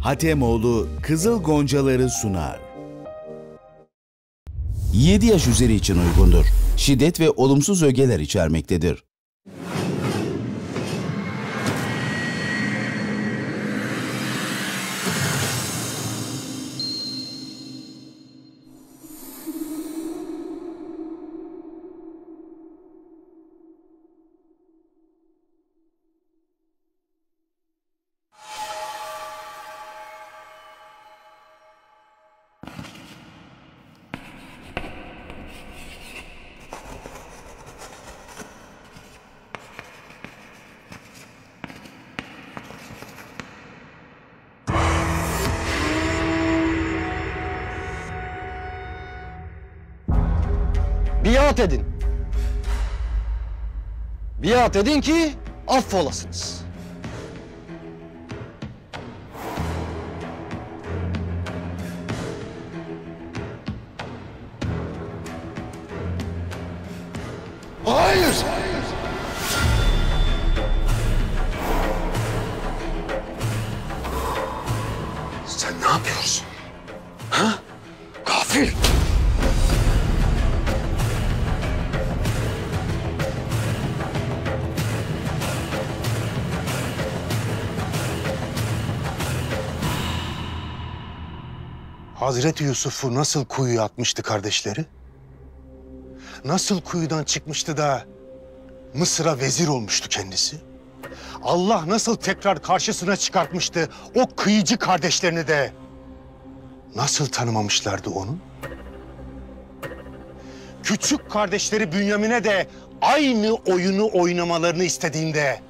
Hatemoğlu Kızıl Goncaları sunar. 7 yaş üzeri için uygundur. Şiddet ve olumsuz ögeler içermektedir. Edin ki affolasınız. Hazreti Yusuf'u nasıl kuyuya atmıştı kardeşleri? Nasıl kuyudan çıkmıştı da Mısır'a vezir olmuştu kendisi? Allah nasıl tekrar karşısına çıkartmıştı o kıyıcı kardeşlerini de? Nasıl tanımamışlardı onu? Küçük kardeşleri Bünyamin'e de aynı oyunu oynamalarını istediğinde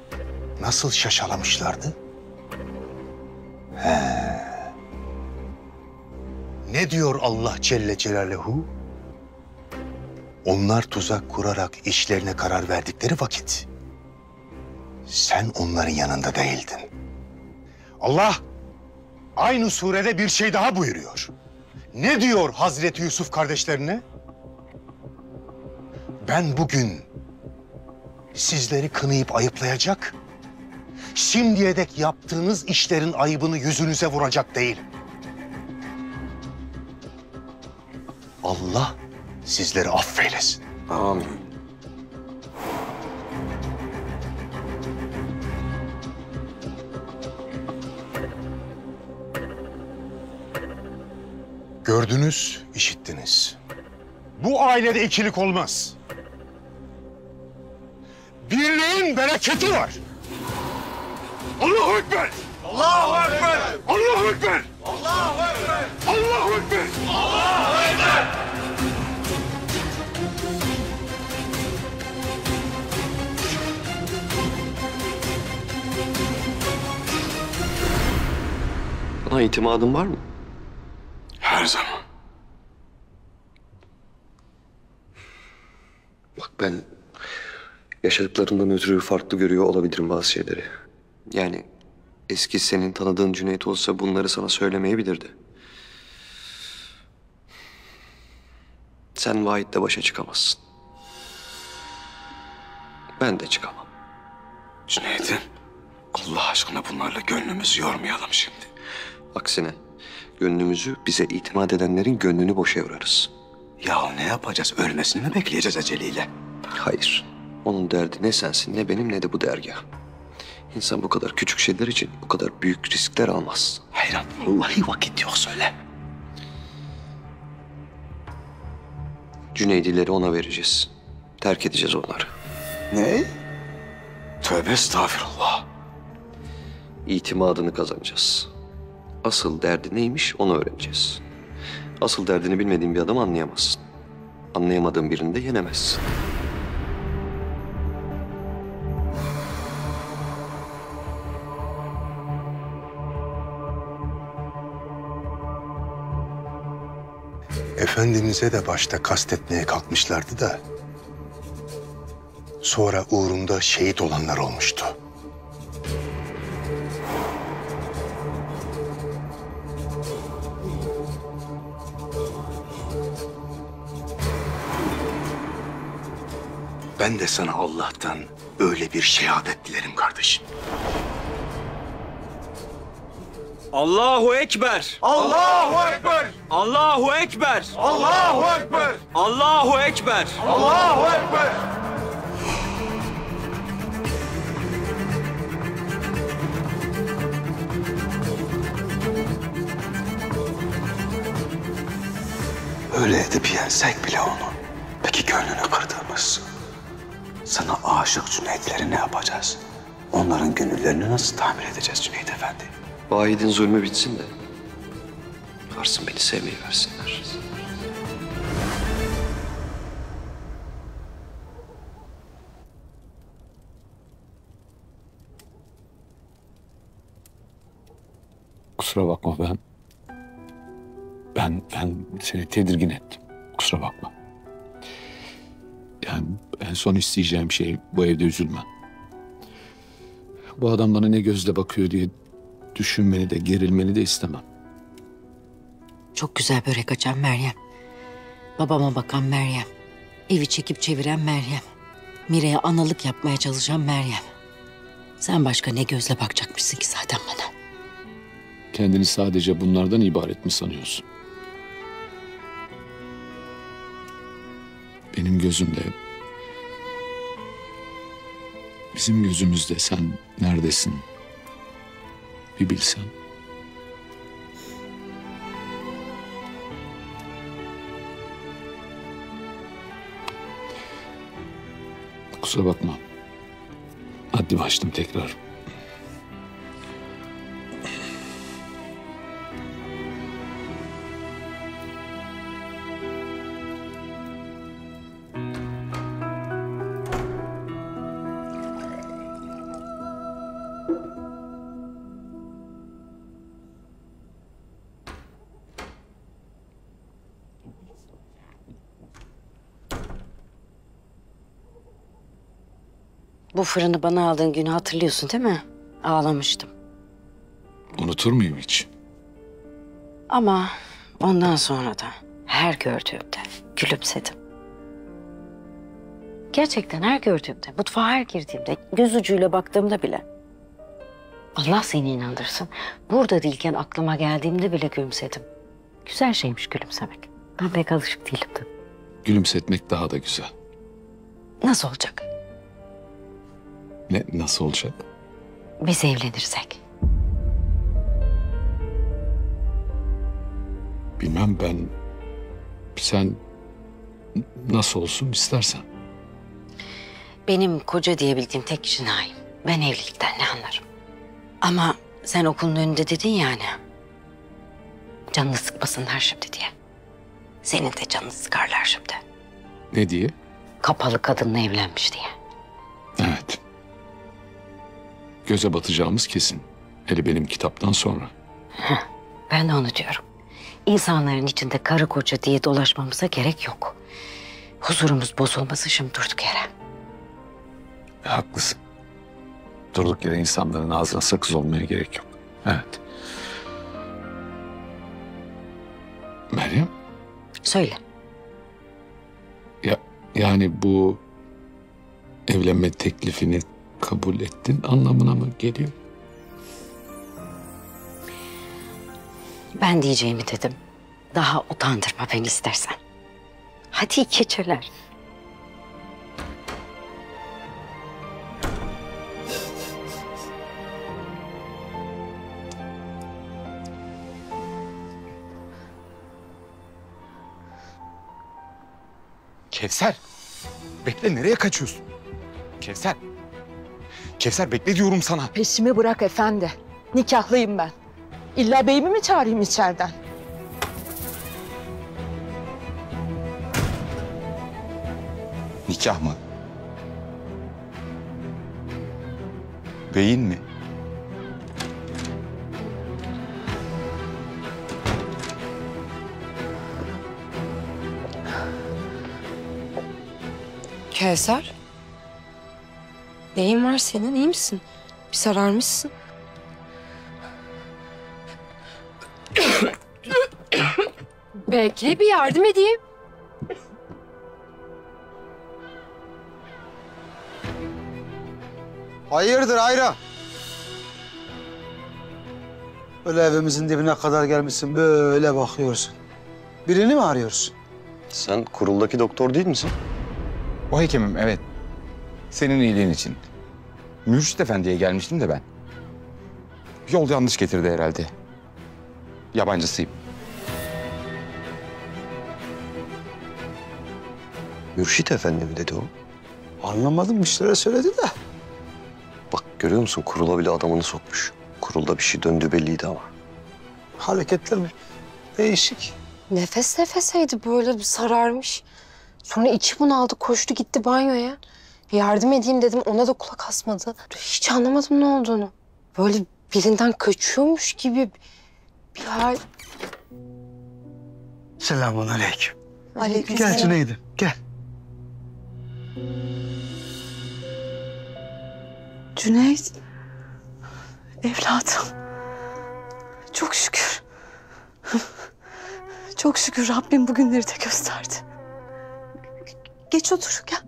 nasıl şaşalamışlardı? Allah Celle Celaluhu? Onlar tuzak kurarak işlerine karar verdikleri vakit sen onların yanında değildin. Allah aynı surede bir şey daha buyuruyor. Ne diyor Hazreti Yusuf kardeşlerine? Ben bugün sizleri kınayıp ayıplayacak, şimdiye dek yaptığınız işlerin ayıbını yüzünüze vuracak değilim. Allah sizleri affeylesin. Amin. Gördünüz, işittiniz. Bu ailede ikilik olmaz. Birliğin bereketi var. Allahu Ekber! Allahu Ekber! Allahu Ekber! Allahu Ekber! Allahu Ekber! Buna itimadın var mı? Her zaman. Bak ben yaşadıklarından ötürü farklı görüyor olabilirim bazı şeyleri. Yani eski senin tanıdığın Cüneyt olsa bunları sana söylemeyebilirdi. Sen Vahit'le başa çıkamazsın. Ben de çıkamam. Cüneyt'im, Allah aşkına bunlarla gönlümüzü yormayalım şimdi. Aksine gönlümüzü bize itimat edenlerin gönlünü boşa yorarız. Ya ne yapacağız? Ölmesini mi bekleyeceğiz aceleyle? Hayır. Onun derdi ne sensin ne benim ne de bu dergah. İnsan bu kadar küçük şeyler için bu kadar büyük riskler almaz. Hayran, vallahi vakit yok söyle. Cüneydileri ona vereceğiz. Terk edeceğiz onları. Ne? Tövbe estağfirullah. İtimadını kazanacağız. Asıl derdi neymiş onu öğreneceğiz. Asıl derdini bilmediğin bir adamı anlayamazsın. Anlayamadığın birini de yenemezsin. Efendimiz'e de başta kastetmeye kalkmışlardı da... ...sonra uğrunda şehit olanlar olmuştu. Ben de sana Allah'tan öyle bir şehadet dilerim kardeşim. Allahu Ekber. Allahu Ekber. Allahu Ekber. Allahu Ekber. Allahu Ekber. Öyle edip yensek bile onu. Peki gönlünü kırdığımız. Sana aşık Cüneyt'leri ne yapacağız? Onların gönüllerini nasıl tamir edeceğiz Cüneyt Efendi? Vahid'in zulmü bitsin de. Varsın beni sevmeyi versinler. Kusura bakma ben. Ben ben seni tedirgin ettim. Kusura bakma. Yani en son isteyeceğim şey bu evde üzülmen. Bu adam bana ne gözle bakıyor diye düşünmeni de gerilmeni de istemem. Çok güzel börek açan Meryem. Babama bakan Meryem. Evi çekip çeviren Meryem. Mire'ye analık yapmaya çalışan Meryem. Sen başka ne gözle bakacakmışsın ki zaten bana? Kendini sadece bunlardan ibaret mi sanıyorsun? Benim gözümde, bizim gözümüzde sen neredesin? Bir bilsen. Kusura bakma. Haddimi açtım tekrar. Bu fırını bana aldığın günü hatırlıyorsun değil mi? Ağlamıştım. Unutur muyum hiç? Ama ondan sonra da her gördüğümde gülümsedim. Gerçekten her gördüğümde, mutfağa her girdiğimde, göz ucuyla baktığımda bile. Allah seni inandırsın. Burada değilken aklıma geldiğimde bile gülümsedim. Güzel şeymiş gülümsemek. Ben pek alışık değilim de. Gülümsetmek daha da güzel. Nasıl olacak? Ne, nasıl olacak? Biz evlenirsek. Bilmem ben... Sen nasıl olsun istersen. Benim koca diyebildiğim tek kişi Naim. Ben evlilikten ne anlarım? Ama sen okulun önünde dedin yani. Canını sıkmasınlar şimdi diye. Senin de canını sıkarlar şimdi. Ne diye? Kapalı kadınla evlenmiş diye. Evet. Göze batacağımız kesin. Hele benim kitaptan sonra. Ben de onu diyorum. İnsanların içinde karı koca diye dolaşmamıza gerek yok. Huzurumuz bozulması şimdi durduk yere. E, haklısın. Durduk yere insanların ağzına sakız olmaya gerek yok. Evet. Meryem, Söyle. ya yani bu evlenme teklifini kabul ettin anlamına mı geliyor? Ben diyeceğimi dedim. Daha utandırma beni istersen. Hadi iyi geceler. Kevser. Bekle nereye kaçıyorsun? Kevser. Kevser bekle diyorum sana. Peşimi bırak efendi. Nikahlıyım ben. İlla beyimi mi çağırayım içeriden? Nikah mı? Beyin mi? Kevser. Neyin var senin? İyi misin? Bir sararmışsın. Bekle bir yardım edeyim. Hayırdır Ayra? Öyle evimizin dibine kadar gelmişsin böyle bakıyorsun. Birini mi arıyorsun? Sen kuruldaki doktor değil misin? O hekimim evet. Senin iyiliğin için. Mürşit Efendi'ye gelmiştim de ben. Yol yanlış getirdi herhalde. Yabancısıyım. Mürşit Efendi mi dedi o? Anlamadım bir şeyler söyledi de. Bak görüyor musun kurula bile adamını sokmuş. Kurulda bir şey döndü belliydi ama. Hareketler değişik. Nefes nefeseydi böyle bir sararmış. Sonra içi bunaldı koştu gitti banyoya. Yardım edeyim dedim ona da kulak asmadı. Hiç anlamadım ne olduğunu. Böyle birinden kaçıyormuş gibi bir hal. Selamun aleyküm. Aleykümselam. Gel Cüneyt'im gel. Cüneyt. Evladım. Çok şükür. Çok şükür Rabbim bugünleri de gösterdi. Geç otur gel.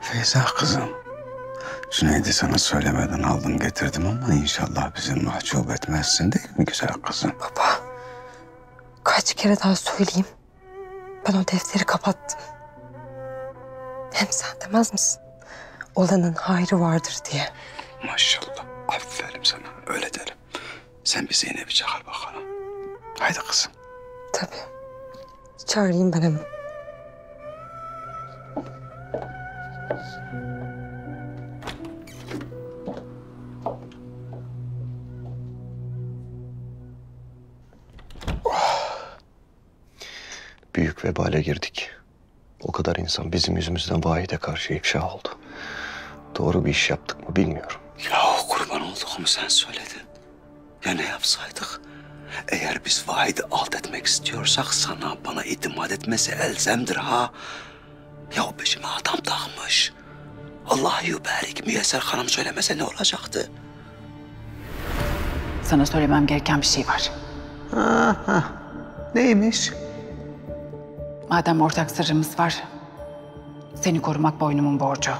Feyza kızım. Cüneyt'i sana söylemeden aldım getirdim ama inşallah bizi mahcup etmezsin değil mi güzel kızım? Baba kaç kere daha söyleyeyim. Ben o defteri kapattım. Hem sen demez misin? Olanın hayrı vardır diye. Maşallah. Aferin sana. Öyle derim. Sen bir Zeynep'i çağır bakalım. Haydi kızım. Tabii. Çağırayım ben hemen. Büyük vebale girdik. O kadar insan bizim yüzümüzden vahide karşı ifşa oldu. Doğru bir iş yaptık mı bilmiyorum. Ya kurban olduğumu sen söyledin. Ya ne yapsaydık? Eğer biz Vahid'i alt etmek istiyorsak sana bana itimat etmesi elzemdir ha. Ya o peşime adam takmış. Allah yüberik Müyesser Hanım söylemese ne olacaktı? Sana söylemem gereken bir şey var. Aha. Neymiş? Madem ortak sırrımız var, seni korumak boynumun borcu.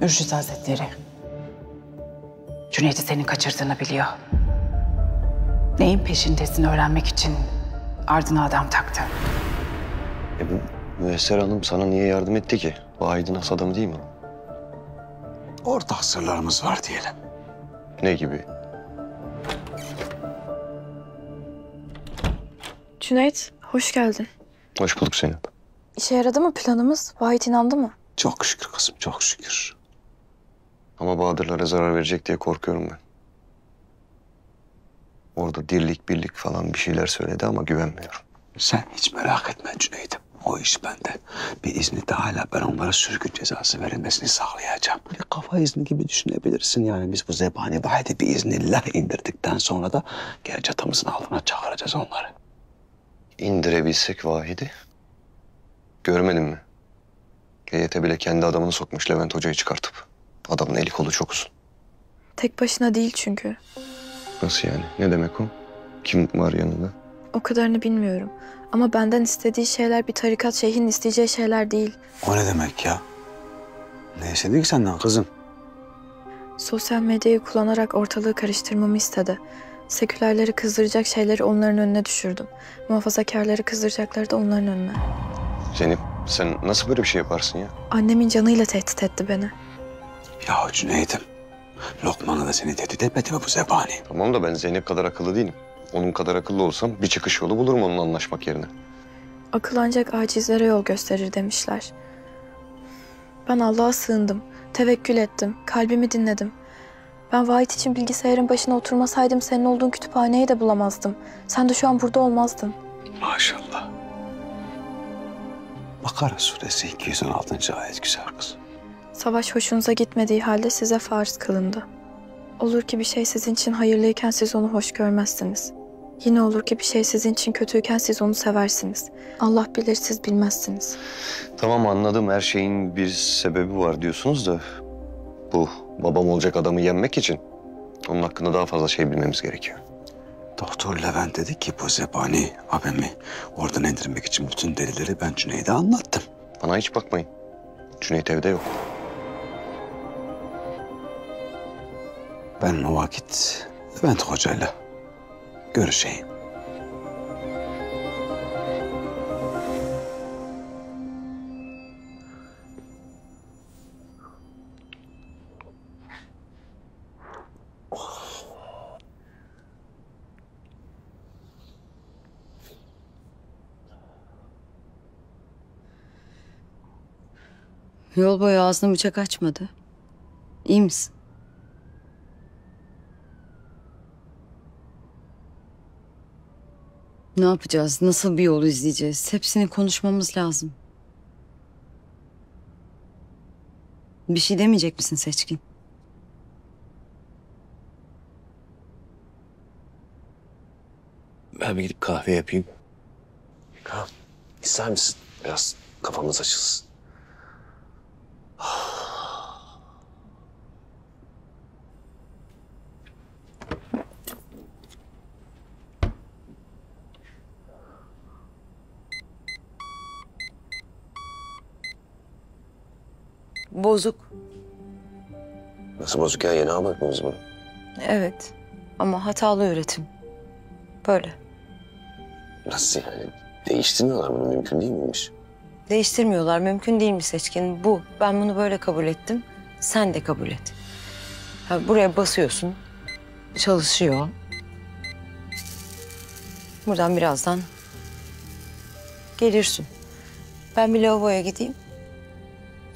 Mürşit Hazretleri, Cüneyt'i senin kaçırdığını biliyor. Neyin peşindesin öğrenmek için ardına adam taktı. E bu Müesser Hanım sana niye yardım etti ki? Vahid'in has adamı değil mi? o? Ortak sırlarımız var diyelim. Ne gibi? Cüneyt, hoş geldin. Hoş bulduk Zeynep. İşe yaradı mı planımız? Vahit inandı mı? Çok şükür kızım, çok şükür. Ama Bahadırlara zarar verecek diye korkuyorum ben. Orada dirlik birlik falan bir şeyler söyledi ama güvenmiyorum. Sen hiç merak etme Cüneyt'im. O iş bende. Bir izni de hala ben onlara sürgün cezası verilmesini sağlayacağım. Bir kafa izni gibi düşünebilirsin yani. Biz bu zebani vahidi bir iznillah indirdikten sonra da gel çatımızın altına çağıracağız onları. İndirebilsek Vahid'i. Görmedin mi? Heyete bile kendi adamını sokmuş Levent Hoca'yı çıkartıp. Adamın eli kolu çok uzun. Tek başına değil çünkü. Nasıl yani? Ne demek o? Kim var yanında? O kadarını bilmiyorum. Ama benden istediği şeyler bir tarikat şeyhin isteyeceği şeyler değil. O ne demek ya? Ne istedi ki senden kızım? Sosyal medyayı kullanarak ortalığı karıştırmamı istedi. Sekülerleri kızdıracak şeyleri onların önüne düşürdüm. Muhafazakarları kızdıracakları da onların önüne. Zeynep sen nasıl böyle bir şey yaparsın ya? Annemin canıyla tehdit etti beni. Ya Cüneyt'im. Lokman'a da seni tehdit etmedi mi bu zebani? Tamam da ben Zeynep kadar akıllı değilim. Onun kadar akıllı olsam bir çıkış yolu bulurum onunla anlaşmak yerine. Akıl ancak acizlere yol gösterir demişler. Ben Allah'a sığındım. Tevekkül ettim. Kalbimi dinledim. Ben Vahit için bilgisayarın başına oturmasaydım senin olduğun kütüphaneyi de bulamazdım. Sen de şu an burada olmazdın. Maşallah. Bakara suresi 216. ayet güzel kız. Savaş hoşunuza gitmediği halde size farz kılındı. Olur ki bir şey sizin için hayırlıyken siz onu hoş görmezsiniz. Yine olur ki bir şey sizin için kötüyken siz onu seversiniz. Allah bilir siz bilmezsiniz. Tamam anladım her şeyin bir sebebi var diyorsunuz da... ...bu babam olacak adamı yenmek için... ...onun hakkında daha fazla şey bilmemiz gerekiyor. Doktor Levent dedi ki bu zebani abimi oradan indirmek için bütün delileri ben Cüneyt'e anlattım. Bana hiç bakmayın. Cüneyt evde yok. Ben o vakit Levent Hoca'yla görüşeyim. Yol boyu ağzını bıçak açmadı. İyi misin? Ne yapacağız? Nasıl bir yol izleyeceğiz? Hepsini konuşmamız lazım. Bir şey demeyecek misin Seçkin? Ben bir gidip kahve yapayım. Ha, ister misin? Biraz kafamız açılsın. Bozuk. Nasıl bozuk ya? Yeni almadınız bunu. Evet. Ama hatalı üretim. Böyle. Nasıl yani? Değiştirmiyorlar bunu. Mümkün değil miymiş? Değiştirmiyorlar. Mümkün değil mi Seçkin? Bu. Ben bunu böyle kabul ettim. Sen de kabul et. Ha, buraya basıyorsun. Çalışıyor. Buradan birazdan gelirsin. Ben bir lavaboya gideyim.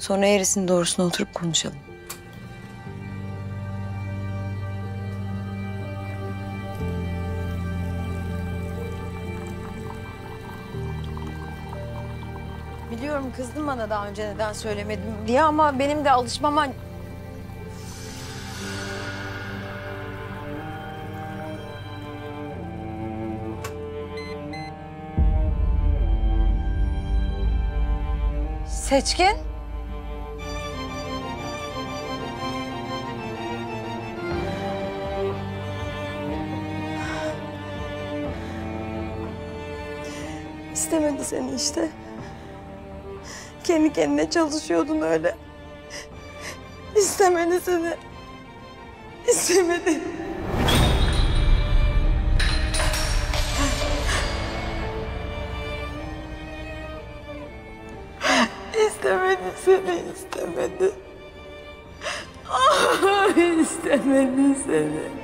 Sonra eğrisinin doğrusuna oturup konuşalım. Biliyorum kızdın bana daha önce neden söylemedim diye ama benim de alışmama... Seçkin? Seni işte. Kendi kendine çalışıyordun öyle. İstemedi seni. İstemedi. İstemedi seni, istemedi. Ah, istemedi seni.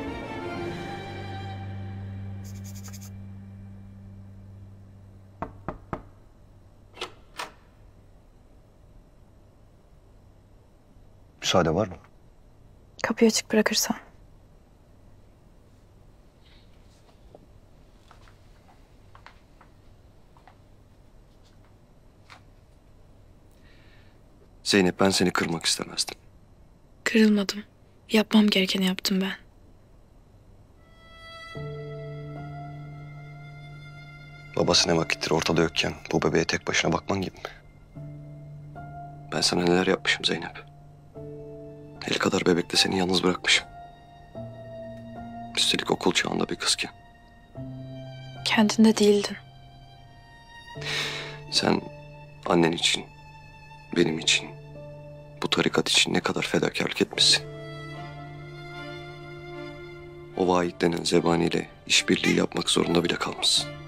Müsaade var mı? Kapıyı açık bırakırsan. Zeynep ben seni kırmak istemezdim. Kırılmadım. Yapmam gerekeni yaptım ben. Babası ne vakittir ortada yokken bu bebeğe tek başına bakman gibi mi? Ben sana neler yapmışım Zeynep. El kadar bebekte seni yalnız bırakmışım. Üstelik okul çağında bir kızken. Kendinde değildin. Sen annen için, benim için, bu tarikat için ne kadar fedakarlık etmişsin. O vahit denen zebaniyle işbirliği yapmak zorunda bile kalmışsın.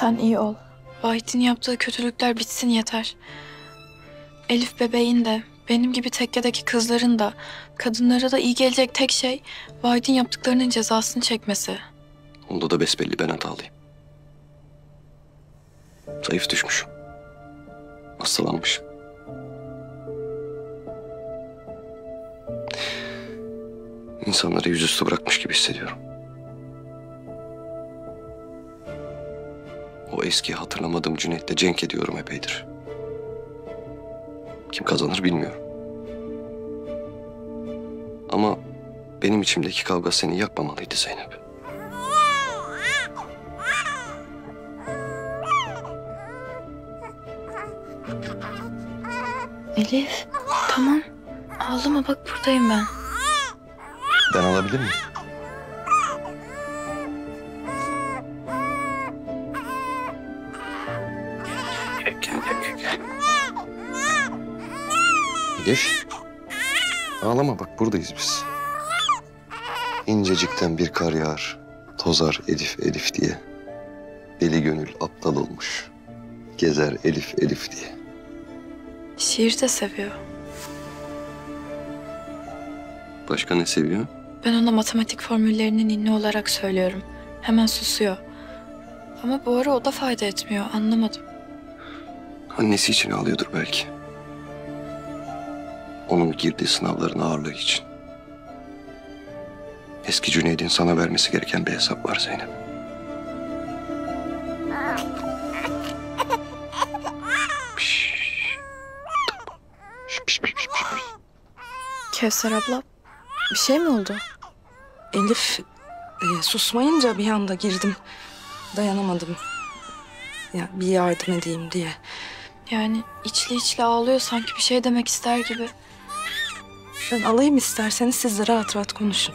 Sen iyi ol. Vahit'in yaptığı kötülükler bitsin yeter. Elif bebeğin de, benim gibi tekkedeki kızların da, kadınlara da iyi gelecek tek şey Vahit'in yaptıklarının cezasını çekmesi. Onda da besbelli ben hatalıyım. Zayıf düşmüşüm. Hastalanmışım. İnsanları yüzüstü bırakmış gibi hissediyorum. O eski hatırlamadığım Cüneyt'le cenk ediyorum epeydir. Kim kazanır bilmiyorum. Ama benim içimdeki kavga seni yakmamalıydı Zeynep. Elif, tamam. Ağlama bak buradayım ben. Ben alabilir miyim? Elif. Ağlama bak buradayız biz. İncecikten bir kar yağar. Tozar Elif Elif diye. Deli gönül aptal olmuş. Gezer Elif Elif diye. Şiir de seviyor. Başka ne seviyor? Ben ona matematik formüllerini ninni olarak söylüyorum. Hemen susuyor. Ama bu ara o da fayda etmiyor. Anlamadım. Annesi için ağlıyordur belki. Onun girdiği sınavların ağırlığı için. Eski Cüneyd'in sana vermesi gereken bir hesap var Zeynep. Kevser abla bir şey mi oldu? Elif e, susmayınca bir anda girdim. Dayanamadım. Ya bir yardım edeyim diye. Yani içli içli ağlıyor sanki bir şey demek ister gibi. Ben alayım isterseniz siz de rahat rahat konuşun.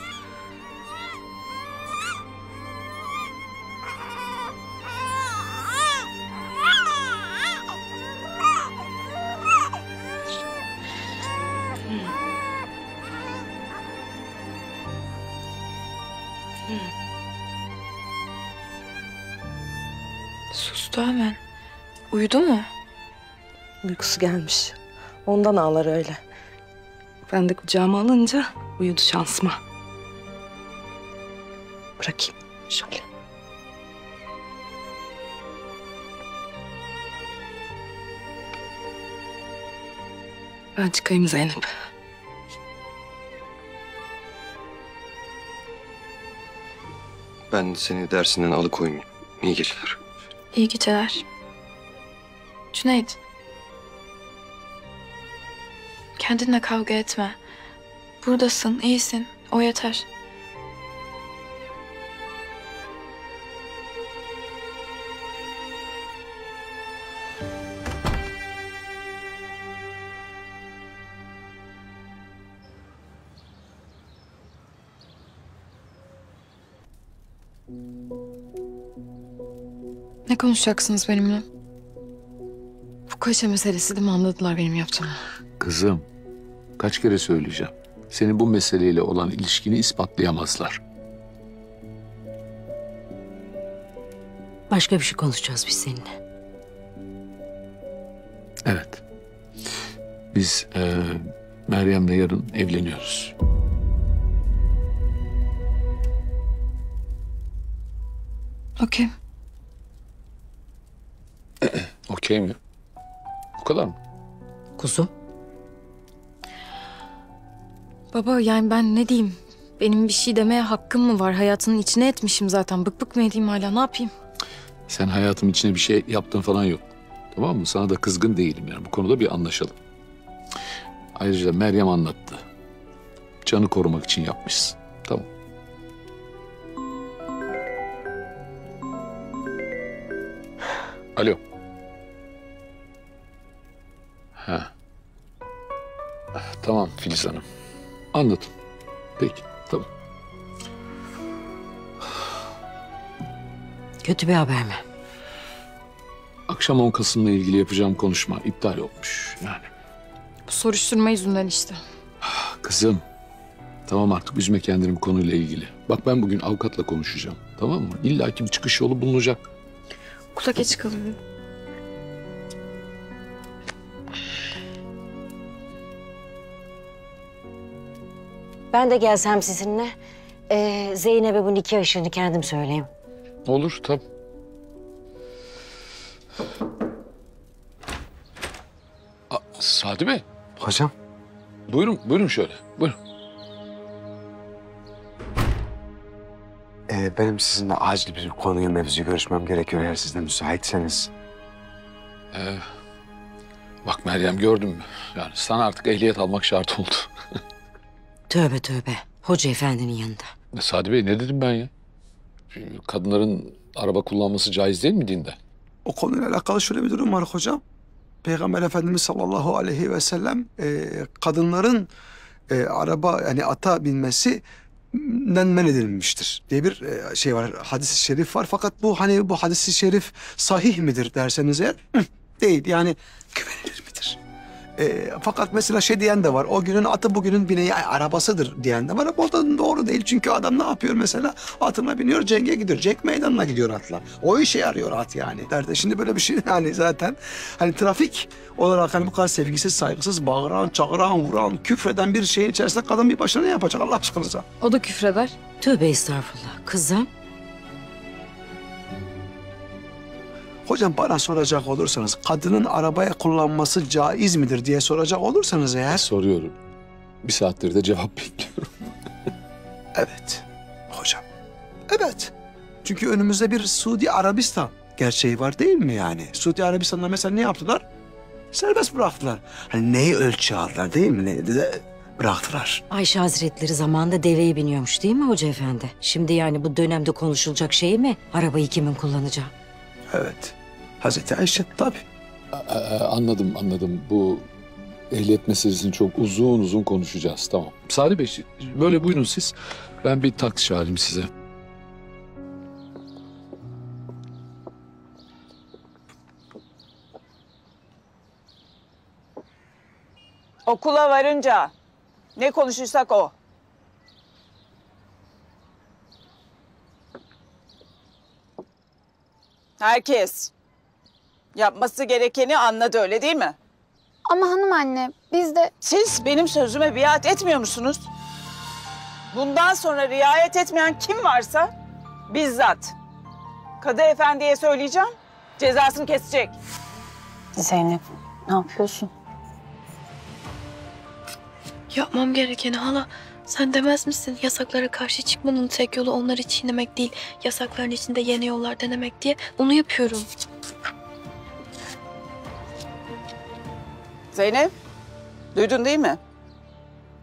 Sustu hemen. Uyudu mu? Uykusu gelmiş. Ondan ağlar öyle. Ben de kucağıma alınca uyudu şansıma. Bırakayım şöyle. Ben çıkayım Zeynep. Ben seni dersinden alıkoymayayım. İyi geceler. İyi geceler. Cüneyt. Kendinle kavga etme. Buradasın, iyisin. O yeter. Ne konuşacaksınız benimle? Bu kaşe meselesi değil mi? Anladılar benim yaptığımı. Kızım, kaç kere söyleyeceğim. Seni bu meseleyle olan ilişkini ispatlayamazlar. Başka bir şey konuşacağız biz seninle. Evet. Biz eee Meryem'le yarın evleniyoruz. Okey. Okey mi? Bu kadar mı? Kuzum. Baba yani ben ne diyeyim? Benim bir şey demeye hakkım mı var? Hayatının içine etmişim zaten. Bık bık mı edeyim hala? Ne yapayım? Sen hayatım içine bir şey yaptın falan yok. Tamam mı? Sana da kızgın değilim yani. Bu konuda bir anlaşalım. Ayrıca Meryem anlattı. Canı korumak için yapmışsın. Tamam. Alo. Ha. Tamam Filiz Hanım. Anladım. Peki, tamam. Kötü bir haber mi? Akşam 10 Kasım'la ilgili yapacağım konuşma iptal olmuş. Yani Bu soruşturma yüzünden işte. kızım. Tamam artık üzme kendini bu konuyla ilgili. Bak ben bugün avukatla konuşacağım. Tamam mı? İlla ki bir çıkış yolu bulunacak. Okula geç kalıyorum. Ben de gelsem sizinle. Ee, Zeynep'e bu nikah işini kendim söyleyeyim. Olur tabii. Aa, Sadi Bey. Hocam. Buyurun, buyurun şöyle. Buyurun. Ee, benim sizinle acil bir konuyu mevzuyu görüşmem gerekiyor eğer siz de müsaitseniz. Ee, bak Meryem gördün mü? Yani sana artık ehliyet almak şart oldu. Tövbe tövbe. Hoca efendinin yanında. E, Sadi Bey ne dedim ben ya? Kadınların araba kullanması caiz değil mi dinde? O konuyla alakalı şöyle bir durum var hocam. Peygamber Efendimiz sallallahu aleyhi ve sellem e, kadınların e, araba yani ata binmesi den men edilmiştir diye bir e, şey var. Hadis-i şerif var. Fakat bu hani bu hadis-i şerif sahih midir derseniz eğer Değil yani güvenilir Ee, fakat mesela şey diyen de var. O günün atı bugünün bineği arabasıdır diyen de var. O da doğru değil. Çünkü adam ne yapıyor mesela? Atına biniyor, cenge gidiyor. Cenk meydanına gidiyor atla. O işe yarıyor at yani. Derdi şimdi böyle bir şey yani zaten. Hani trafik olarak hani bu kadar sevgisiz, saygısız, bağıran, çağıran, vuran, küfreden bir şeyin içerisinde kadın bir başına ne yapacak Allah aşkınıza? O da küfreder. Tövbe estağfurullah. Kızım. Hocam bana soracak olursanız kadının arabaya kullanması caiz midir diye soracak olursanız eğer... Soruyorum. Bir saattir de cevap bekliyorum. Evet hocam. Evet. Çünkü önümüzde bir Suudi Arabistan gerçeği var değil mi yani? Suudi Arabistan'da mesela ne yaptılar? Serbest bıraktılar. Hani neyi ölçü aldılar değil mi? Neyi de bıraktılar. Ayşe Hazretleri zamanında deveye biniyormuş değil mi Hoca Efendi? Şimdi yani bu dönemde konuşulacak şey mi? Arabayı kimin kullanacağı? Evet. Hazreti Ayşe tabii. Anladım anladım. Bu ehliyet meselesini çok uzun uzun konuşacağız. Tamam. Salih Bey böyle buyurun siz. Ben bir taksi çağırayım size. Okula varınca ne konuşursak o. Herkes yapması gerekeni anladı öyle değil mi? Ama hanım anne biz de... Siz benim sözüme biat etmiyor musunuz? Bundan sonra riayet etmeyen kim varsa bizzat Kadı Efendi'ye söyleyeceğim. Cezasını kesecek. Zeynep ne yapıyorsun? Yapmam gerekeni hala sen demez misin? Yasaklara karşı çıkmanın tek yolu onları çiğnemek değil, yasakların içinde yeni yollar denemek diye onu yapıyorum. Zeynep, duydun değil mi?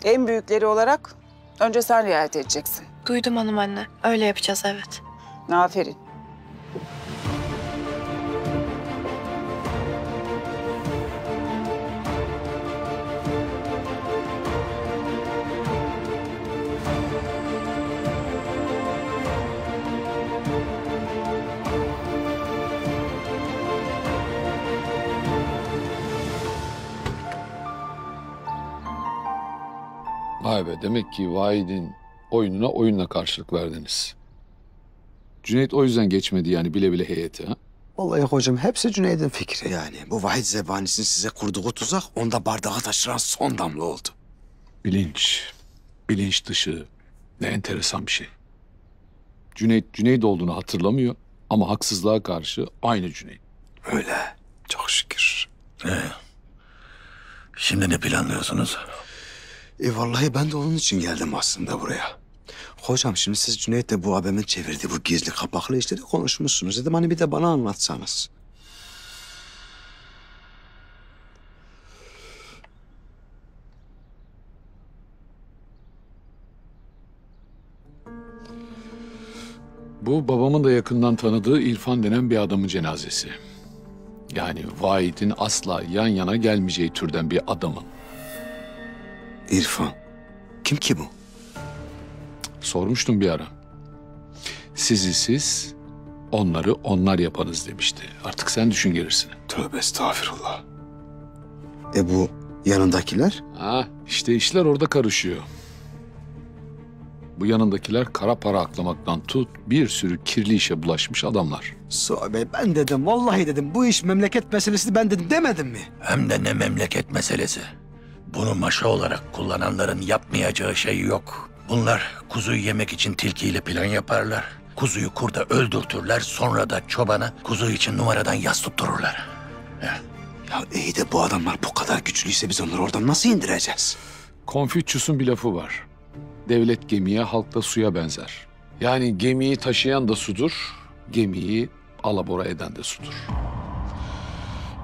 En büyükleri olarak önce sen riayet edeceksin. Duydum hanım anne. Öyle yapacağız evet. Aferin. Vay be demek ki Vahid'in oyununa oyunla karşılık verdiniz. Cüneyt o yüzden geçmedi yani bile bile heyeti ha? Vallahi hocam hepsi Cüneyd'in fikri yani. Bu vahid zebanisinin size kurduğu tuzak onda bardağı taşıran son damla oldu. Bilinç, bilinç dışı ne enteresan bir şey. Cüneyt Cüneyt olduğunu hatırlamıyor ama haksızlığa karşı aynı Cüneyt. Öyle. Çok şükür. Şimdi ne planlıyorsunuz? E vallahi ben de onun için geldim aslında buraya. Hocam şimdi siz Cüneyt'le bu abimin çevirdiği bu gizli kapaklı işleri konuşmuşsunuz. Dedim hani bir de bana anlatsanız. Bu babamın da yakından tanıdığı İrfan denen bir adamın cenazesi. Yani Vahid'in asla yan yana gelmeyeceği türden bir adamın. İrfan. Kim ki bu? Sormuştum bir ara. Sizi siz, onları onlar yaparız demişti. Artık sen düşün gerisini. Tövbe estağfirullah. E bu yanındakiler? Ha, işte işler orada karışıyor. Bu yanındakiler kara para aklamaktan tut bir sürü kirli işe bulaşmış adamlar. Suha Bey ben dedim vallahi dedim bu iş memleket meselesi ben dedim demedim mi? Hem de ne memleket meselesi. Bunu maşa olarak kullananların yapmayacağı şey yok. Bunlar kuzuyu yemek için tilkiyle plan yaparlar. Kuzuyu kurda öldürtürler sonra da çobana kuzu için numaradan yas tuttururlar. Ya iyi de bu adamlar bu kadar güçlüyse biz onları oradan nasıl indireceğiz? Konfüçyüs'ün bir lafı var. Devlet gemiye, halk da suya benzer. Yani gemiyi taşıyan da sudur, gemiyi alabora eden de sudur.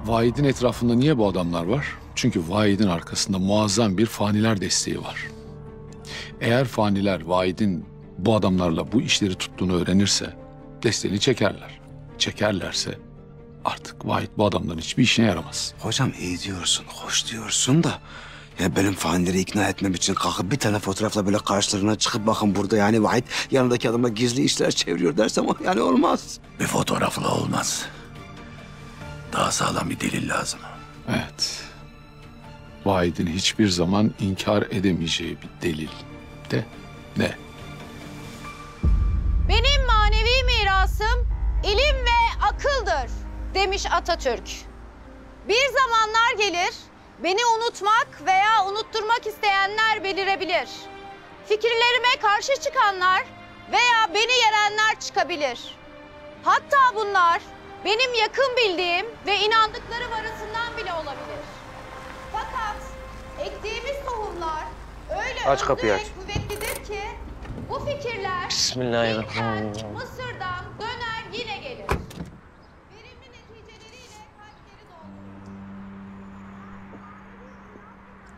Vahid'in etrafında niye bu adamlar var? Çünkü Vahid'in arkasında muazzam bir faniler desteği var. Eğer faniler Vahid'in bu adamlarla bu işleri tuttuğunu öğrenirse desteğini çekerler. Çekerlerse artık Vahid bu adamların hiçbir işine yaramaz. Hocam iyi diyorsun, hoş diyorsun da... Ya benim fanileri ikna etmem için kalkıp bir tane fotoğrafla böyle karşılarına çıkıp bakın burada yani Vahit yanındaki adamla gizli işler çeviriyor dersem o yani olmaz. Bir fotoğrafla olmaz. Daha sağlam bir delil lazım. Evet. Vahid'in hiçbir zaman inkar edemeyeceği bir delil. De ne? Benim manevi mirasım ilim ve akıldır demiş Atatürk. Bir zamanlar gelir, beni unutmak veya unutturmak isteyenler belirebilir. Fikirlerime karşı çıkanlar veya beni yerenler çıkabilir. Hatta bunlar benim yakın bildiğim ve inandıklarım arasından bile olabilir. Ektiğimiz tohumlar öyle Aç kapıyı ve aç. kuvvetlidir ki bu fikirler Bismillahirrahmanirrahim. Mısır'dan döner yine gelir.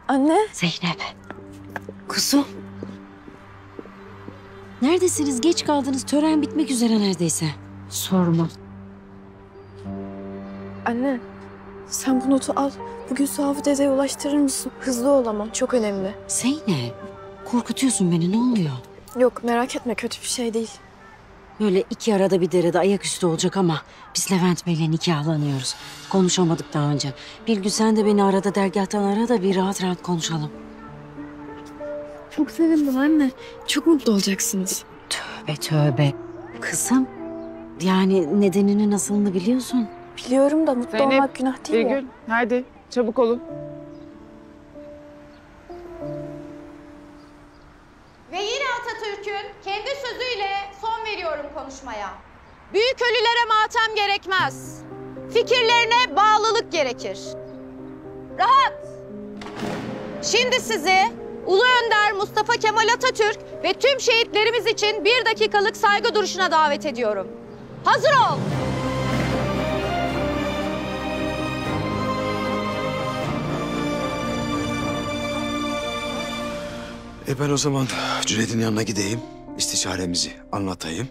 Anne. Zeynep. Kuzum. Neredesiniz? Geç kaldınız. Tören bitmek üzere neredeyse. Sorma. Anne. Sen bu notu al. Bugün Suavi dedeye ulaştırır mısın? Hızlı ol ama. Çok önemli. Zeynep. Korkutuyorsun beni. Ne oluyor? Yok merak etme kötü bir şey değil. Böyle iki arada bir derede ayaküstü olacak ama biz Levent Bey'le nikahlanıyoruz. Konuşamadık daha önce. Bir gün sen de beni arada dergahtan ara da bir rahat rahat konuşalım. Çok sevindim anne. Çok mutlu olacaksınız. Tövbe tövbe. Kızım. Yani nedenini nasılını biliyorsun. Biliyorum da mutlu Zeynep, olmak günah değil mi? Birgül, hadi çabuk olun. Ve yine Atatürk'ün kendi sözüyle son veriyorum konuşmaya. Büyük ölülere matem gerekmez. Fikirlerine bağlılık gerekir. Rahat. Şimdi sizi Ulu Önder Mustafa Kemal Atatürk ve tüm şehitlerimiz için bir dakikalık saygı duruşuna davet ediyorum. Hazır ol. E ben o zaman Cüneyt'in yanına gideyim. istişaremizi anlatayım.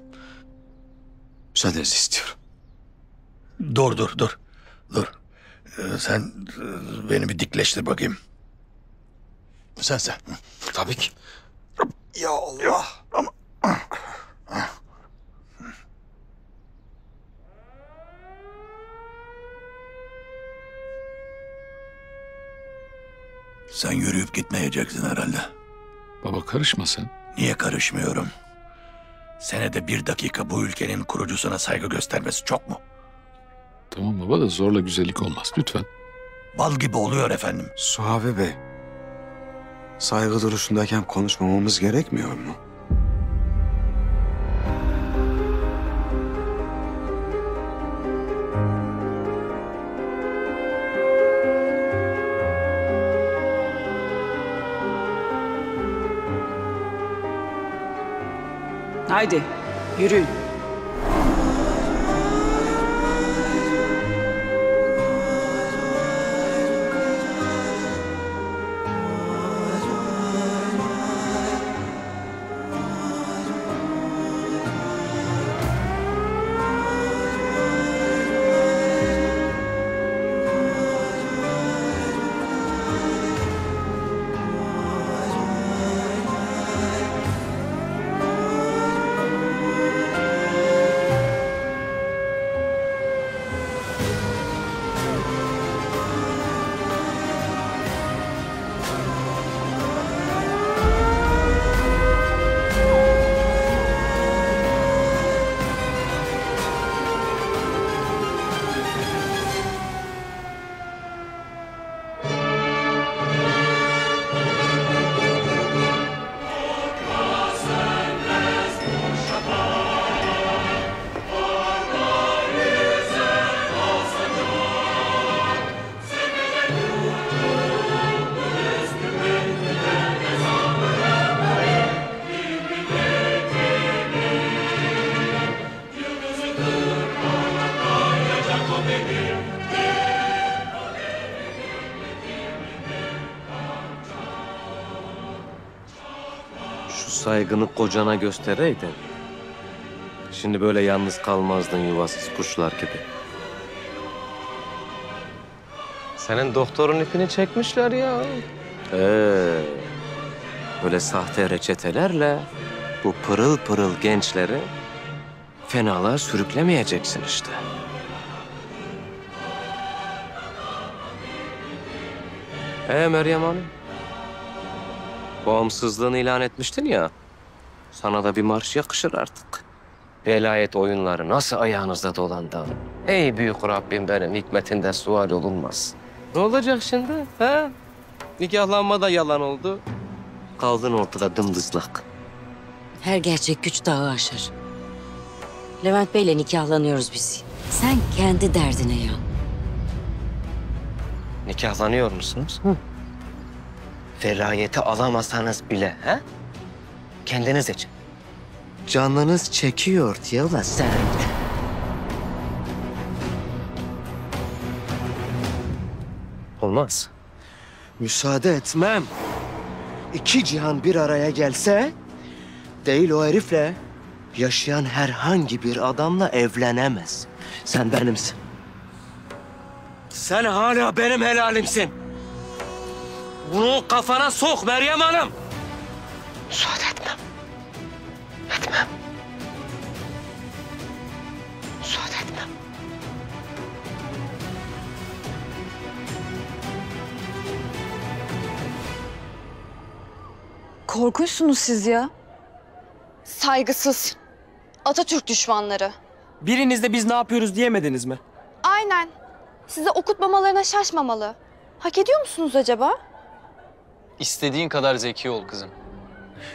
Müsaadenizi istiyorum. Dur dur dur. Dur. Ee, sen e, beni bir dikleştir bakayım. Sen sen. Tabii ki. Ya Allah. Ama... Sen yürüyüp gitmeyeceksin herhalde. Baba karışma sen. Niye karışmıyorum? Senede bir dakika bu ülkenin kurucusuna saygı göstermesi çok mu? Tamam baba da zorla güzellik olmaz lütfen. Bal gibi oluyor efendim. Suavi Bey. Saygı duruşundayken konuşmamamız gerekmiyor mu? Haydi yürüyün. saygını kocana göstereydin. Şimdi böyle yalnız kalmazdın yuvasız kuşlar gibi. Senin doktorun ipini çekmişler ya. Ee, böyle sahte reçetelerle bu pırıl pırıl gençleri fenalığa sürüklemeyeceksin işte. Ee Meryem Hanım, bağımsızlığını ilan etmiştin ya. Sana da bir marş yakışır artık. Velayet oyunları nasıl ayağınızda dolandı? Ey büyük Rabbim benim hikmetinden sual olunmaz. Ne olacak şimdi? Ha? Nikahlanma da yalan oldu. Kaldın ortada dımdızlak. Her gerçek güç dağı aşar. Levent Bey'le nikahlanıyoruz biz. Sen kendi derdine yan. Nikahlanıyor musunuz? Velayeti alamasanız bile ha? Kendiniz için. Canınız çekiyor diyorlar sen. Olmaz. Müsaade etmem. İki cihan bir araya gelse değil o herifle yaşayan herhangi bir adamla evlenemez. Sen benimsin. Sen hala benim helalimsin. Bunu kafana sok Meryem Hanım. Müsaade etmem. Etmem. Müsaade etmem. Korkunçsunuz siz ya. Saygısız. Atatürk düşmanları. Biriniz de biz ne yapıyoruz diyemediniz mi? Aynen. Size okutmamalarına şaşmamalı. Hak ediyor musunuz acaba? İstediğin kadar zeki ol kızım.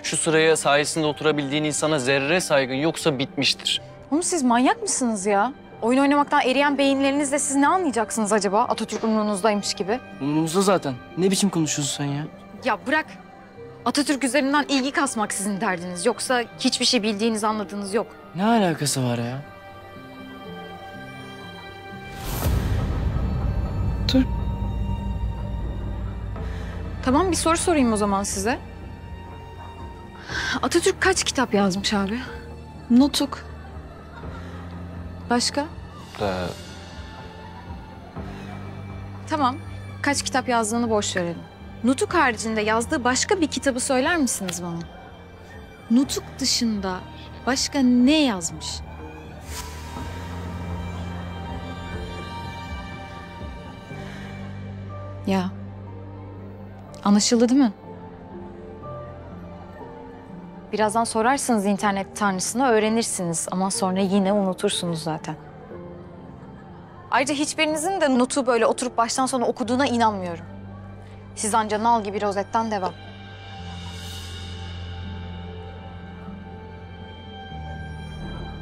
Şu sıraya sayesinde oturabildiğin insana zerre saygın yoksa bitmiştir. Oğlum siz manyak mısınız ya? Oyun oynamaktan eriyen beyinlerinizle siz ne anlayacaksınız acaba? Atatürk umrunuzdaymış gibi. Umurumuzda zaten. Ne biçim konuşuyorsun sen ya? Ya bırak. Atatürk üzerinden ilgi kasmak sizin derdiniz. Yoksa hiçbir şey bildiğiniz, anladığınız yok. Ne alakası var ya? Tamam bir soru sorayım o zaman size. Atatürk kaç kitap yazmış abi? Nutuk. Başka? Ee, Tamam. Kaç kitap yazdığını boş verelim. Nutuk haricinde yazdığı başka bir kitabı söyler misiniz bana? Nutuk dışında başka ne yazmış? Ya. Anlaşıldı değil mi? Birazdan sorarsınız internet tanrısına öğrenirsiniz ama sonra yine unutursunuz zaten. Ayrıca hiçbirinizin de notu böyle oturup baştan sona okuduğuna inanmıyorum. Siz anca nal gibi rozetten devam.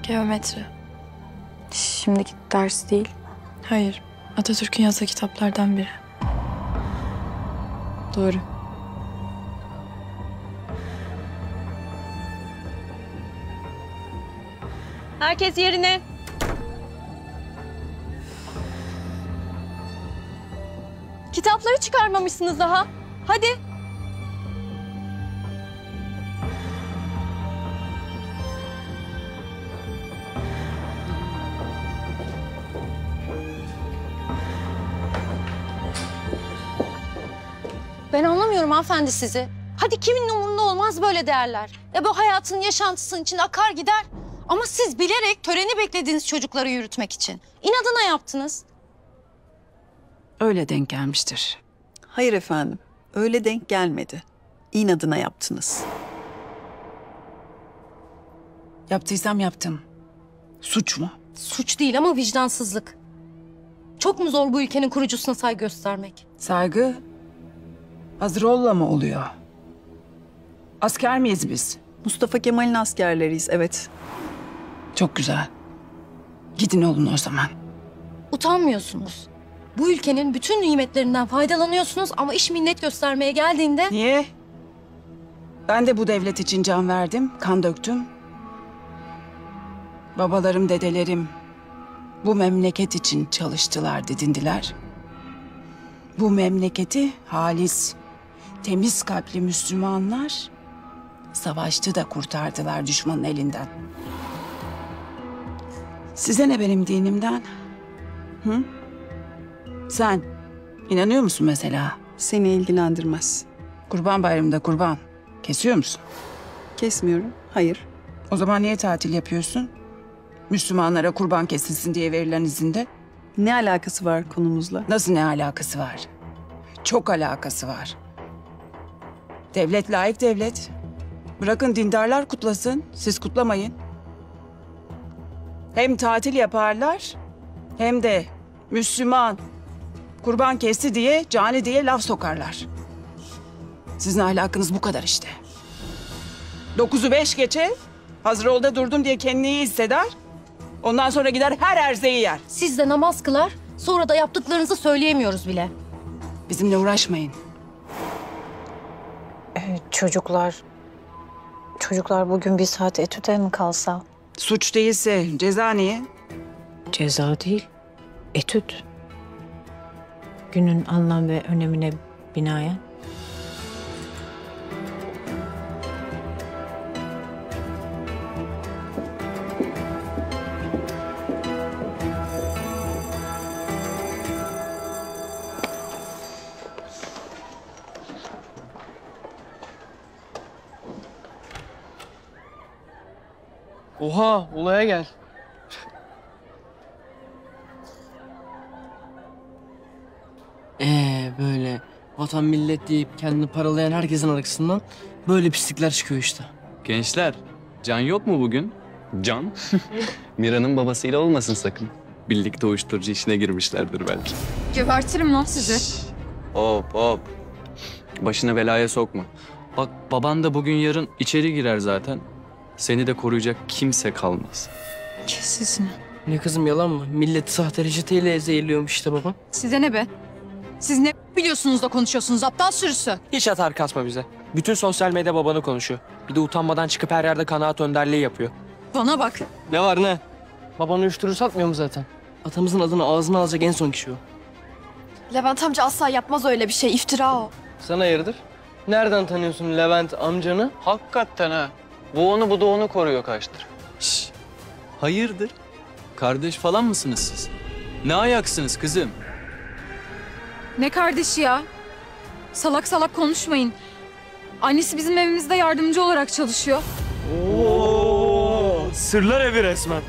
Geometri. Şimdiki ders değil. Hayır. Atatürk'ün yazdığı kitaplardan biri. Doğru. Herkes yerine. Kitapları çıkarmamışsınız daha. Hadi. Ben anlamıyorum hanımefendi sizi. Hadi kimin umurunda olmaz böyle değerler. E bu hayatın yaşantısının için akar gider. Ama siz bilerek töreni beklediğiniz çocukları yürütmek için. inadına yaptınız. Öyle denk gelmiştir. Hayır efendim. Öyle denk gelmedi. İnadına yaptınız. Yaptıysam yaptım. Suç mu? Suç değil ama vicdansızlık. Çok mu zor bu ülkenin kurucusuna saygı göstermek? Saygı Hazırolla mı oluyor? Asker miyiz biz? Mustafa Kemal'in askerleriyiz, evet. Çok güzel. Gidin olun o zaman. Utanmıyorsunuz. Bu ülkenin bütün nimetlerinden faydalanıyorsunuz ama iş minnet göstermeye geldiğinde... Niye? Ben de bu devlet için can verdim, kan döktüm. Babalarım, dedelerim bu memleket için çalıştılar, didindiler. Bu memleketi halis, temiz kalpli Müslümanlar savaştı da kurtardılar düşmanın elinden. Size ne benim dinimden? Hı? Sen inanıyor musun mesela? Seni ilgilendirmez. Kurban bayramında kurban. Kesiyor musun? Kesmiyorum. Hayır. O zaman niye tatil yapıyorsun? Müslümanlara kurban kesilsin diye verilen izinde. Ne alakası var konumuzla? Nasıl ne alakası var? Çok alakası var. Devlet layık devlet. Bırakın dindarlar kutlasın, siz kutlamayın. Hem tatil yaparlar hem de Müslüman kurban kesti diye cani diye laf sokarlar. Sizin ahlakınız bu kadar işte. Dokuzu beş geçe hazır olda durdum diye kendini iyi hisseder. Ondan sonra gider her erzeyi yer. Siz de namaz kılar, sonra da yaptıklarınızı söyleyemiyoruz bile. Bizimle uğraşmayın. Ee, çocuklar... Çocuklar bugün bir saat etüde mi kalsa? Suç değilse ceza niye? Ceza değil, etüt. Günün anlam ve önemine binaen. Oha olaya gel. Ee böyle vatan millet deyip kendini paralayan herkesin arasından böyle pislikler çıkıyor işte. Gençler, Can yok mu bugün? Can? Mira'nın babasıyla olmasın sakın. Birlikte uyuşturucu işine girmişlerdir belki. Gebertirim lan sizi. Hop hop. Başını belaya sokma. Bak baban da bugün yarın içeri girer zaten. Seni de koruyacak kimse kalmaz. Kes sesini. Ne kızım yalan mı? Milleti sahte reçeteyle zehirliyormuş işte babam. Size ne be? Siz ne biliyorsunuz da konuşuyorsunuz aptal sürüsü? Hiç atar kasma bize. Bütün sosyal medya babanı konuşuyor. Bir de utanmadan çıkıp her yerde kanaat önderliği yapıyor. Bana bak. Ne var ne? Baban uyuşturucu satmıyor mu zaten? Atamızın adını ağzına alacak en son kişi o. Levent amca asla yapmaz öyle bir şey. iftira o. Sana hayırdır? Nereden tanıyorsun Levent amcanı? Hakikaten ha. Bu onu bu da onu koruyor kaçtır. Şş. Hayırdır? Kardeş falan mısınız siz? Ne ayaksınız kızım? Ne kardeşi ya? Salak salak konuşmayın. Annesi bizim evimizde yardımcı olarak çalışıyor. Oo, sırlar evi resmen.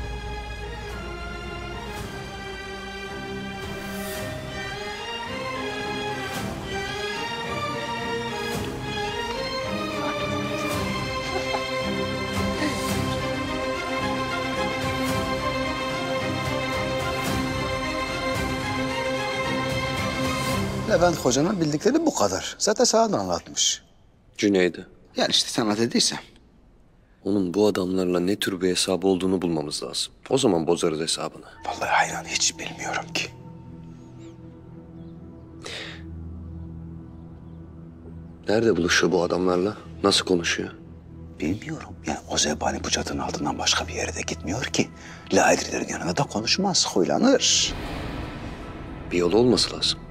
Levent Hoca'nın bildikleri bu kadar. Zaten sana da anlatmış. Cüneyt'i. Yani işte sana dediysem. Onun bu adamlarla ne tür bir hesabı olduğunu bulmamız lazım. O zaman bozarız hesabını. Vallahi hayran hiç bilmiyorum ki. Nerede buluşuyor bu adamlarla? Nasıl konuşuyor? Bilmiyorum. Yani o zebani bu çatının altından başka bir yere de gitmiyor ki. Laidrilerin yanında da konuşmaz, huylanır. Bir yol olması lazım.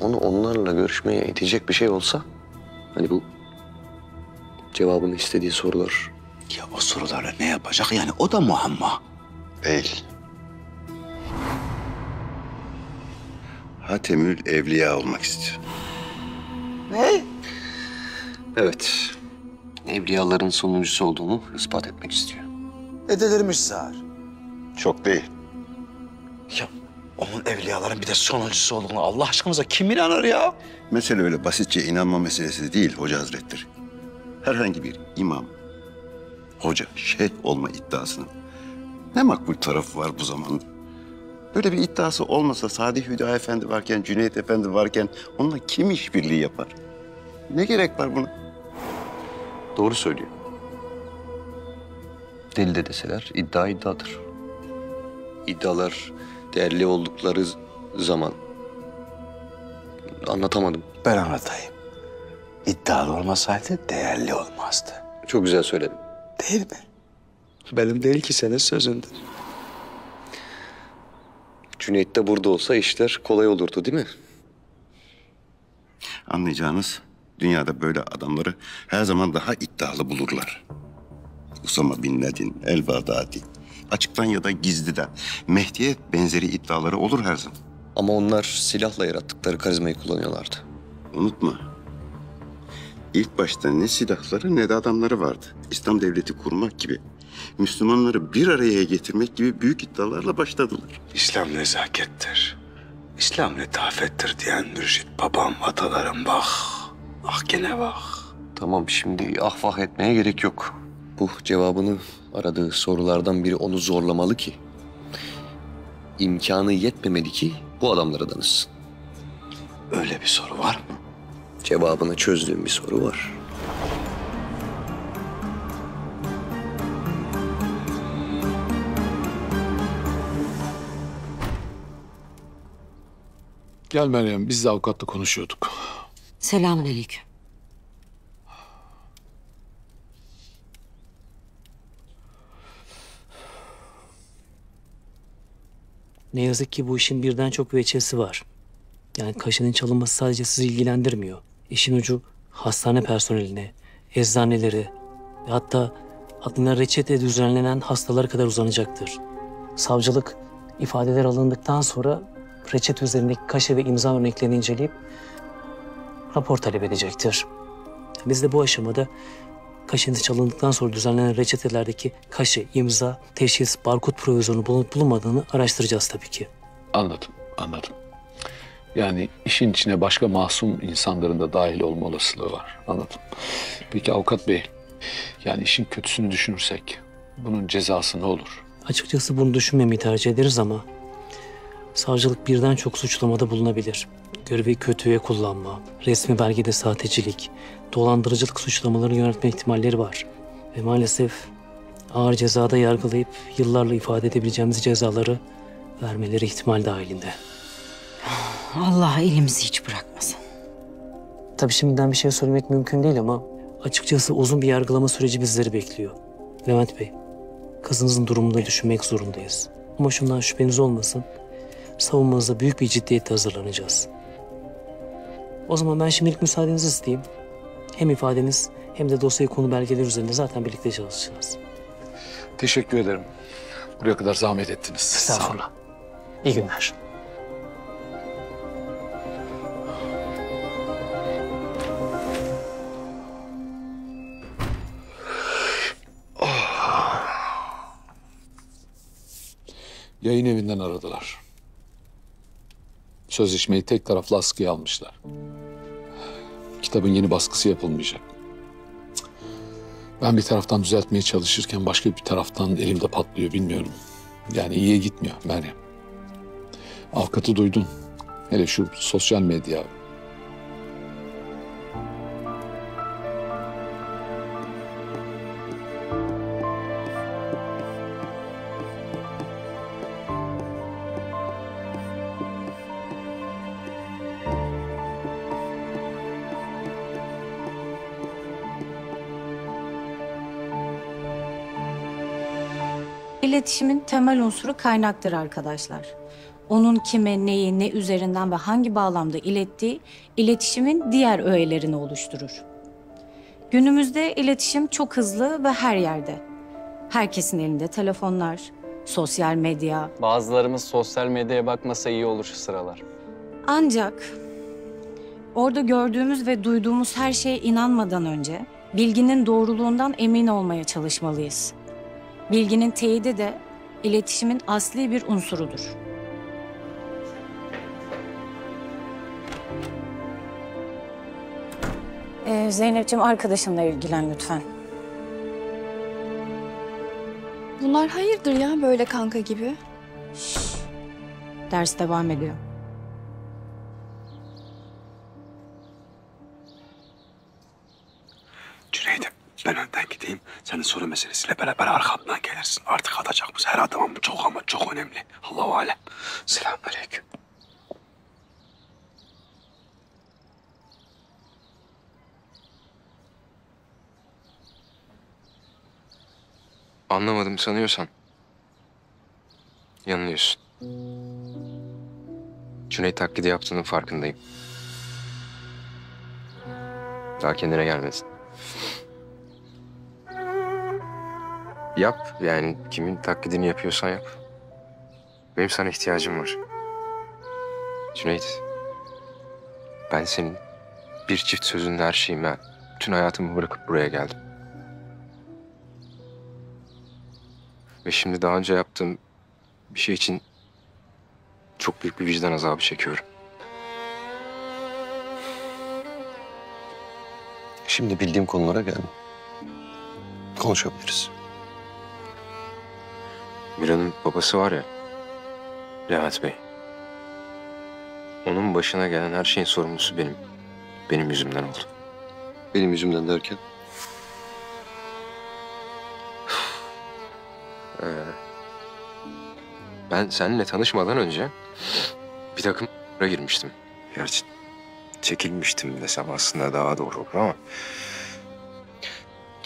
Onu onlarla görüşmeye itecek bir şey olsa... Hani bu cevabını istediği sorular... Ya o sorularla ne yapacak yani o da muamma. Değil. Hatemül Evliya olmak istiyor. Ne? Evet. Evliyaların sonuncusu olduğunu ispat etmek istiyor. Ne delirmiş Sağır? Çok değil. Ya onun evliyaların bir de sonuncusu olduğunu Allah aşkınıza kim inanır ya? Mesele öyle basitçe inanma meselesi değil Hoca Hazretleri. Herhangi bir imam, hoca, şeyh olma iddiasının ne makbul tarafı var bu zamanda? Böyle bir iddiası olmasa Sadi Hüda Efendi varken, Cüneyt Efendi varken onunla kim işbirliği yapar? Ne gerek var buna? Doğru söylüyor. Deli de deseler iddia iddiadır. İddialar değerli oldukları zaman anlatamadım. Ben anlatayım. İddialı olmasaydı değerli olmazdı. Çok güzel söyledin. Değil mi? Benim değil ki senin sözündür. Cüneyt de burada olsa işler kolay olurdu değil mi? Anlayacağınız dünyada böyle adamları her zaman daha iddialı bulurlar. Usama Bin Laden, El Bağdadi. Açıktan ya da gizliden. Mehdi'ye benzeri iddiaları olur her zaman. Ama onlar silahla yarattıkları karizmayı kullanıyorlardı. Unutma. İlk başta ne silahları ne de adamları vardı. İslam devleti kurmak gibi, Müslümanları bir araya getirmek gibi büyük iddialarla başladılar. İslam nezakettir. İslam letafettir diyen mürşit babam, atalarım bak. Ah gene bak. Tamam şimdi ahvah etmeye gerek yok. Bu cevabını aradığı sorulardan biri onu zorlamalı ki. imkanı yetmemeli ki bu adamlara danışsın. Öyle bir soru var mı? Cevabını çözdüğüm bir soru var. Gel Meryem biz de avukatla konuşuyorduk. Selamünaleyküm. Ne yazık ki bu işin birden çok veçesi var. Yani kaşının çalınması sadece sizi ilgilendirmiyor. İşin ucu hastane personeline, eczanelere ve hatta adına reçete düzenlenen hastalara kadar uzanacaktır. Savcılık ifadeler alındıktan sonra reçete üzerindeki kaşe ve imza örneklerini inceleyip rapor talep edecektir. Biz de bu aşamada kaşeniz çalındıktan sonra düzenlenen reçetelerdeki kaşe, imza, teşhis, barkod provizyonu bulunup bulunmadığını araştıracağız tabii ki. Anladım, anladım. Yani işin içine başka masum insanların da dahil olma olasılığı var. Anladım. Peki avukat bey, yani işin kötüsünü düşünürsek bunun cezası ne olur? Açıkçası bunu düşünmemeyi tercih ederiz ama savcılık birden çok suçlamada bulunabilir. Görevi kötüye kullanma, resmi belgede sahtecilik, dolandırıcılık suçlamalarını yönetme ihtimalleri var. Ve maalesef ağır cezada yargılayıp yıllarla ifade edebileceğimiz cezaları vermeleri ihtimal dahilinde. Allah elimizi hiç bırakmasın. Tabii şimdiden bir şey söylemek mümkün değil ama açıkçası uzun bir yargılama süreci bizleri bekliyor. Levent Bey, kızınızın durumunu da düşünmek zorundayız. Ama şundan şüpheniz olmasın, savunmanıza büyük bir ciddiyetle hazırlanacağız. O zaman ben şimdilik müsaadenizi isteyeyim. Hem ifadeniz hem de dosyayı konu belgeleri üzerinde zaten birlikte çalışacağız. Teşekkür ederim. Buraya kadar zahmet ettiniz. Estağfurullah. İyi günler. Yayın evinden aradılar. Sözleşmeyi tek taraflı askıya almışlar. Kitabın yeni baskısı yapılmayacak. Ben bir taraftan düzeltmeye çalışırken başka bir taraftan elimde patlıyor bilmiyorum. Yani iyiye gitmiyor Meryem. Avukatı duydun. Hele şu sosyal medya. İletişimin temel unsuru kaynaktır arkadaşlar. Onun kime, neyi, ne üzerinden ve hangi bağlamda ilettiği iletişimin diğer öğelerini oluşturur. Günümüzde iletişim çok hızlı ve her yerde. Herkesin elinde telefonlar, sosyal medya. Bazılarımız sosyal medyaya bakmasa iyi olur şu sıralar. Ancak orada gördüğümüz ve duyduğumuz her şeye inanmadan önce bilginin doğruluğundan emin olmaya çalışmalıyız. Bilginin teyidi de iletişimin asli bir unsurudur. Ee, Zeynep'ciğim arkadaşınla ilgilen lütfen. Bunlar hayırdır ya böyle kanka gibi? Ders devam ediyor. Cüneyt'im ben önden gideyim. Senin soru meselesiyle beraber arkamdan gelirsin. Artık atacağımız her adamın çok ama çok önemli. Allahu alem. Selamünaleyküm. Anlamadım sanıyorsan. Yanılıyorsun. Cüneyt taklidi yaptığının farkındayım. Daha kendine gelmesin. Yap yani kimin taklidini yapıyorsan yap. Benim sana ihtiyacım var. Cüneyt. Ben senin bir çift sözünün her şeyim ben. Tüm hayatımı bırakıp buraya geldim. Ve şimdi daha önce yaptığım bir şey için Çok büyük bir vicdan azabı çekiyorum. Şimdi bildiğim konulara geldim. Konuşabiliriz. Mira'nın babası var ya, Levent Bey. Onun başına gelen her şeyin sorumlusu benim. Benim yüzümden oldu. Benim yüzümden derken? Ee, ben seninle tanışmadan önce bir takım girmiştim. Gerçi çekilmiştim desem aslında daha doğru olur ama...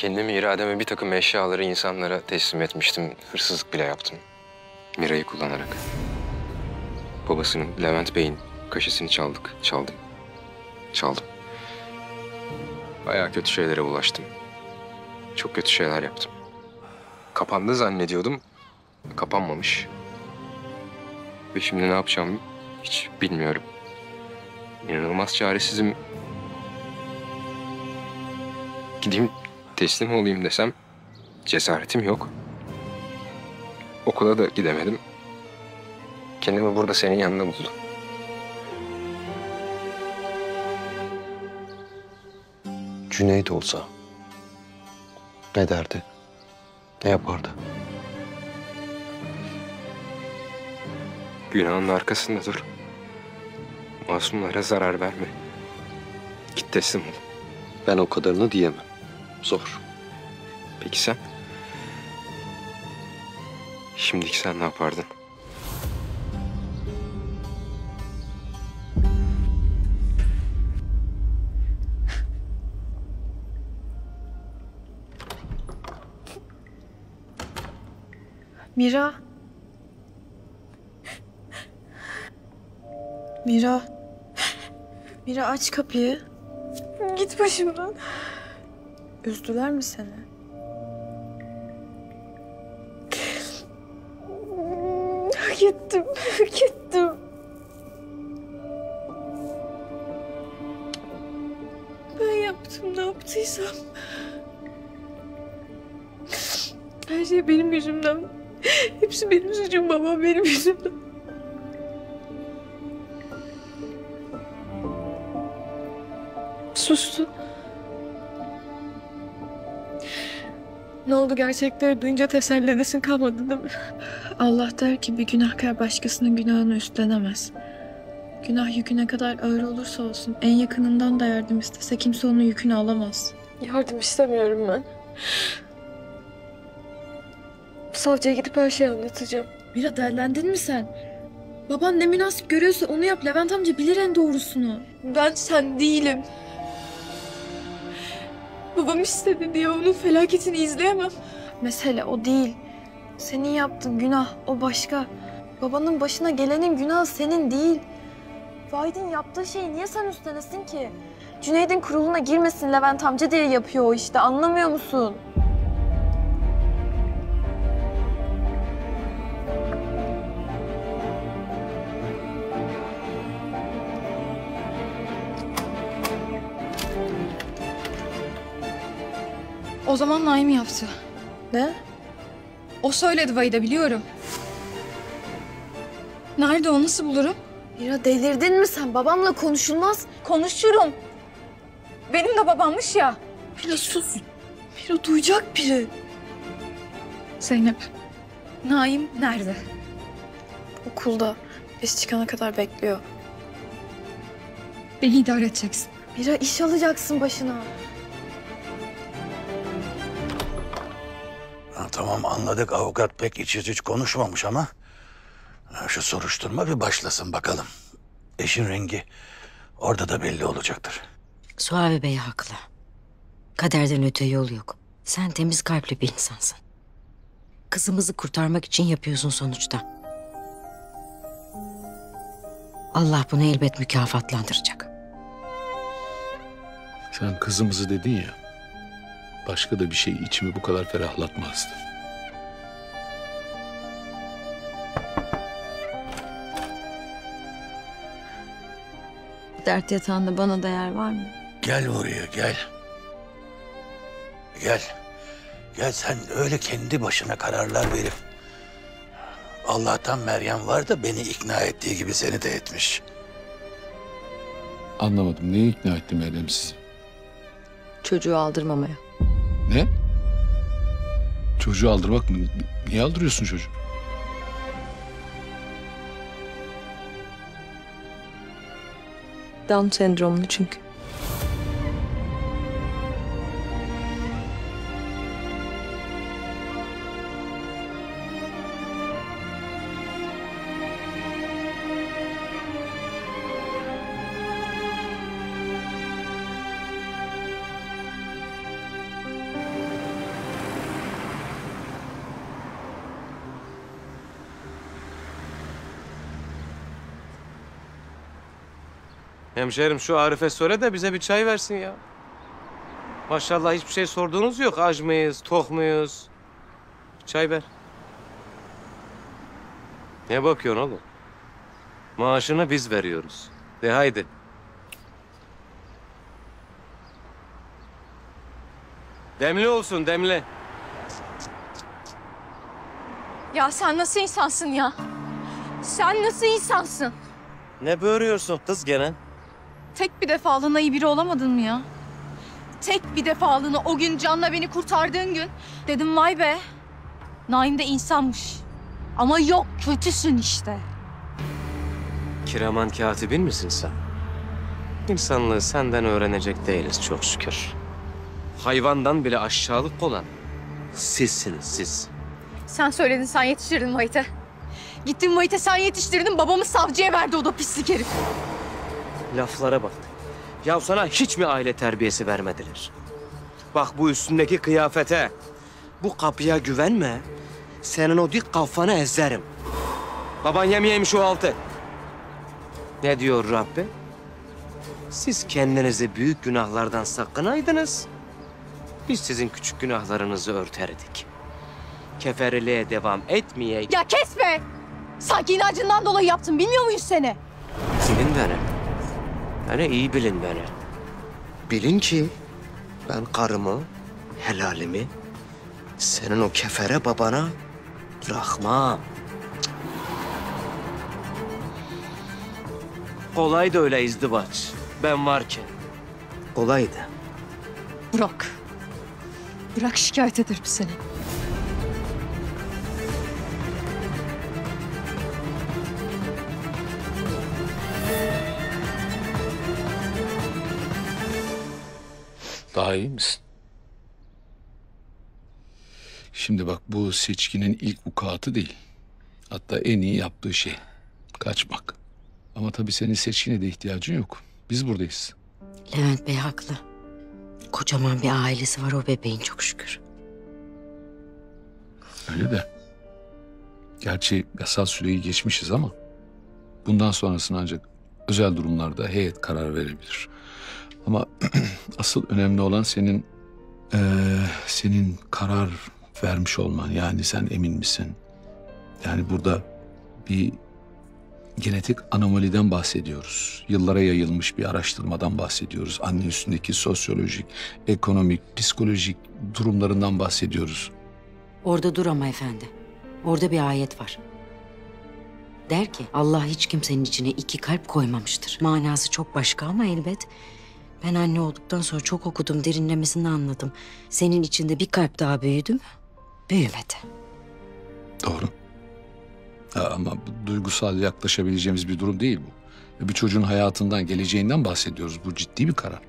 Kendimi irademe bir takım eşyaları insanlara teslim etmiştim. Hırsızlık bile yaptım. Mira'yı kullanarak. Babasının Levent Bey'in kaşesini çaldık. Çaldım. Çaldım. Bayağı kötü şeylere bulaştım. Çok kötü şeyler yaptım. Kapandı zannediyordum. Kapanmamış. Ve şimdi ne yapacağımı hiç bilmiyorum. İnanılmaz çaresizim. Gideyim teslim olayım desem cesaretim yok. Okula da gidemedim. Kendimi burada senin yanında buldum. Cüneyt olsa ne derdi? Ne yapardı? Günahın arkasında dur. Masumlara zarar verme. Git teslim ol. Ben o kadarını diyemem. Zor. Peki sen? Şimdiki sen ne yapardın? Mira. Mira. Mira aç kapıyı. Git başımdan. Üzdüler mi seni? Hak ettim, hak ettim. Ben yaptım ne yaptıysam. Her şey benim yüzümden. Hepsi benim suçum babam benim yüzümden. Sustu. Ne oldu gerçekleri duyunca teselli edesin kalmadı değil mi? Allah der ki bir günahkar başkasının günahını üstlenemez. Günah yükü ne kadar ağır olursa olsun en yakınından da yardım istese kimse onun yükünü alamaz. Yardım istemiyorum ben. Savcıya gidip her şeyi anlatacağım. Mira derlendin mi sen? Baban ne münasip görüyorsa onu yap. Levent amca bilir en doğrusunu. Ben sen değilim. Babam istedi diye onun felaketini izleyemem. Mesele o değil. Senin yaptığın günah o başka. Babanın başına gelenin günahı senin değil. Vahit'in yaptığı şeyi niye sen üstlenesin ki? Cüneyd'in kuruluna girmesin Levent amca diye yapıyor o işte anlamıyor musun? O zaman Naim yaptı. Ne? O söyledi Vahide biliyorum. Nerede o nasıl bulurum? Mira delirdin mi sen? Babamla konuşulmaz. Konuşurum. Benim de babammış ya. Mira sus. Mira duyacak biri. Zeynep. Naim nerede? Okulda. Biz çıkana kadar bekliyor. Beni idare edeceksin. Mira iş alacaksın başına. Tamam anladık avukat pek iç iç konuşmamış ama... ha, Şu soruşturma bir başlasın bakalım. Eşin rengi orada da belli olacaktır. Suavi Bey haklı. Kaderden öte yol yok. Sen temiz kalpli bir insansın. Kızımızı kurtarmak için yapıyorsun sonuçta. Allah bunu elbet mükafatlandıracak. Sen kızımızı dedin ya. Başka da bir şey içimi bu kadar ferahlatmazdı. Dert yatağında bana da yer var mı? Gel buraya gel. Gel. Gel sen öyle kendi başına kararlar verip Allah'tan Meryem var da beni ikna ettiği gibi seni de etmiş. Anlamadım. Neyi ikna etti Meryem sizi? Çocuğu aldırmamaya. Ne? Çocuğu aldırmak mı? Niye aldırıyorsun çocuğu? Down sendromlu çünkü. Hemşerim şu Arif'e söyle de bize bir çay versin ya. Maşallah hiçbir şey sorduğunuz yok. Aç mıyız, tok muyuz? Çay ver. Ne bakıyorsun oğlum? Maaşını biz veriyoruz. De haydi. Demli olsun demli. Ya sen nasıl insansın ya? Sen nasıl insansın? Ne böğürüyorsun kız gene? Tek bir defalığına iyi biri olamadın mı ya? Tek bir defalığına o gün Can'la beni kurtardığın gün dedim vay be. Naim de insanmış. Ama yok kötüsün işte. Kiraman katibin misin sen? İnsanlığı senden öğrenecek değiliz çok şükür. Hayvandan bile aşağılık olan sizsiniz siz. Sen söyledin sen yetiştirdin Vahit'e. Gittin Vahit'e sen yetiştirdin babamı savcıya verdi o da pislik herif. Laflara bak. Ya sana hiç mi aile terbiyesi vermediler? Bak bu üstündeki kıyafete, bu kapıya güvenme. Senin o dik kafanı ezerim. Baban yemeyeymiş o altı. Ne diyor Rabbi? Siz kendinizi büyük günahlardan sakınaydınız. Biz sizin küçük günahlarınızı örterdik. Kefereliğe devam etmeye... Ya kes be! Sanki inancından dolayı yaptın bilmiyor muyuz seni? Bilin beni. Beni iyi bilin beni. Bilin ki ben karımı, helalimi senin o kefere babana bırakmam. Kolaydı öyle izdivaç. Ben varken. Kolaydı. Bırak. Bırak şikayet ederim seni. Daha iyi misin? Şimdi bak bu seçkinin ilk vukuatı değil. Hatta en iyi yaptığı şey. Kaçmak. Ama tabii senin seçkine de ihtiyacın yok. Biz buradayız. Levent Bey haklı. Kocaman bir ailesi var o bebeğin çok şükür. Öyle de. Gerçi yasal süreyi geçmişiz ama... ...bundan sonrasını ancak özel durumlarda heyet karar verebilir. Ama asıl önemli olan senin... eee, ...senin karar vermiş olman. Yani sen emin misin? Yani burada bir genetik anomaliden bahsediyoruz. Yıllara yayılmış bir araştırmadan bahsediyoruz. Anne üstündeki sosyolojik, ekonomik, psikolojik durumlarından bahsediyoruz. Orada dur ama efendi. Orada bir ayet var. Der ki Allah hiç kimsenin içine iki kalp koymamıştır. Manası çok başka ama elbet. Ben anne olduktan sonra çok okudum, derinlemesine anladım. Senin içinde bir kalp daha büyüdü mü? Büyümedi. Doğru. Ha, ama duygusal yaklaşabileceğimiz bir durum değil bu. Bir çocuğun hayatından, geleceğinden bahsediyoruz. Bu ciddi bir karar.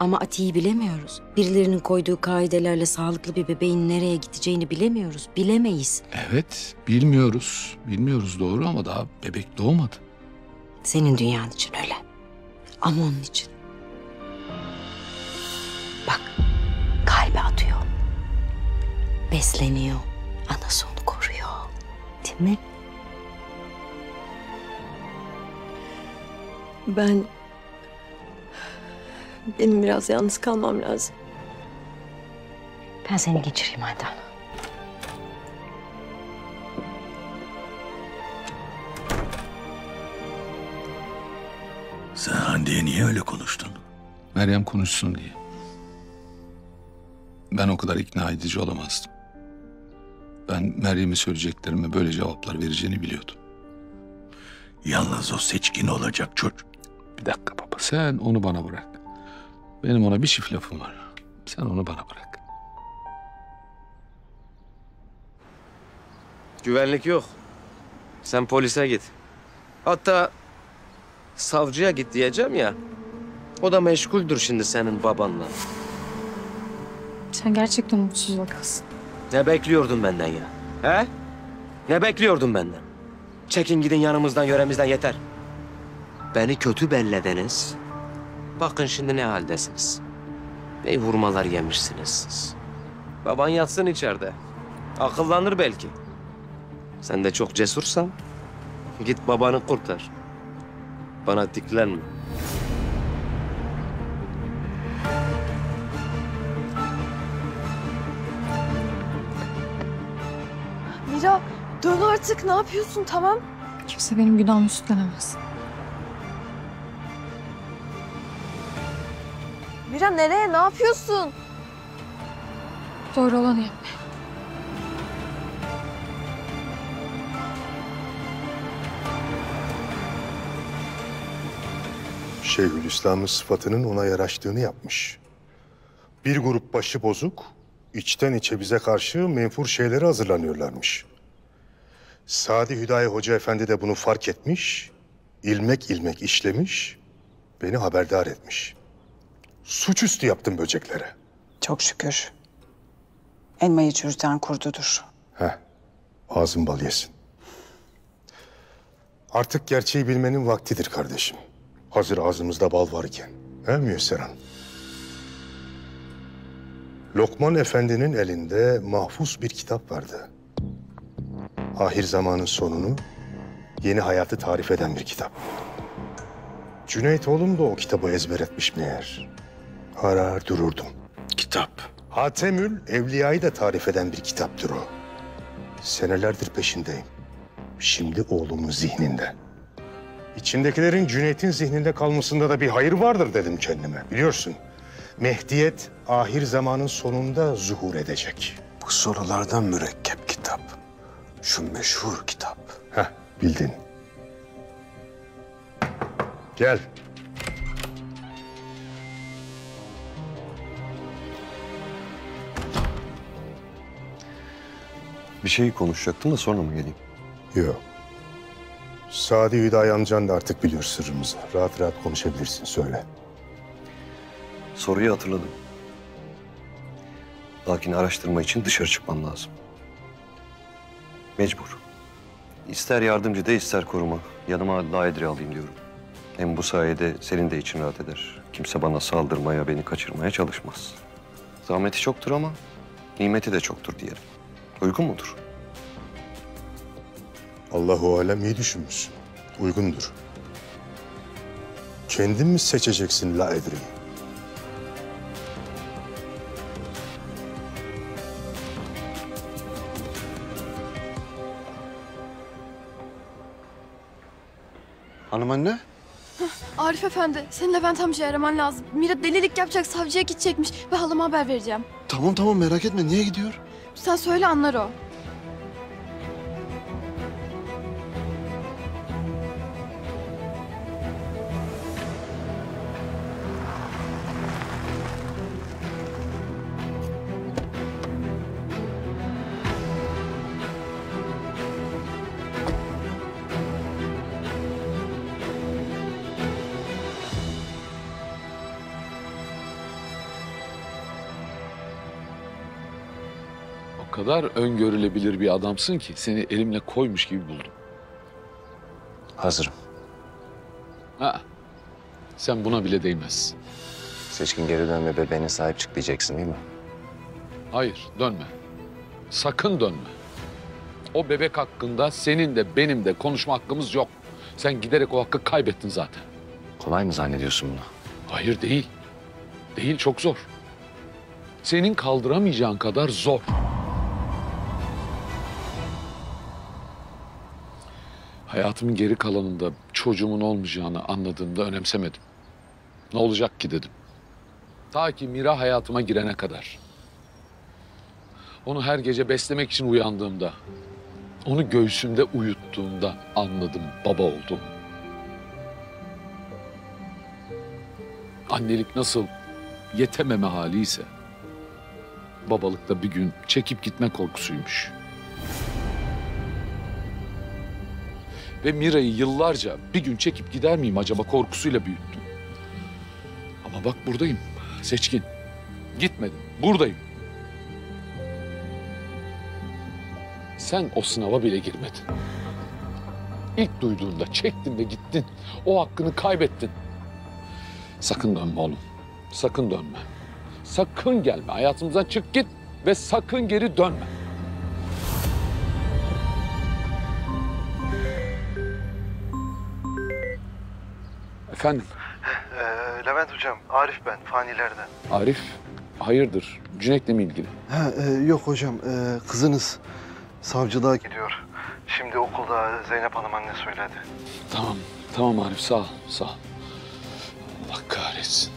Ama Ati'yi bilemiyoruz. Birilerinin koyduğu kaidelerle sağlıklı bir bebeğin nereye gideceğini bilemiyoruz. Bilemeyiz. Evet, bilmiyoruz. Bilmiyoruz doğru ama daha bebek doğmadı. Senin dünyan için öyle. Ama onun için. Kalbi atıyor. Besleniyor. Anası onu koruyor. Değil mi? Ben... Benim biraz yalnız kalmam lazım. Ben seni geçireyim Aydan. Sen Hande'ye niye öyle konuştun? Meryem konuşsun diye. Ben o kadar ikna edici olamazdım. Ben Meryem'e söyleyeceklerime böyle cevaplar vereceğini biliyordum. Yalnız o seçkin olacak çocuk. Bir dakika baba sen onu bana bırak. Benim ona bir çift lafım var. Sen onu bana bırak. Güvenlik yok. Sen polise git. Hatta savcıya git diyeceğim ya. O da meşguldür şimdi senin babanla. Sen gerçekten mutsuz vakasın. Ne bekliyordun benden ya? He? Ne bekliyordun benden? Çekin gidin yanımızdan, yöremizden yeter. Beni kötü bellediniz. Bakın şimdi ne haldesiniz. Ne vurmalar yemişsiniz siz. Baban yatsın içeride. Akıllanır belki. Sen de çok cesursan git babanı kurtar. Bana diklenme. Artık ne yapıyorsun tamam? Kimse benim günahımı üstlenemez. Mira nereye ne yapıyorsun? Doğru olanı yap. Şeyhülislam'ın sıfatının ona yaraştığını yapmış. Bir grup başı bozuk, içten içe bize karşı menfur şeyleri hazırlanıyorlarmış. Sadi Hüdayi Hoca Efendi de bunu fark etmiş, ilmek ilmek işlemiş, beni haberdar etmiş. Suçüstü yaptım böceklere. Çok şükür. Elmayı çürüten kurdudur. Heh, ağzın bal yesin. Artık gerçeği bilmenin vaktidir kardeşim. Hazır ağzımızda bal varken. He Müyesser Hanım? Lokman Efendi'nin elinde mahfuz bir kitap vardı. Ahir zamanın sonunu, yeni hayatı tarif eden bir kitap. Cüneyt oğlum da o kitabı ezber etmiş meğer. Arar dururdum. Kitap. Hatemül Evliya'yı da tarif eden bir kitaptır o. Senelerdir peşindeyim. Şimdi oğlumun zihninde. İçindekilerin Cüneyt'in zihninde kalmasında da bir hayır vardır dedim kendime. Biliyorsun. Mehdiyet ahir zamanın sonunda zuhur edecek. Bu sorulardan mürekkep kitap. Şu meşhur kitap. Heh, bildin. Gel. Bir şey konuşacaktım da sonra mı geleyim? Yok. Sadi Hüdayi amcan da artık biliyor sırrımızı. Rahat rahat konuşabilirsin, söyle. Soruyu hatırladım. Lakin araştırma için dışarı çıkmam lazım. Mecbur. İster yardımcı de ister koruma. Yanıma Laedri alayım diyorum. Hem bu sayede senin de için rahat eder. Kimse bana saldırmaya, beni kaçırmaya çalışmaz. Zahmeti çoktur ama nimeti de çoktur diyelim. Uygun mudur? Allahu alem iyi düşünmüşsün. Uygundur. Kendin mi seçeceksin la edri'yi? Hanım anne? Arif Efendi, senin Levent amcayı araman lazım. Mira delilik yapacak, savcıya gidecekmiş ve halama haber vereceğim. Tamam tamam merak etme. Niye gidiyor? Sen söyle anlar o. kadar öngörülebilir bir adamsın ki seni elimle koymuş gibi buldum. Hazırım. Ha. Sen buna bile değmezsin. Seçkin geri dön ve bebeğine sahip çık diyeceksin değil mi? Hayır, dönme. Sakın dönme. O bebek hakkında senin de benim de konuşma hakkımız yok. Sen giderek o hakkı kaybettin zaten. Kolay mı zannediyorsun bunu? Hayır değil. Değil çok zor. Senin kaldıramayacağın kadar zor. Hayatımın geri kalanında çocuğumun olmayacağını anladığımda önemsemedim. Ne olacak ki dedim. Ta ki Mira hayatıma girene kadar. Onu her gece beslemek için uyandığımda, onu göğsümde uyuttuğumda anladım baba olduğumu. Annelik nasıl yetememe haliyse, babalıkta bir gün çekip gitme korkusuymuş. Ve Mira'yı yıllarca bir gün çekip gider miyim acaba korkusuyla büyüttüm. Ama bak buradayım, seçkin. Gitmedim, buradayım. Sen o sınava bile girmedin. İlk duyduğunda çektin ve gittin. O hakkını kaybettin. Sakın dönme oğlum. Sakın dönme. Sakın gelme. Hayatımızdan çık git ve sakın geri dönme. Efendim Ee, Levent hocam, Arif ben, fanilerden. Arif hayırdır? Cüneyt'le mi ilgili? Ha, e, yok hocam, e, kızınız savcılığa gidiyor. Şimdi okulda Zeynep Hanım anne söyledi. Tamam. Tamam Arif sağ ol. Sağ ol. Allah kahretsin.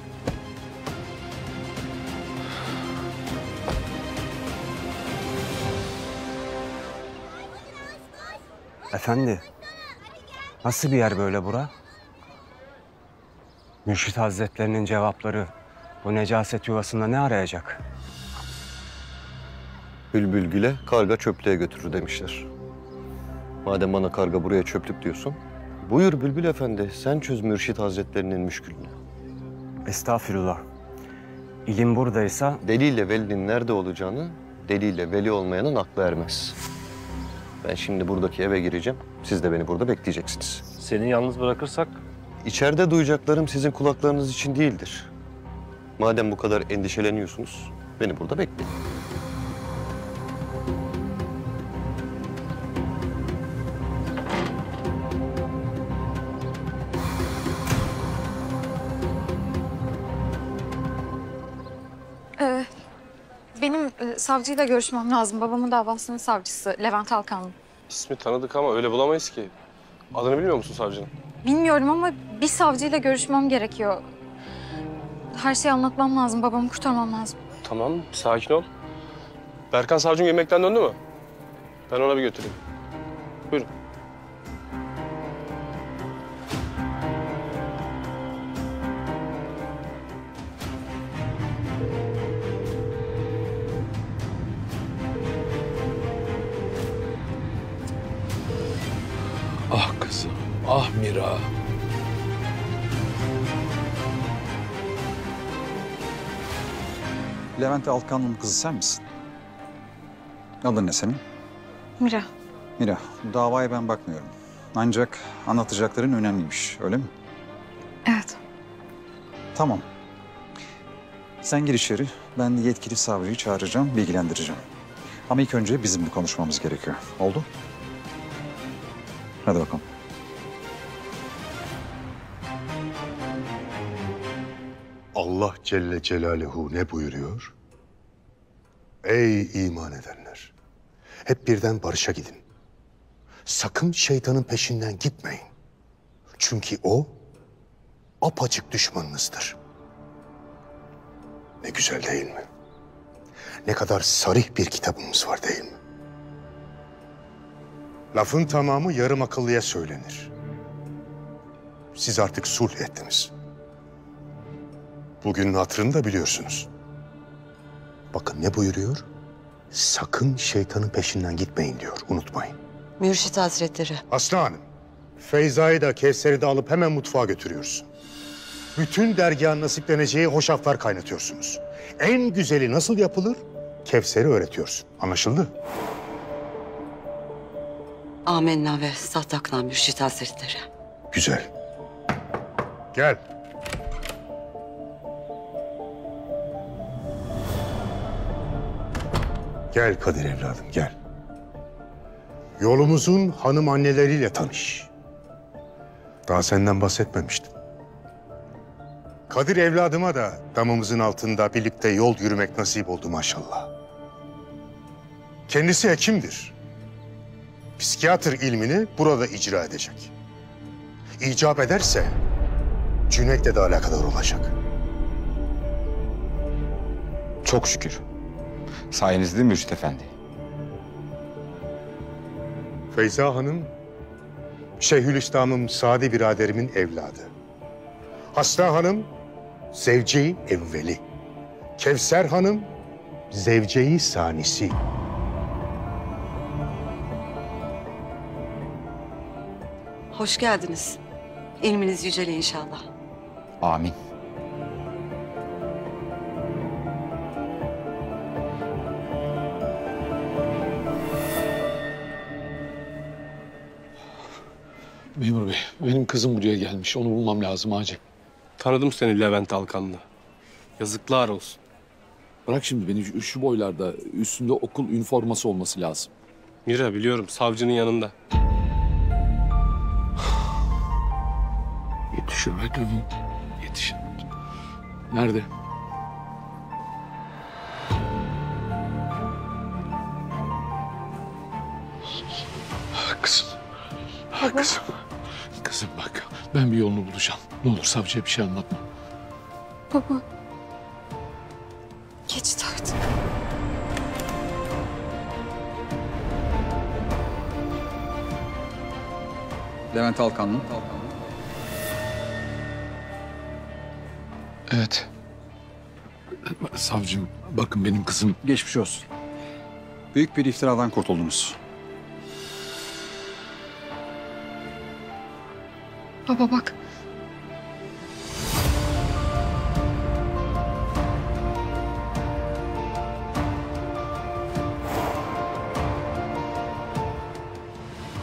Efendi, nasıl bir yer böyle bura? Mürşit Hazretlerinin cevapları bu necaset yuvasında ne arayacak? Bülbül güle, karga çöplüğe götürür demişler. Madem bana karga buraya çöplük diyorsun, buyur Bülbül Efendi, sen çöz Mürşit Hazretlerinin müşkülünü. Estağfirullah. İlim buradaysa... Deliyle velinin nerede olacağını, deliyle veli olmayanın aklı ermez. Ben şimdi buradaki eve gireceğim, siz de beni burada bekleyeceksiniz. Seni yalnız bırakırsak? İçeride duyacaklarım sizin kulaklarınız için değildir. Madem bu kadar endişeleniyorsunuz, beni burada bekleyin. Ee, benim e, savcıyla görüşmem lazım. Babamın davasının savcısı Levent Alkanlı. İsmi tanıdık ama öyle bulamayız ki. Adını bilmiyor musun savcının? Bilmiyorum ama bir savcıyla görüşmem gerekiyor. Her şeyi anlatmam lazım. Babamı kurtarmam lazım. Tamam, sakin ol. Berkan savcım yemekten döndü mü? Ben ona bir götüreyim. Buyurun. Ah Mira. Levent Alkanlı'nın kızı sen misin? Adın ne senin? Mira. Mira, davaya ben bakmıyorum. Ancak anlatacakların önemliymiş, öyle mi? Evet. Tamam. Sen gir içeri, ben de yetkili savcıyı çağıracağım, bilgilendireceğim. Ama ilk önce bizim bir konuşmamız gerekiyor. Oldu? Hadi bakalım. Allah Celle Celaluhu ne buyuruyor? Ey iman edenler! Hep birden barışa gidin. Sakın şeytanın peşinden gitmeyin. Çünkü o apaçık düşmanınızdır. Ne güzel değil mi? Ne kadar sarih bir kitabımız var değil mi? Lafın tamamı yarım akıllıya söylenir. Siz artık sulh ettiniz. Bugünün hatırını da biliyorsunuz. Bakın ne buyuruyor? Sakın şeytanın peşinden gitmeyin diyor. Unutmayın. Mürşit Hazretleri. Aslı Hanım, Feyza'yı da Kevser'i de alıp hemen mutfağa götürüyoruz. Bütün dergahın nasipleneceği hoşaflar kaynatıyorsunuz. En güzeli nasıl yapılır? Kevser'i öğretiyorsun. Anlaşıldı? Amenna ve saddakna Mürşit Hazretleri. Güzel. Gel. Gel Kadir evladım gel. Yolumuzun hanım anneleriyle tanış. Daha senden bahsetmemiştim. Kadir evladıma da damımızın altında birlikte yol yürümek nasip oldu maşallah. Kendisi hekimdir. Psikiyatr ilmini burada icra edecek. İcap ederse Cüneyt'le de alakadar olacak. Çok şükür. Sayenizde Mürşit Efendi. Feyza Hanım, Şeyhülislam'ım Sadi biraderimin evladı. Hasna Hanım, zevce-i evveli. Kevser Hanım, zevce-i sanisi. Hoş geldiniz. İlminiz yücele inşallah. Amin. Memur bey, benim kızım buraya gelmiş. Onu bulmam lazım acil. Tanıdım seni Levent Alkanlı. Yazıklar olsun. Bırak şimdi beni şu- şu boylarda üstünde okul üniforması olması lazım. Mira biliyorum savcının yanında. Yetişemedim. Yetişemedim. Nerede? Kızım. Kızım. Kızım bak ben bir yolunu bulacağım. Ne olur savcıya bir şey anlatma. Baba. Geçti artık. Levent Alkanlı. Evet. Savcım bakın benim kızım Geçmiş olsun. Büyük bir iftiradan kurtuldunuz. Baba bak.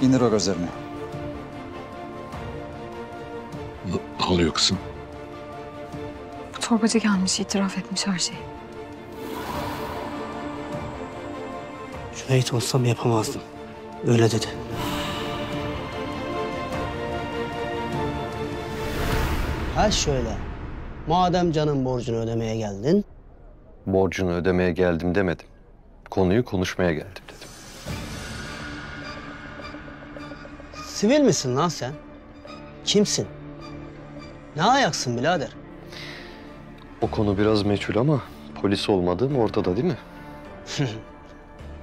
İndir o gözlerini. ne oluyor kızım? Torbacı gelmiş itiraf etmiş her şeyi. Cüneyt olsam yapamazdım. Öyle dedi. Ha şöyle. Madem canın borcunu ödemeye geldin, Borcunu ödemeye geldim demedim. Konuyu konuşmaya geldim dedim. sivil misin lan sen? Kimsin? Ne ayaksın birader? O konu biraz meçhul ama polis olmadığım ortada değil mi?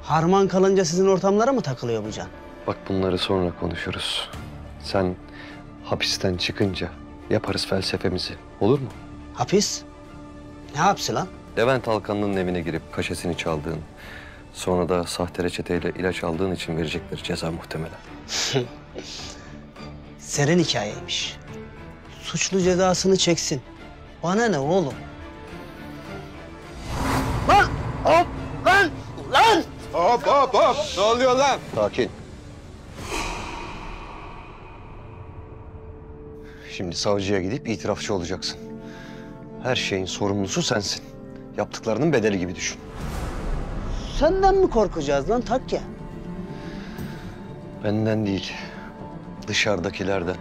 Harman kalınca sizin ortamlara mı takılıyor bu can? Bak bunları sonra konuşuruz. Sen hapisten çıkınca yaparız felsefemizi. Olur mu? Hapis? Ne hapsi lan? Levent Alkanlı'nın evine girip kaşesini çaldığın, sonra da sahte reçeteyle ilaç aldığın için verecekler ceza muhtemelen. Serin hikayeymiş. Suçlu cezasını çeksin. Bana ne oğlum? Lan! Hop! Lan! Lan! Hop hop hop! Ne oluyor lan? Sakin. Şimdi savcıya gidip itirafçı olacaksın. Her şeyin sorumlusu sensin. Yaptıklarının bedeli gibi düşün. Senden mi korkacağız lan takke? Benden değil, dışarıdakilerden.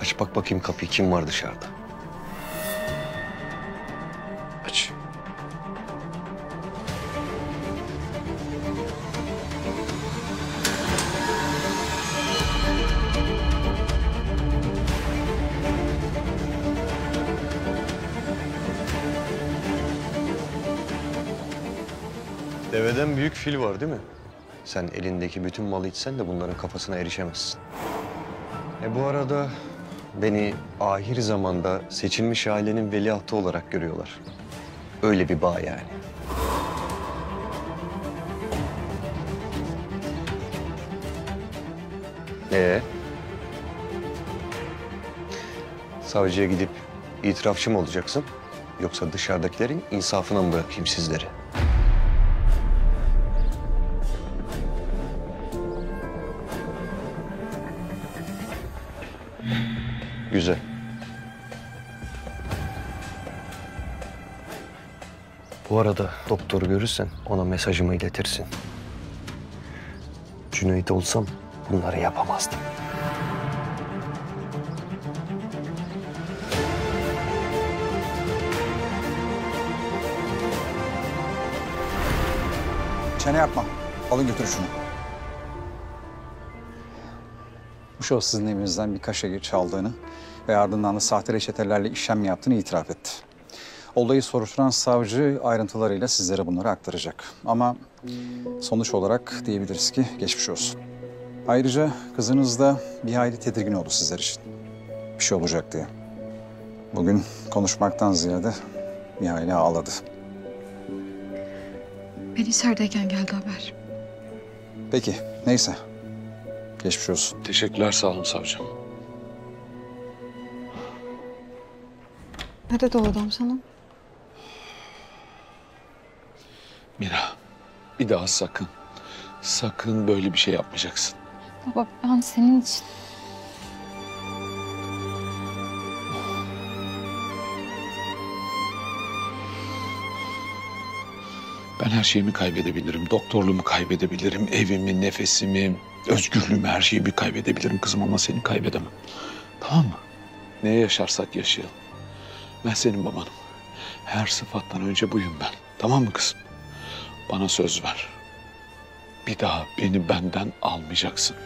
Aç bak bakayım kapıyı kim var dışarıda? Fil var değil mi? Sen elindeki bütün malı içsen de bunların kafasına erişemezsin. E bu arada beni ahir zamanda seçilmiş ailenin veliahtı olarak görüyorlar. Öyle bir bağ yani. Ee? Savcıya gidip itirafçı mı olacaksın? Yoksa dışarıdakilerin insafına mı bırakayım sizleri? Güzel. Bu arada doktoru görürsen ona mesajımı iletirsin. Cüneyt olsam bunları yapamazdım. Çene yapma. Alın götür şunu. Bu şahıs sizin evinizden bir kaşe çaldığını ve ardından da sahte reçetelerle işlem yaptığını itiraf etti. Olayı soruşturan savcı ayrıntılarıyla sizlere bunları aktaracak. Ama sonuç olarak diyebiliriz ki geçmiş olsun. Ayrıca kızınız da bir hayli tedirgin oldu sizler için. Bir şey olacak diye. Bugün konuşmaktan ziyade bir hayli ağladı. Ben içerideyken geldi haber. Peki, neyse. Geçmiş olsun. Teşekkürler sağ olun savcım. Ne dedi o adam sana? Mira bir daha sakın, sakın böyle bir şey yapmayacaksın. Baba ben senin için... Ben her şeyimi kaybedebilirim. Doktorluğumu kaybedebilirim. Evimi, nefesimi, özgürlüğümü, her şeyimi kaybedebilirim kızım ama seni kaybedemem. Tamam mı? Neye yaşarsak yaşayalım. Ben senin babanım. Her sıfattan önce buyum ben. Tamam mı kızım? Bana söz ver. Bir daha beni benden almayacaksın.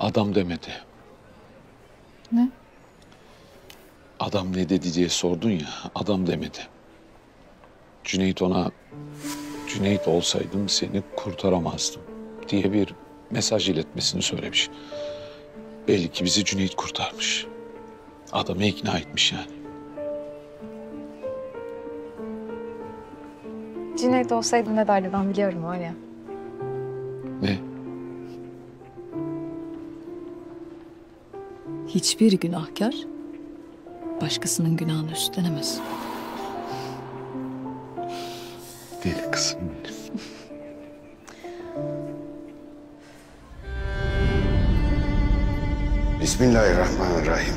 Adam demedi. Ne? Adam ne dedi diye sordun ya, adam demedi. Cüneyt ona, Cüneyt olsaydım seni kurtaramazdım diye bir mesaj iletmesini söylemiş. Belli ki bizi Cüneyt kurtarmış. Adamı ikna etmiş yani. Cüneyt olsaydı ne derdi ben biliyorum var ya. Ne? Hiçbir günahkar başkasının günahını üstlenemez. Deli kızım Bismillahirrahmanirrahim.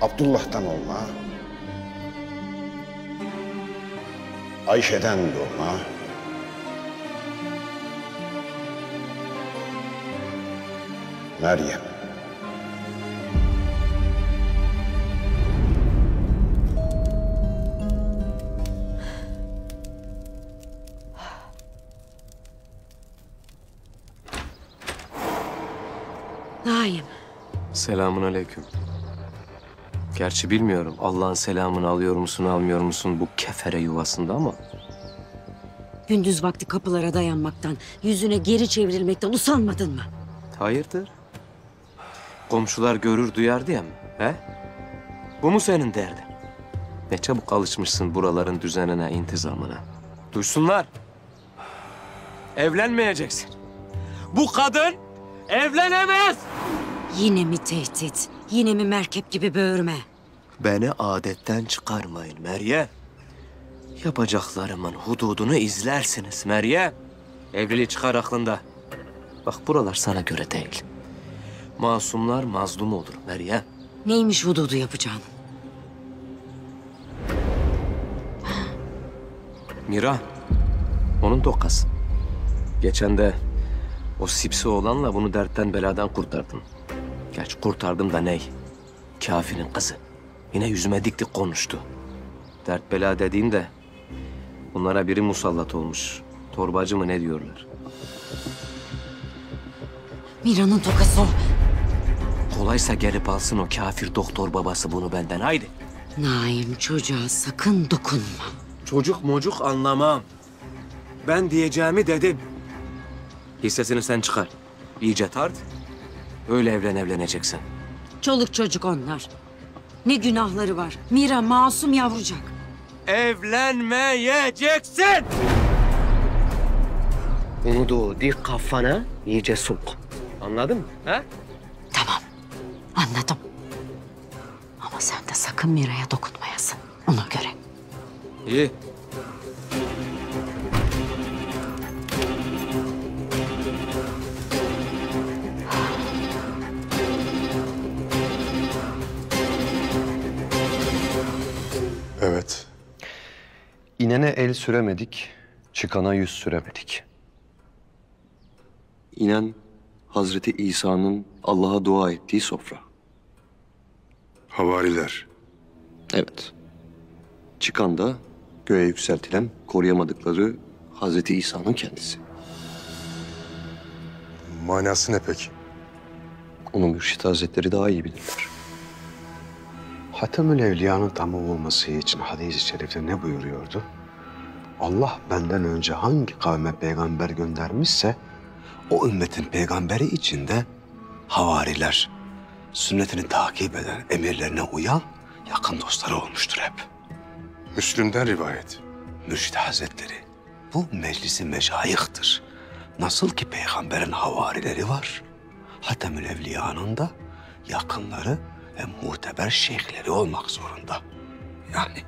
Abdullah'tan olma. Ayşe'den doğma. Meryem. Naim. Selamun aleyküm. Gerçi bilmiyorum Allah'ın selamını alıyor musun almıyor musun bu kefere yuvasında ama Gündüz vakti kapılara dayanmaktan, yüzüne geri çevrilmekten usanmadın mı? hayırdır? Komşular görür duyar diye mi? He? Bu mu senin derdin? Ne çabuk alışmışsın buraların düzenine, intizamına. Duysunlar. Evlenmeyeceksin. Bu kadın evlenemez. Yine mi tehdit? Yine mi merkep gibi böğürme? Beni adetten çıkarmayın Meryem. Yapacaklarımın hududunu izlersiniz Meryem. Evliliği çıkar aklında. Bak buralar sana göre değil. Masumlar mazlum olur Meryem. Neymiş hududu yapacağın? Mira, onun tokası. Geçen de o sipsi olanla bunu dertten beladan kurtardım. Gerçi kurtardım da ney? Kafinin kızı. Yine yüzüme dikti konuştu. Dert bela dediğimde bunlara biri musallat olmuş. Torbacı mı ne diyorlar? Mira'nın tokası o. Kolaysa gelip alsın o kafir doktor babası bunu benden. Haydi. Naim çocuğa sakın dokunma. Çocuk mocuk anlamam. Ben diyeceğimi dedim. Hissesini sen çıkar. İyice tart. Öyle evlen evleneceksin. Çoluk çocuk onlar. Ne günahları var. Mira masum yavrucak. Evlenmeyeceksin. Bunu da dik kafana iyice sok. Anladın mı? Ha? Anladım. Ama sen de sakın Mira'ya dokunmayasın. Ona göre. İyi. Evet. İnene el süremedik, çıkana yüz süremedik. İnen Hazreti İsa'nın Allah'a dua ettiği sofra. Havariler. Evet. Çıkan da göğe yükseltilen koruyamadıkları Hazreti İsa'nın kendisi. Manası ne peki? Onu Mürşit Hazretleri daha iyi bilirler. Hatemül Evliya'nın tamam olması için hadis-i şerifte ne buyuruyordu? Allah benden önce hangi kavme peygamber göndermişse o ümmetin peygamberi içinde havariler, sünnetini takip eden, emirlerine uyan yakın dostları olmuştur hep. Müslüm'den rivayet. Mürşid Hazretleri bu meclisi meşayihtir. Nasıl ki peygamberin havarileri var, Hatemül Evliya'nın da yakınları ve muteber şeyhleri olmak zorunda. Yani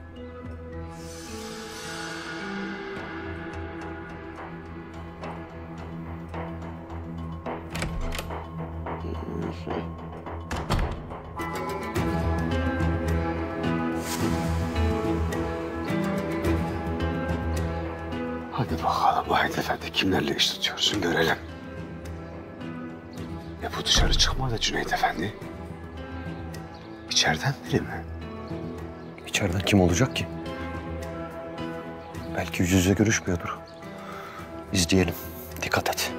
Hadi bakalım Vahit Efendi kimlerle iş tutuyorsun görelim. Ya bu dışarı çıkmadı Cüneyt Efendi. İçeriden biri mi? İçeriden kim olacak ki? Belki yüz yüze görüşmüyordur. İzleyelim. Dikkat et.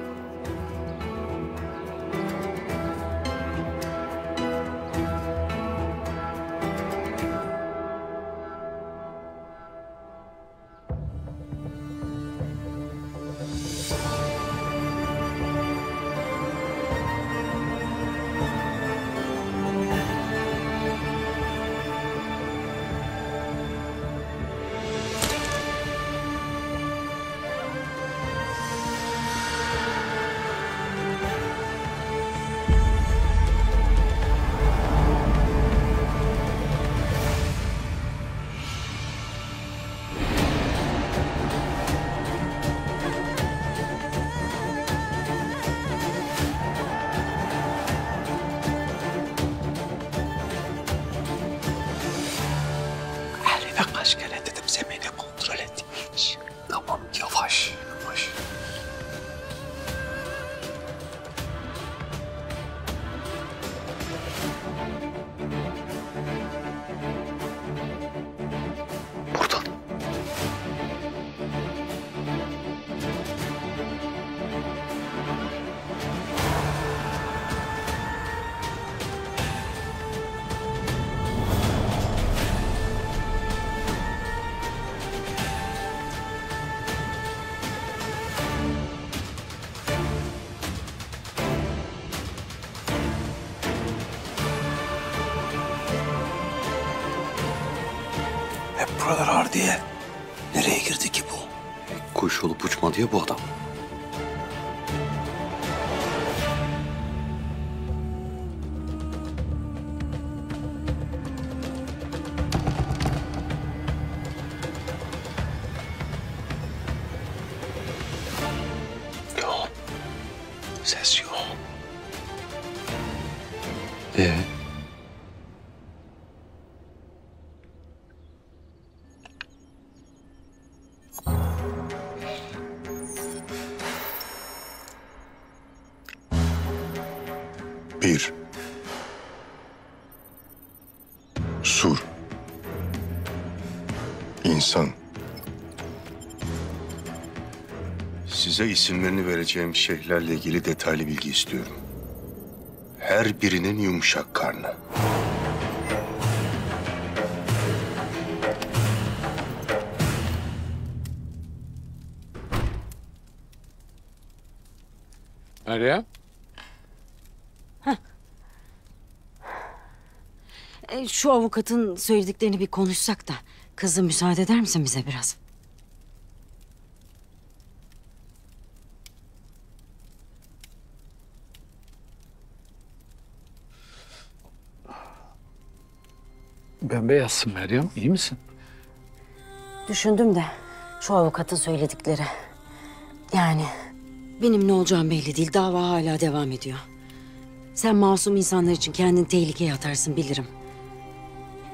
Buralar ağır diye. Nereye girdi ki bu? Kuş olup uçmadı ya bu adam. İsimlerini vereceğim şeyhlerle ilgili detaylı bilgi istiyorum. Her birinin yumuşak karnı. Meryem? E, şu avukatın söylediklerini bir konuşsak da. Kızım müsaade eder misin bize biraz? Bembeyazsın Meryem. iyi misin? Düşündüm de şu avukatın söyledikleri. Yani benim ne olacağım belli değil. Dava hala devam ediyor. Sen masum insanlar için kendini tehlikeye atarsın bilirim.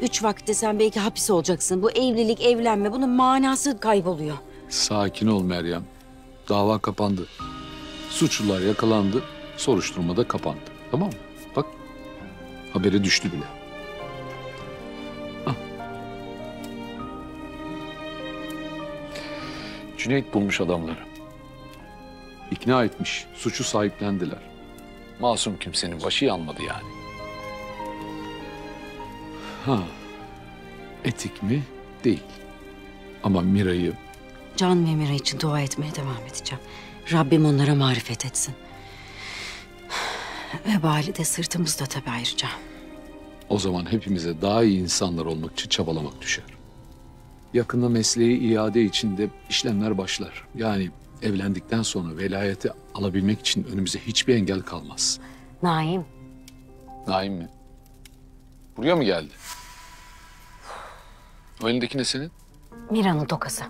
Üç vakte sen belki hapis olacaksın. Bu evlilik, evlenme bunun manası kayboluyor. Sakin ol Meryem. Dava kapandı. Suçlular yakalandı. Soruşturma da kapandı. Tamam mı? Bak haberi düştü bile. Cüneyt bulmuş adamları. İkna etmiş. Suçu sahiplendiler. Masum kimsenin başı yanmadı yani. Ha. Etik mi? Değil. Ama Mira'yı Can ve Mira için dua etmeye devam edeceğim. Rabbim onlara marifet etsin. Vebali de sırtımızda tabii ayrıca. o zaman hepimize daha iyi insanlar olmak için çabalamak düşer. Yakında mesleği iade içinde işlemler başlar. Yani evlendikten sonra velayeti alabilmek için önümüze hiçbir engel kalmaz. Naim, Naim mi? Buraya mı geldi? O elindeki ne senin? Mira'nın tokası.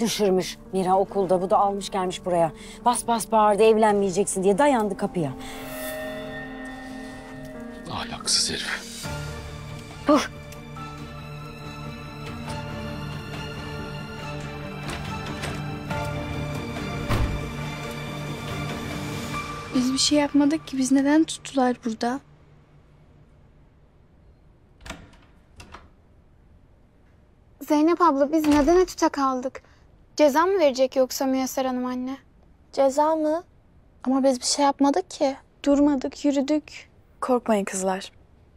Düşürmüş. Mira okulda bu da almış gelmiş buraya. Bas bas bağırdı evlenmeyeceksin diye dayandı kapıya. Ahlaksız herif. Dur. Biz bir şey yapmadık ki. Biz neden tuttular burada? Zeynep abla biz neden etüte kaldık? Ceza mı verecek yoksa Müyesser Hanım anne? Ceza mı? Ama biz bir şey yapmadık ki. Durmadık, yürüdük. Korkmayın kızlar.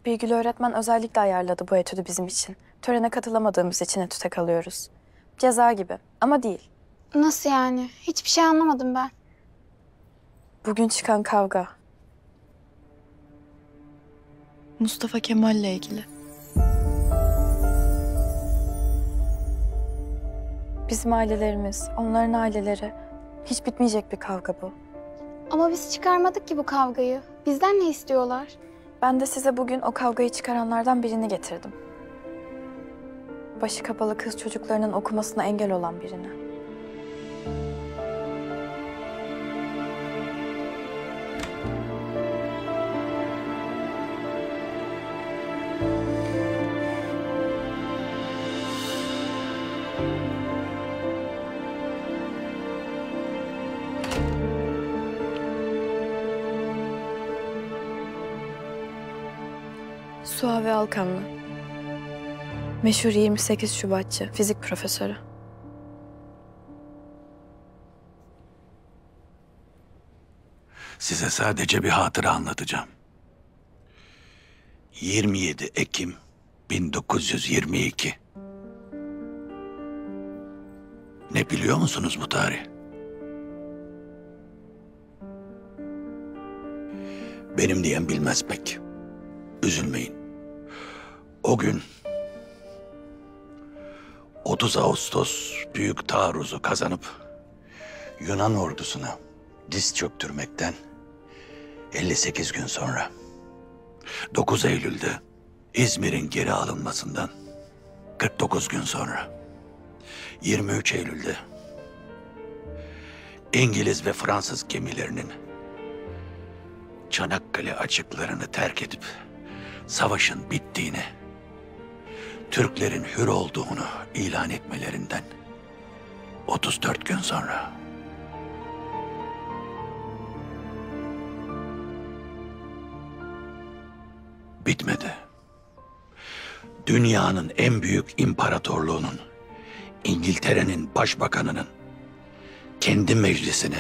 Birgül öğretmen özellikle ayarladı bu etüdü bizim için. Törene katılamadığımız için etüte kalıyoruz. Ceza gibi ama değil. Nasıl yani? Hiçbir şey anlamadım ben. Bugün çıkan kavga. Mustafa Kemal'le ilgili. Bizim ailelerimiz, onların aileleri. Hiç bitmeyecek bir kavga bu. Ama biz çıkarmadık ki bu kavgayı. Bizden ne istiyorlar? Ben de size bugün o kavgayı çıkaranlardan birini getirdim. Başı kapalı kız çocuklarının okumasına engel olan birini. Suave Alkanlı. Meşhur 28 Şubatçı, fizik profesörü. Size sadece bir hatıra anlatacağım. 27 Ekim 1922. Ne biliyor musunuz bu tarih? Benim diyen bilmez pek. Üzülmeyin. O gün 30 Ağustos büyük taarruzu kazanıp Yunan ordusuna diz çöktürmekten 58 gün sonra 9 Eylül'de İzmir'in geri alınmasından 49 gün sonra 23 Eylül'de İngiliz ve Fransız gemilerinin Çanakkale açıklarını terk edip savaşın bittiğini, Türklerin hür olduğunu ilan etmelerinden 34 gün sonra bitmedi. Dünyanın en büyük imparatorluğunun, İngiltere'nin başbakanının kendi meclisini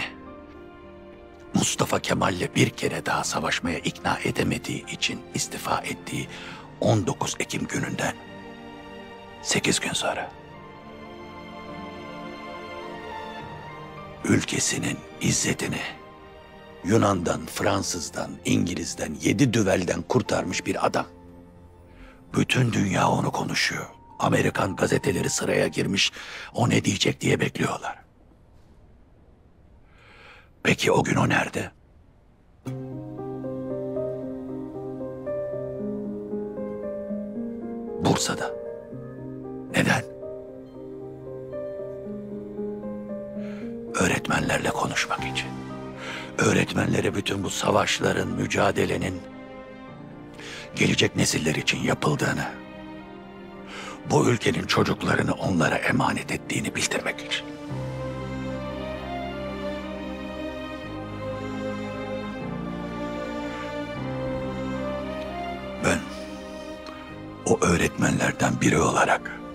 Mustafa Kemal'le bir kere daha savaşmaya ikna edemediği için istifa ettiği 19 Ekim gününden 8 gün sonra ülkesinin izzetini Yunan'dan, Fransız'dan, İngiliz'den, yedi düvelden kurtarmış bir adam. Bütün dünya onu konuşuyor. Amerikan gazeteleri sıraya girmiş, o ne diyecek diye bekliyorlar. Peki o gün o nerede? Bursa'da. Neden? Öğretmenlerle konuşmak için. Öğretmenlere bütün bu savaşların, mücadelenin gelecek nesiller için yapıldığını, bu ülkenin çocuklarını onlara emanet ettiğini bildirmek için. Ben o öğretmenlerden biri olarak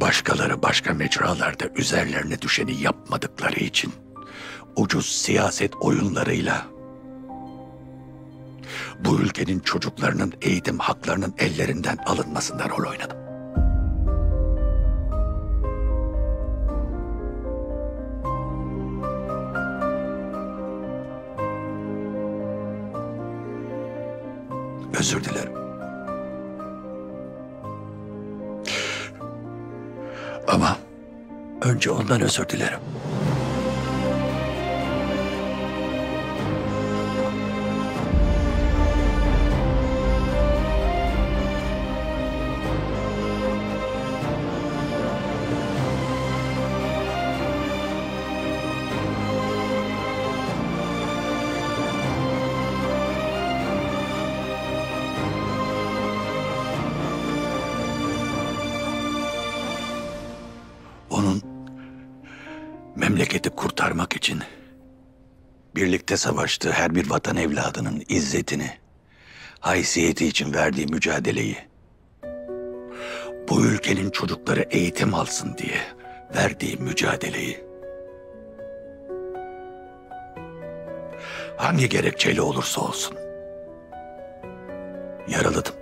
başkaları başka mecralarda üzerlerine düşeni yapmadıkları için ucuz siyaset oyunlarıyla bu ülkenin çocuklarının eğitim haklarının ellerinden alınmasında rol oynadım. Özür dilerim. Ama önce ondan özür dilerim. Birlikte savaştığı her bir vatan evladının izzetini, haysiyeti için verdiği mücadeleyi, bu ülkenin çocukları eğitim alsın diye verdiği mücadeleyi, hangi gerekçeyle olursa olsun yaraladım.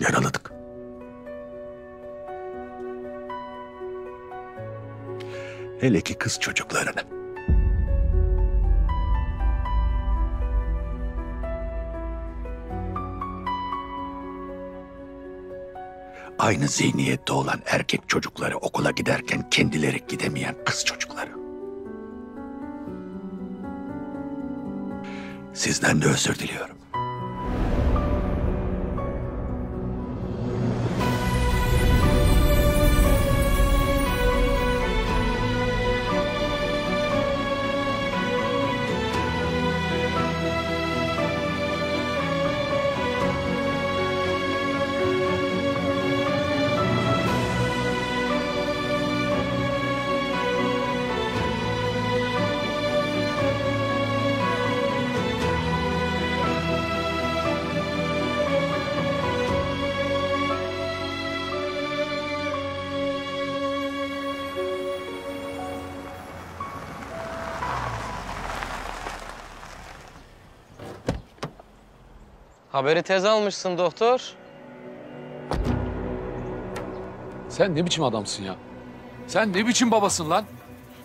Yaraladık. Hele ki kız çocuklarını. Aynı zihniyette olan erkek çocukları okula giderken kendileri gidemeyen kız çocukları. Sizden de özür diliyorum. Haberi tez almışsın doktor. Sen ne biçim adamsın ya? Sen ne biçim babasın lan?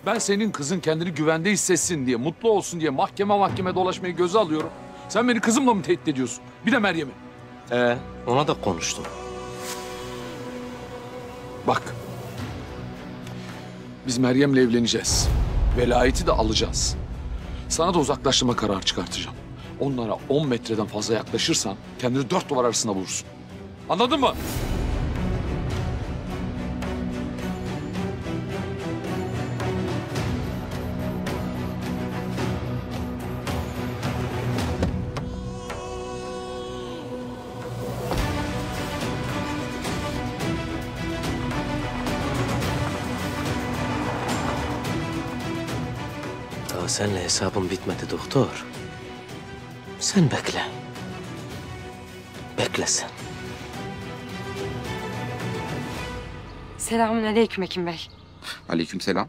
Ben senin kızın kendini güvende hissetsin diye, mutlu olsun diye mahkeme mahkeme dolaşmayı göze alıyorum. Sen beni kızımla mı tehdit ediyorsun? Bir de Meryem'i. Ee, ona da konuştum. Bak. Biz Meryem'le evleneceğiz. Velayeti de alacağız. Sana da uzaklaştırma kararı çıkartacağım. Onlara 10 metreden fazla yaklaşırsan kendini dört duvar arasında bulursun. Anladın mı? Daha seninle hesabım bitmedi doktor. Sen bekle. Bekle sen. Selamünaleyküm Hekim Bey. Aleykümselam.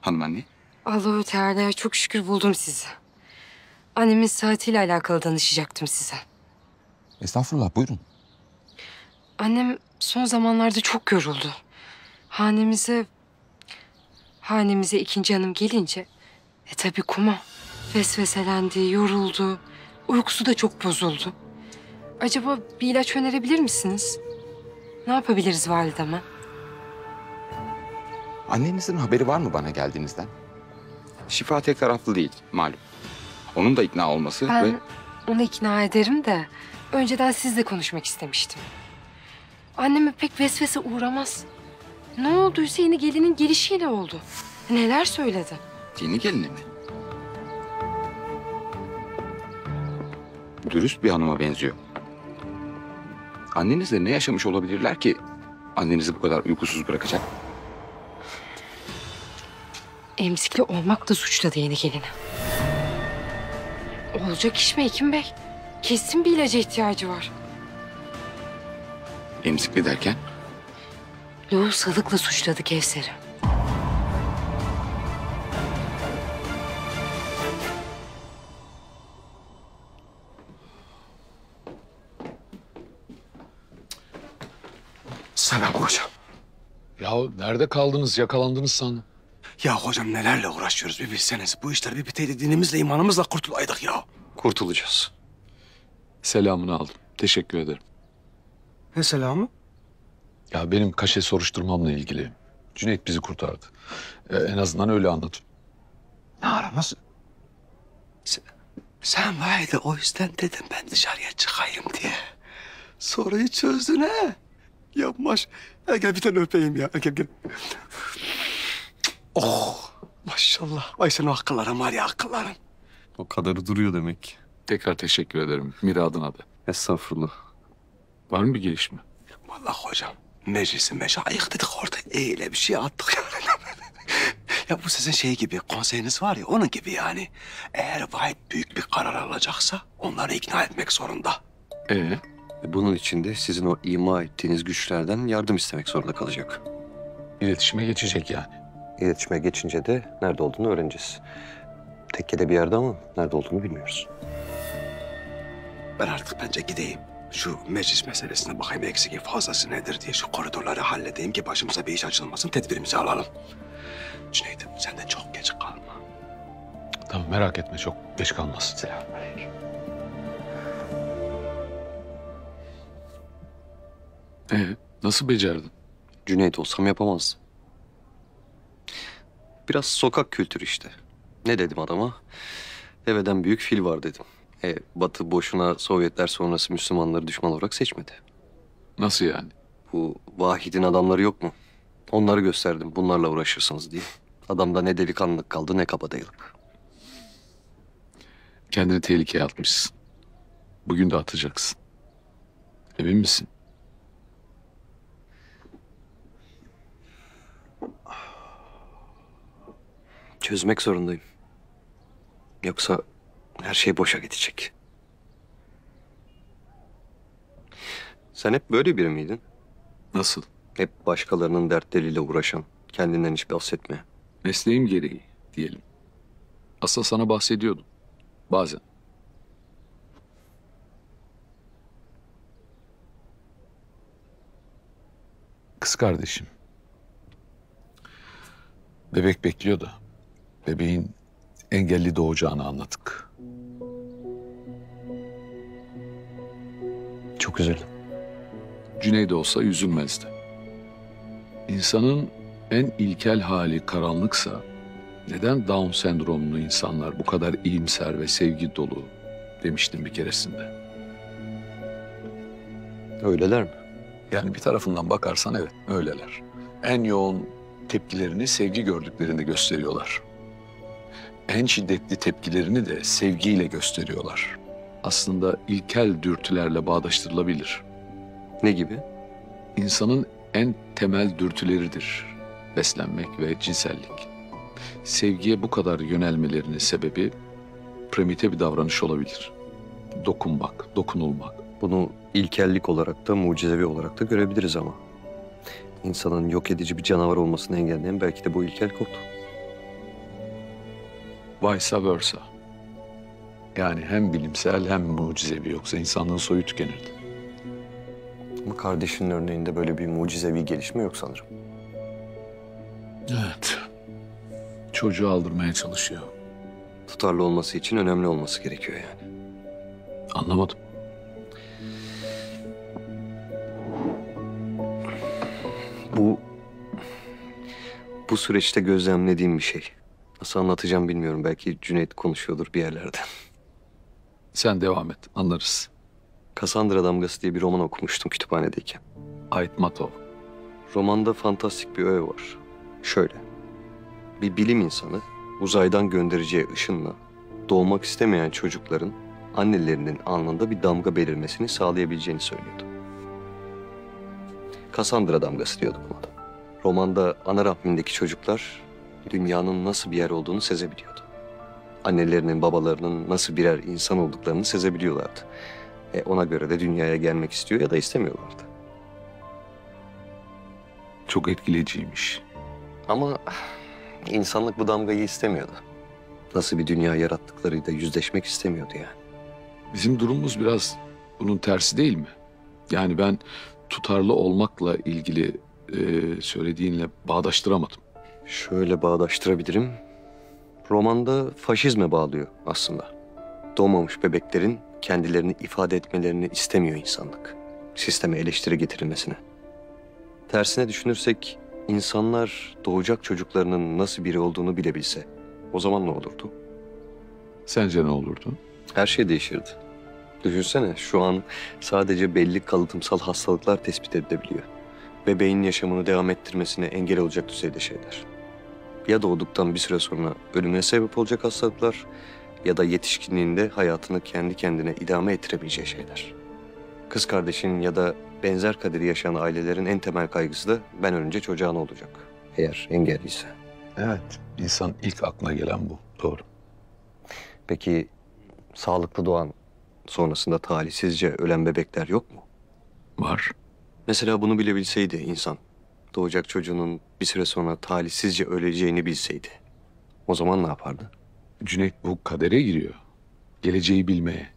Hanımanne. Allahü Teala'ya çok şükür buldum sizi. Annemin saatiyle alakalı danışacaktım size. Estağfurullah buyurun. Annem son zamanlarda çok yoruldu. Hanemize... Hanemize ikinci hanım gelince... E tabii kuma. Vesveselendi, yoruldu. Uykusu da çok bozuldu. Acaba bir ilaç önerebilir misiniz? Ne yapabiliriz valideme? Annenizin haberi var mı bana geldiğinizden? Şifa tek taraflı değil malum. Onun da ikna olması Ben ve onu ikna ederim de... ...önceden sizle konuşmak istemiştim. Anneme pek vesvese uğramaz. Ne olduysa yeni gelinin gelişiyle oldu. Neler söyledi? yeni geline mi? Dürüst bir hanıma benziyor. Annenizle ne yaşamış olabilirler ki annenizi bu kadar uykusuz bırakacak? Emzikli olmak da suçladı yeni gelini. Olacak iş mi Hekim Bey? Kesin bir ilaca ihtiyacı var. Emzikli derken Lohusalıkla suçladı Kevser'i. Selam hocam. Ya nerede kaldınız? Yakalandınız sandım. Ya hocam nelerle uğraşıyoruz bir bilseniz. Bu işler bir biteydi dinimizle imanımızla kurtulaydık ya. Kurtulacağız. Selamını aldım. Teşekkür ederim. Ne selamı? Ya benim kaşe soruşturmamla ilgili. Cüneyt bizi kurtardı. Ee, en azından öyle anladım. Ne araması? Sen, sen vardı o yüzden dedim ben dışarıya çıkayım diye. Soruyu çözdün ha. Yapmaş. Gel gel bir tane öpeyim ya. Gel gel. Oh maşallah. Vay senin akılların var ya akılların. O kadarı duruyor demek. Tekrar teşekkür ederim. Mira adına da. Estağfurullah. Var mı bir gelişme? Vallahi hocam meclisi meşayih dedik orada öyle bir şey attık yani. ya bu sizin şey gibi konseyiniz var ya onun gibi yani. Eğer Vahit büyük bir karar alacaksa onları ikna etmek zorunda. Ee? Bunun için de sizin o ima ettiğiniz güçlerden yardım istemek zorunda kalacak. İletişime geçecek yani. İletişime geçince de nerede olduğunu öğreneceğiz. Tekkede bir yerde ama nerede olduğunu bilmiyoruz. Ben artık bence gideyim. Şu meclis meselesine bakayım eksiki fazlası nedir diye şu koridorları halledeyim ki başımıza bir iş açılmasın tedbirimizi alalım. Cüneyt'im sen de çok geç kalma. Tamam merak etme çok geç kalmaz. Selam. Ee, nasıl becerdin? Cüneyt olsam yapamazdım. Biraz sokak kültürü işte. Ne dedim adama? Deveden büyük fil var dedim. E, Batı boşuna Sovyetler sonrası Müslümanları düşman olarak seçmedi. Nasıl yani? Bu Vahid'in adamları yok mu? Onları gösterdim. Bunlarla uğraşırsınız diye. Adamda ne delikanlılık kaldı ne kabadayılık. Kendini tehlikeye atmışsın. Bugün de atacaksın. Emin misin? Çözmek zorundayım. Yoksa her şey boşa gidecek. Sen hep böyle biri miydin? Nasıl? Hep başkalarının dertleriyle uğraşan, kendinden hiç bahsetme. Mesleğim gereği diyelim. Aslında sana bahsediyordum. Bazen. Kız kardeşim. Bebek bekliyor da. Bebeğin engelli doğacağını anlattık. Çok üzüldüm. Cüneyt olsa üzülmezdi. İnsanın en ilkel hali karanlıksa neden Down sendromlu insanlar bu kadar iyimser ve sevgi dolu demiştim bir keresinde. Öyleler mi? Yani bir tarafından bakarsan evet öyleler. En yoğun tepkilerini sevgi gördüklerinde gösteriyorlar. En şiddetli tepkilerini de sevgiyle gösteriyorlar. Aslında ilkel dürtülerle bağdaştırılabilir. Ne gibi? İnsanın en temel dürtüleridir beslenmek ve cinsellik. Sevgiye bu kadar yönelmelerinin sebebi primite bir davranış olabilir. Dokunmak, dokunulmak. Bunu ilkellik olarak da mucizevi olarak da görebiliriz ama. İnsanın yok edici bir canavar olmasını engelleyen belki de bu ilkel kod. Vice versa. Yani hem bilimsel hem mucizevi yoksa insanlığın soyu tükenirdi. Ama kardeşinin örneğinde böyle bir mucizevi gelişme yok sanırım. Evet. Çocuğu aldırmaya çalışıyor. Tutarlı olması için önemli olması gerekiyor yani. Anlamadım. Bu bu süreçte gözlemlediğim bir şey. Nasıl anlatacağım bilmiyorum. Belki Cüneyt konuşuyordur bir yerlerde. Sen devam et, anlarız. Cassandra Damgası diye bir roman okumuştum kütüphanedeyken. Ait Matov. Romanda fantastik bir öğe var. Şöyle. Bir bilim insanı uzaydan göndereceği ışınla doğmak istemeyen çocukların annelerinin alnında bir damga belirmesini sağlayabileceğini söylüyordu. Cassandra damgası diyorduk buna da. Romanda ana rahmindeki çocuklar dünyanın nasıl bir yer olduğunu sezebiliyordu. Annelerinin, babalarının nasıl birer insan olduklarını sezebiliyorlardı. E ona göre de dünyaya gelmek istiyor ya da istemiyorlardı. Çok etkileyiciymiş. Ama insanlık bu damgayı istemiyordu. Nasıl bir dünya yarattıklarıyla yüzleşmek istemiyordu yani. Bizim durumumuz biraz bunun tersi değil mi? Yani ben tutarlı olmakla ilgili e, söylediğinle bağdaştıramadım. Şöyle bağdaştırabilirim. Romanda faşizme bağlıyor aslında. Doğmamış bebeklerin kendilerini ifade etmelerini istemiyor insanlık. Sisteme eleştiri getirilmesine. Tersine düşünürsek insanlar doğacak çocuklarının nasıl biri olduğunu bilebilse o zaman ne olurdu? Sence ne olurdu? Her şey değişirdi. Düşünsene şu an sadece belli kalıtımsal hastalıklar tespit edilebiliyor. Bebeğin yaşamını devam ettirmesine engel olacak düzeyde şeyler. Ya doğduktan bir süre sonra ölümüne sebep olacak hastalıklar ya da yetişkinliğinde hayatını kendi kendine idame ettiremeyeceği şeyler. Kız kardeşin ya da benzer kaderi yaşayan ailelerin en temel kaygısı da ben ölünce çocuğa ne olacak? Eğer engelliyse. Evet. İnsan ilk aklına gelen bu. Doğru. Peki sağlıklı doğan sonrasında talihsizce ölen bebekler yok mu? Var. Mesela bunu bilebilseydi insan, doğacak çocuğunun bir süre sonra talihsizce öleceğini bilseydi, o zaman ne yapardı? Cüneyt bu kadere giriyor. Geleceği bilmeye.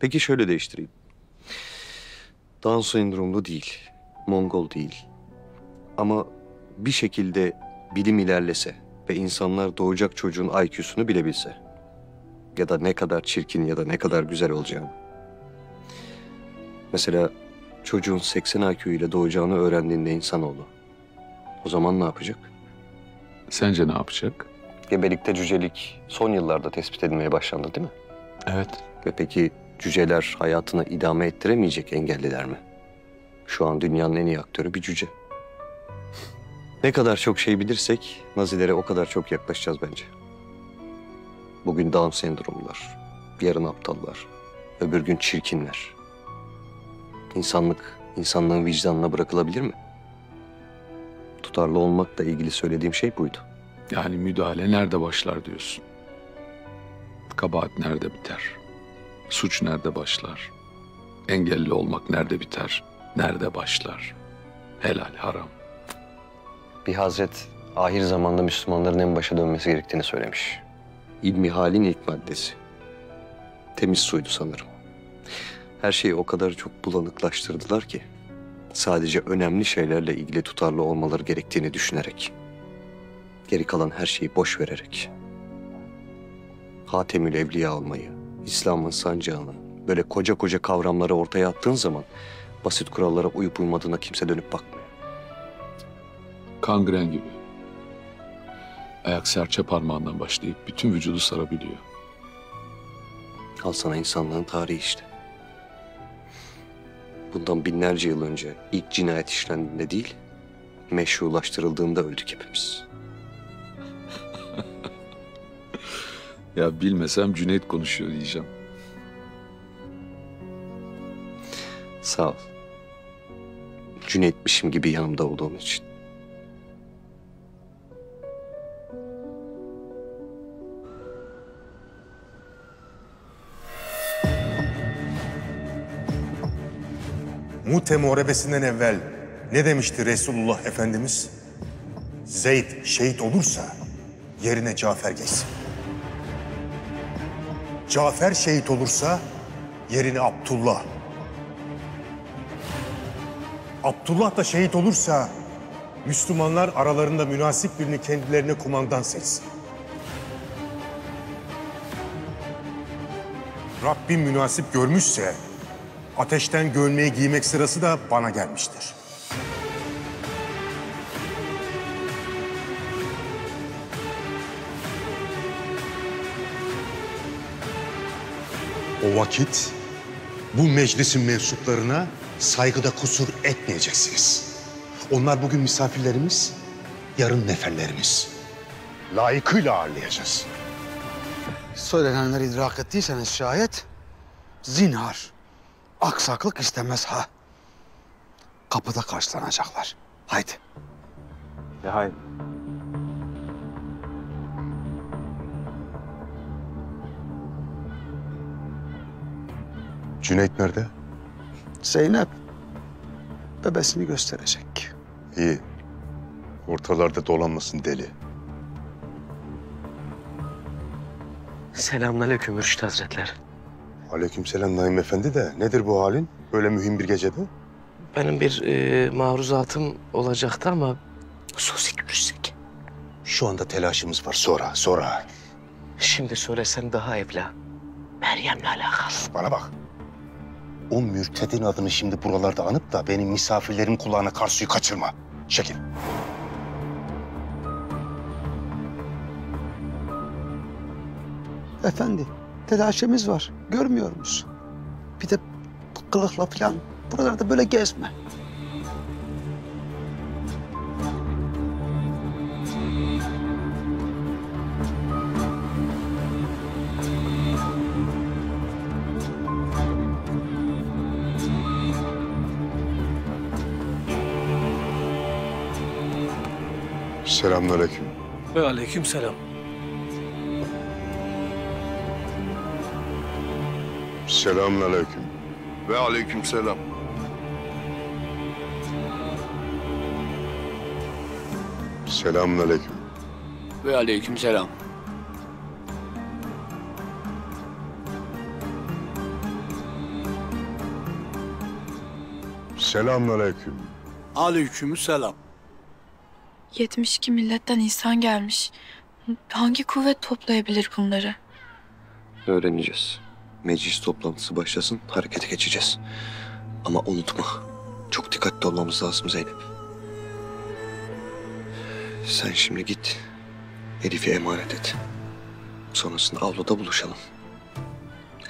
Peki şöyle değiştireyim. Down sendromlu değil, Mongol değil. Ama bir şekilde bilim ilerlese ve insanlar doğacak çocuğun IQ'sunu bilebilse ya da ne kadar çirkin ya da ne kadar güzel olacağını. Mesela çocuğun 80 IQ ile doğacağını öğrendiğinde insanoğlu. O zaman ne yapacak? Sence ne yapacak? Gebelikte cücelik son yıllarda tespit edilmeye başlandı değil mi? Evet. Ve peki cüceler hayatını idame ettiremeyecek engelliler mi? Şu an dünyanın en iyi aktörü bir cüce. Ne kadar çok şey bilirsek Nazilere o kadar çok yaklaşacağız bence. Bugün Down sendromlular, yarın aptallar, öbür gün çirkinler. İnsanlık, insanlığın vicdanına bırakılabilir mi? Tutarlı olmakla ilgili söylediğim şey buydu. Yani müdahale nerede başlar diyorsun. Kabahat nerede biter? Suç nerede başlar? Engelli olmak nerede biter? Nerede başlar? Helal, haram. Bir hazret ahir zamanda Müslümanların en başa dönmesi gerektiğini söylemiş. İlmi halin ilk maddesi. Temiz suydu sanırım. Her şeyi o kadar çok bulanıklaştırdılar ki sadece önemli şeylerle ilgili tutarlı olmaları gerektiğini düşünerek. Geri kalan her şeyi boş vererek. Hatemül Evliya olmayı, İslam'ın sancağını, böyle koca koca kavramları ortaya attığın zaman basit kurallara uyup uymadığına kimse dönüp bakmıyor. Kangren gibi. Ayak serçe parmağından başlayıp bütün vücudu sarabiliyor. Al sana insanlığın tarihi işte. Bundan binlerce yıl önce ilk cinayet işlendiğinde değil, meşrulaştırıldığında öldük hepimiz. Ya bilmesem Cüneyt konuşuyor diyeceğim. Sağ ol. Cüneyt'mişim gibi yanımda olduğun için. Mute muharebesinden evvel ne demişti Resulullah Efendimiz? Zeyd şehit olursa yerine Cafer geçsin. Cafer şehit olursa yerine Abdullah. Abdullah da şehit olursa Müslümanlar aralarında münasip birini kendilerine kumandan seçsin. Rabbim münasip görmüşse ateşten gömleği giymek sırası da bana gelmiştir. O vakit bu meclisin mensuplarına saygıda kusur etmeyeceksiniz. Onlar bugün misafirlerimiz, yarın neferlerimiz. Layıkıyla ağırlayacağız. Söylenenleri idrak ettiyseniz şayet zinhar, aksaklık istemez ha. Kapıda karşılanacaklar. Haydi. De haydi. Cüneyt nerede? Zeynep bebesini gösterecek. İyi. Ortalarda dolanmasın deli. Selamünaleyküm Mürşit Hazretleri. Aleykümselam Naim Efendi de nedir bu halin? Böyle mühim bir gecede? benim bir e, maruzatım olacaktı ama hususi görüşsek. Şu anda telaşımız var. Sonra, sonra. Şimdi söylesen daha evla. Meryem'le alakalı. Bana bak. O mürtedin adını şimdi buralarda anıp da benim misafirlerim kulağına kar suyu kaçırma. Şekil. Efendi, telaşemiz var. Görmüyor musun? Bir de bu kılıkla falan buralarda böyle gezme. Selamünaleyküm. Ve aleyküm selam. Selamünaleyküm. Ve aleyküm selam. Selamünaleyküm. Ve aleyküm selam. Selamünaleyküm. Aleyküm selam. 72 milletten insan gelmiş. Hangi kuvvet toplayabilir bunları? Öğreneceğiz. Meclis toplantısı başlasın, harekete geçeceğiz. Ama unutma, çok dikkatli olmamız lazım Zeynep. Sen şimdi git, Elif'i emanet et. Sonrasında avluda buluşalım.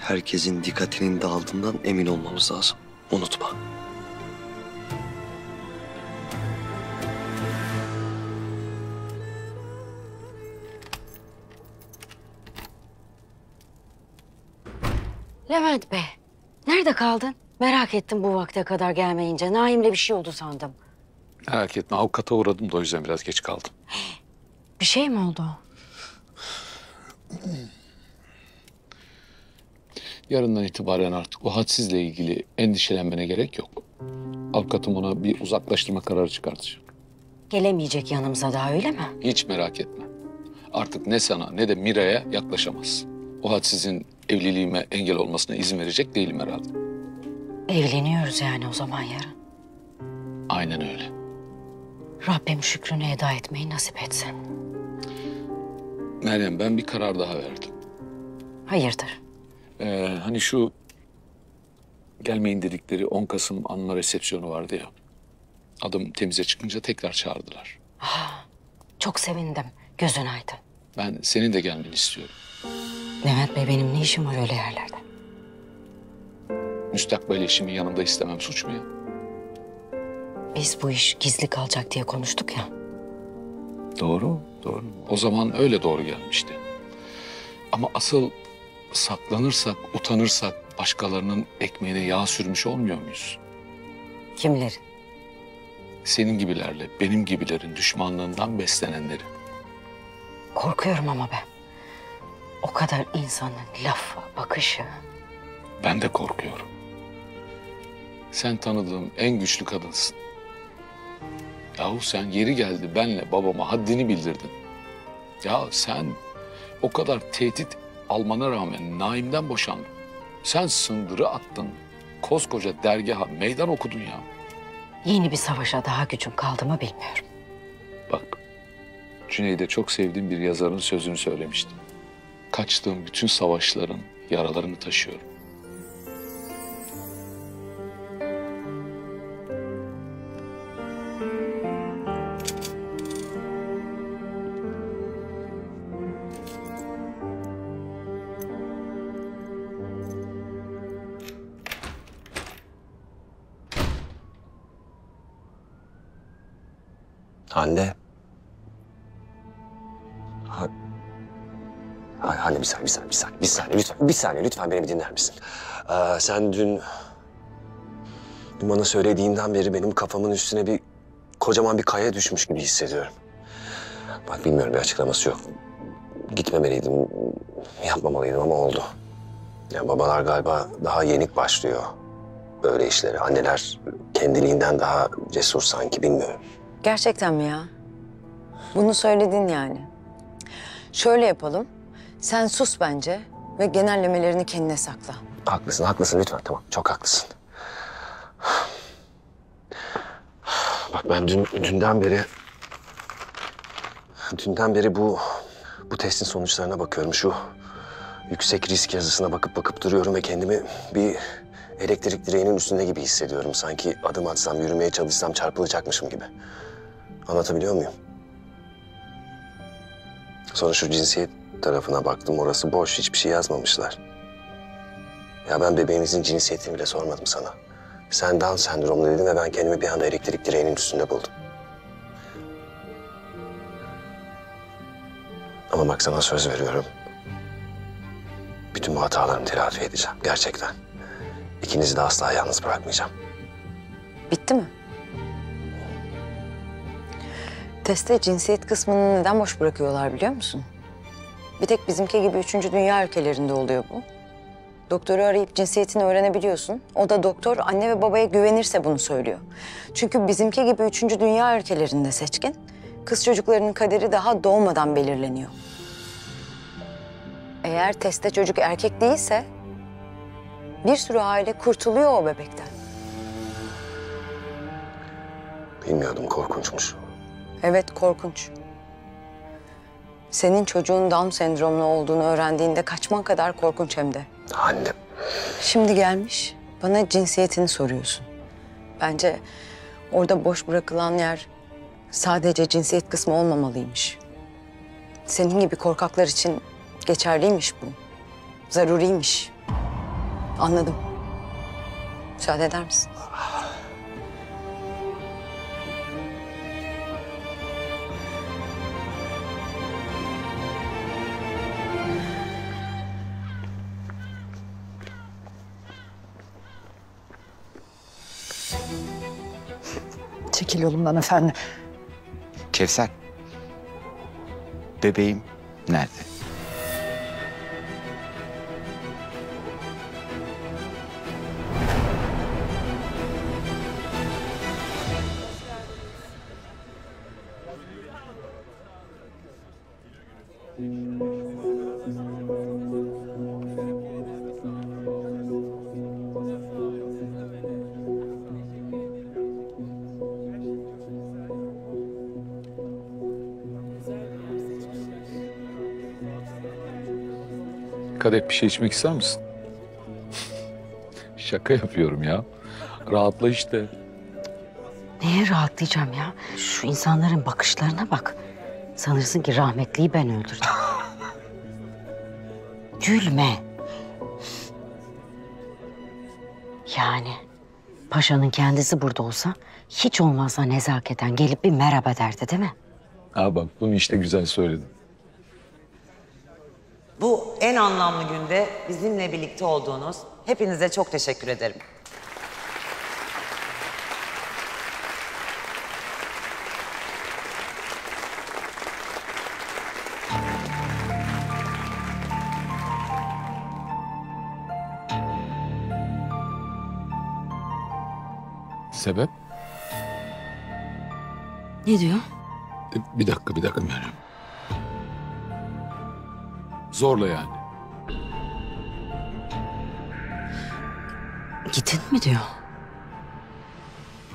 Herkesin dikkatinin dağıldığından emin olmamız lazım. Unutma. Levent Bey, nerede kaldın? Merak ettim bu vakte kadar gelmeyince. Naim'le bir şey oldu sandım. Merak etme avukata uğradım da o yüzden biraz geç kaldım. Bir şey mi oldu? Yarından itibaren artık o hadsizle ilgili endişelenmene gerek yok. Avukatım ona bir uzaklaştırma kararı çıkartacak. Gelemeyecek yanımıza daha öyle mi? Hiç merak etme. Artık ne sana ne de Mira'ya yaklaşamaz. O hadsizin evliliğime engel olmasına izin verecek değilim herhalde. Evleniyoruz yani o zaman yarın. Aynen öyle. Rabbim şükrünü eda etmeyi nasip etsin. Meryem ben bir karar daha verdim. Hayırdır? Ee, hani şu gelmeyin dedikleri 10 Kasım anma resepsiyonu vardı ya. Adım temize çıkınca tekrar çağırdılar. Çok sevindim. Gözün aydın. Ben senin de gelmeni istiyorum. Levent Bey benim ne işim var öyle yerlerde? Müstakbel eşimin yanında istemem suç mu ya? Biz bu iş gizli kalacak diye konuştuk ya. Doğru, doğru. O zaman öyle doğru gelmişti. Ama asıl saklanırsak, utanırsak başkalarının ekmeğine yağ sürmüş olmuyor muyuz? Kimlerin? Senin gibilerle, benim gibilerin düşmanlığından beslenenleri. Korkuyorum ama ben. O kadar insanın lafı, bakışı. Ben de korkuyorum. Sen tanıdığım en güçlü kadınsın. Yahu sen yeri geldi benle babama haddini bildirdin. Ya sen o kadar tehdit almana rağmen Naim'den boşandın. Sen sındırı attın. Koskoca dergaha meydan okudun ya. Yeni bir savaşa daha gücüm kaldı mı bilmiyorum. Bak, Cüneyd'e çok sevdiğim bir yazarın sözünü söylemiştim. Kaçtığım bütün savaşların yaralarını taşıyorum. Hande. Hande bir saniye, bir saniye, bir saniye, bir saniye, lütfen, bir saniye, lütfen beni bir dinler misin? Ee, sen dün, dün bana söylediğinden beri benim kafamın üstüne bir kocaman bir kaya düşmüş gibi hissediyorum. Bak bilmiyorum bir açıklaması yok. Gitmemeliydim, yapmamalıydım ama oldu. Ya babalar galiba daha yenik başlıyor böyle işlere. Anneler kendiliğinden daha cesur sanki bilmiyorum. Gerçekten mi ya? Bunu söyledin yani. Şöyle yapalım. Sen sus bence ve genellemelerini kendine sakla. Haklısın, haklısın lütfen. Tamam, çok haklısın. Bak ben dün, dünden beri... Dünden beri bu... Bu testin sonuçlarına bakıyorum. Şu yüksek risk yazısına bakıp bakıp duruyorum ve kendimi bir elektrik direğinin üstünde gibi hissediyorum. Sanki adım atsam, yürümeye çalışsam çarpılacakmışım gibi. Anlatabiliyor muyum? Sonra şu cinsiyet tarafına baktım. Orası boş, hiçbir şey yazmamışlar. Ya ben bebeğinizin cinsiyetini bile sormadım sana. Sen Down sendromlu dedin ve ben kendimi bir anda elektrik direğinin üstünde buldum. Ama bak sana söz veriyorum. Bütün bu hatalarımı telafi edeceğim. Gerçekten. İkinizi de asla yalnız bırakmayacağım. Bitti mi? Testte cinsiyet kısmını neden boş bırakıyorlar biliyor musun? Bir tek bizimki gibi üçüncü dünya ülkelerinde oluyor bu. Doktoru arayıp cinsiyetini öğrenebiliyorsun. O da doktor anne ve babaya güvenirse bunu söylüyor. Çünkü bizimki gibi üçüncü dünya ülkelerinde seçkin, kız çocuklarının kaderi daha doğmadan belirleniyor. Eğer testte çocuk erkek değilse bir sürü aile kurtuluyor o bebekten. Bilmiyordum korkunçmuş. Evet korkunç. Senin çocuğun Down sendromlu olduğunu öğrendiğinde kaçman kadar korkunç hem de. Anne. Şimdi gelmiş bana cinsiyetini soruyorsun. Bence orada boş bırakılan yer sadece cinsiyet kısmı olmamalıymış. Senin gibi korkaklar için geçerliymiş bu. Zaruriymiş. Anladım. Müsaade eder misin? Çekil yolumdan efendim. Kevser. Bebeğim nerede? Kadeh bir şey içmek ister misin? Şaka yapıyorum ya. Rahatla işte. Neye rahatlayacağım ya? Şu insanların bakışlarına bak. Sanırsın ki rahmetliyi ben öldürdüm. Gülme. Yani paşanın kendisi burada olsa hiç olmazsa nezaketen gelip bir merhaba derdi değil mi? Ha bak bunu işte güzel söyledin. En anlamlı günde bizimle birlikte olduğunuz hepinize çok teşekkür ederim. Sebep? Ne diyor? E, Bir dakika, bir dakika Meryem. Zorla yani. Gidin mi diyor?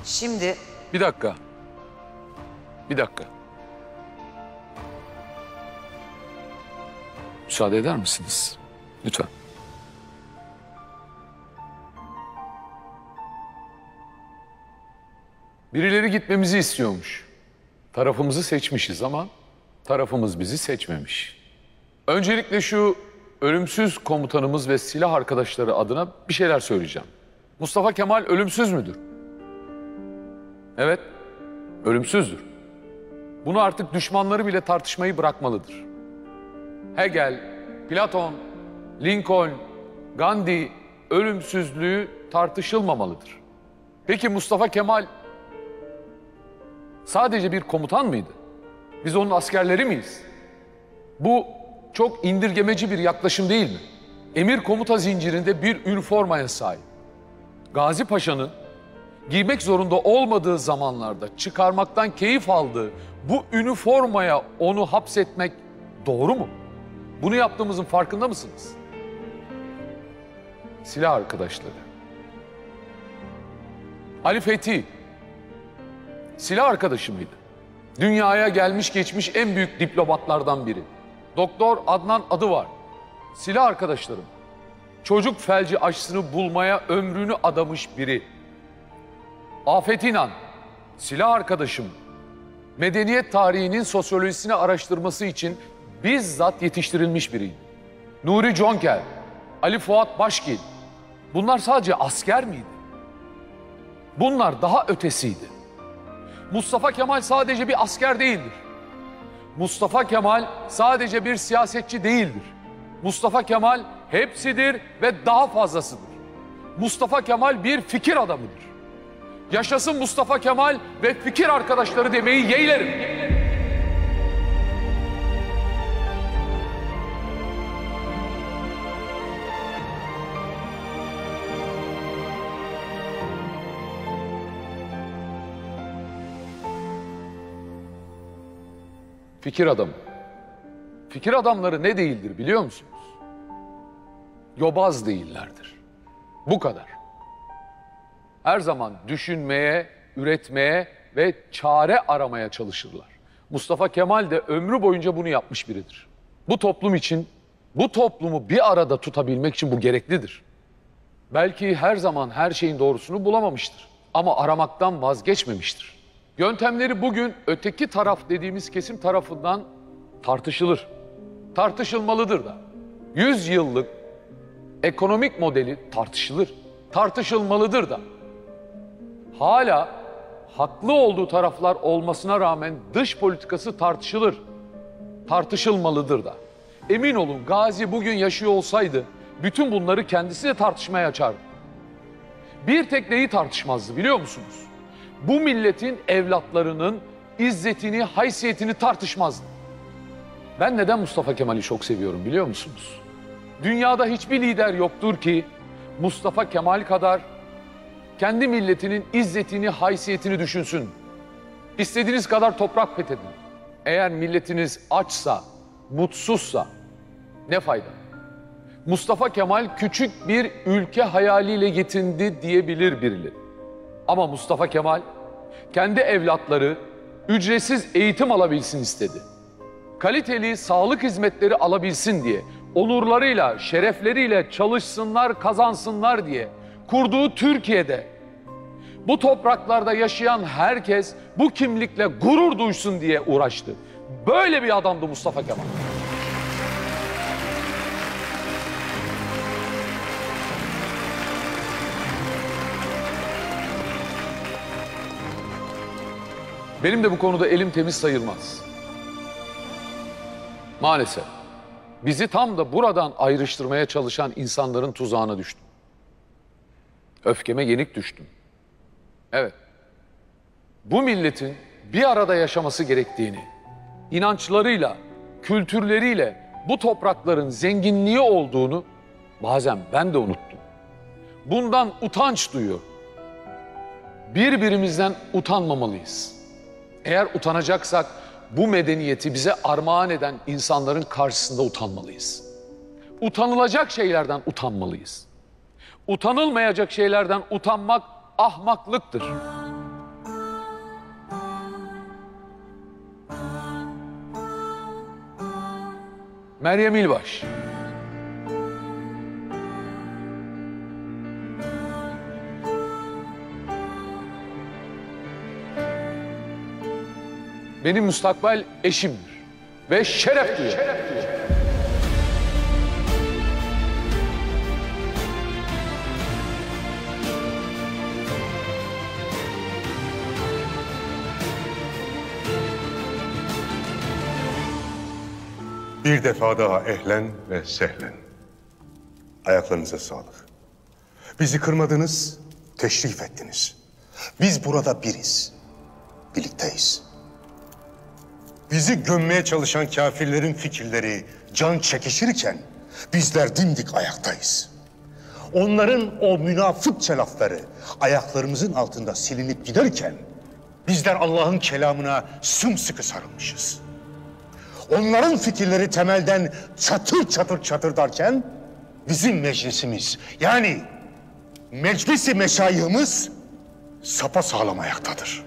Şimdi Bir dakika. Bir dakika. Müsaade eder misiniz? Lütfen. Birileri gitmemizi istiyormuş. Tarafımızı seçmişiz ama tarafımız bizi seçmemiş. Öncelikle şu ölümsüz komutanımız ve silah arkadaşları adına bir şeyler söyleyeceğim. Mustafa Kemal ölümsüz müdür? Evet, ölümsüzdür. Bunu artık düşmanları bile tartışmayı bırakmalıdır. Hegel, Platon, Lincoln, Gandhi ölümsüzlüğü tartışılmamalıdır. Peki Mustafa Kemal sadece bir komutan mıydı? Biz onun askerleri miyiz? Bu çok indirgemeci bir yaklaşım değil mi? Emir komuta zincirinde bir üniformaya sahip. Gazi Paşa'nın giymek zorunda olmadığı zamanlarda çıkarmaktan keyif aldığı bu üniformaya onu hapsetmek doğru mu? Bunu yaptığımızın farkında mısınız? Silah arkadaşları. Ali Fethi silah arkadaşı mıydı? Dünyaya gelmiş geçmiş en büyük diplomatlardan biri. Doktor Adnan adı var. Silah arkadaşlarım. Çocuk felci aşısını bulmaya ömrünü adamış biri. Afet İnan, silah arkadaşım. Medeniyet tarihinin sosyolojisini araştırması için bizzat yetiştirilmiş biriydi. Nuri Conker, Ali Fuat Başgil. Bunlar sadece asker miydi? Bunlar daha ötesiydi. Mustafa Kemal sadece bir asker değildir. Mustafa Kemal sadece bir siyasetçi değildir. Mustafa Kemal hepsidir ve daha fazlasıdır. Mustafa Kemal bir fikir adamıdır. Yaşasın Mustafa Kemal ve fikir arkadaşları demeyi yeğlerim. Fikir adamı. Fikir adamları ne değildir biliyor musunuz? Yobaz değillerdir. Bu kadar. Her zaman düşünmeye, üretmeye ve çare aramaya çalışırlar. Mustafa Kemal de ömrü boyunca bunu yapmış biridir. Bu toplum için, bu toplumu bir arada tutabilmek için bu gereklidir. Belki her zaman her şeyin doğrusunu bulamamıştır ama aramaktan vazgeçmemiştir. Yöntemleri bugün öteki taraf dediğimiz kesim tarafından tartışılır. Tartışılmalıdır da. 100 yıllık ekonomik modeli tartışılır. Tartışılmalıdır da. Hala haklı olduğu taraflar olmasına rağmen dış politikası tartışılır. Tartışılmalıdır da. Emin olun Gazi bugün yaşıyor olsaydı bütün bunları kendisi de tartışmaya açardı. Bir tek neyi tartışmazdı biliyor musunuz? Bu milletin evlatlarının izzetini, haysiyetini tartışmazdı. Ben neden Mustafa Kemal'i çok seviyorum biliyor musunuz? Dünyada hiçbir lider yoktur ki Mustafa Kemal kadar kendi milletinin izzetini, haysiyetini düşünsün. İstediğiniz kadar toprak fethedin. Eğer milletiniz açsa, mutsuzsa ne fayda? Mustafa Kemal küçük bir ülke hayaliyle yetindi diyebilir birileri. Ama Mustafa Kemal kendi evlatları ücretsiz eğitim alabilsin istedi. Kaliteli sağlık hizmetleri alabilsin diye, onurlarıyla, şerefleriyle çalışsınlar, kazansınlar diye kurduğu Türkiye'de bu topraklarda yaşayan herkes bu kimlikle gurur duysun diye uğraştı. Böyle bir adamdı Mustafa Kemal. Benim de bu konuda elim temiz sayılmaz. Maalesef. Bizi tam da buradan ayrıştırmaya çalışan insanların tuzağına düştüm. Öfkeme yenik düştüm. Evet. Bu milletin bir arada yaşaması gerektiğini, inançlarıyla, kültürleriyle bu toprakların zenginliği olduğunu bazen ben de unuttum. Bundan utanç duyuyorum. Birbirimizden utanmamalıyız. Eğer utanacaksak bu medeniyeti bize armağan eden insanların karşısında utanmalıyız. Utanılacak şeylerden utanmalıyız. Utanılmayacak şeylerden utanmak ahmaklıktır. Meryem İlbaş. Benim müstakbel eşimdir ve şeref duyarım. Bir defa daha ehlen ve sehlen. Ayaklarınıza sağlık. Bizi kırmadınız, teşrif ettiniz. Biz burada biriz. Birlikteyiz. Bizi gömmeye çalışan kafirlerin fikirleri can çekişirken bizler dimdik ayaktayız. Onların o münafıkça lafları ayaklarımızın altında silinip giderken bizler Allah'ın kelamına sımsıkı sarılmışız. Onların fikirleri temelden çatır çatır çatırdarken bizim meclisimiz yani meclisi meşayihimiz sapa sağlam ayaktadır.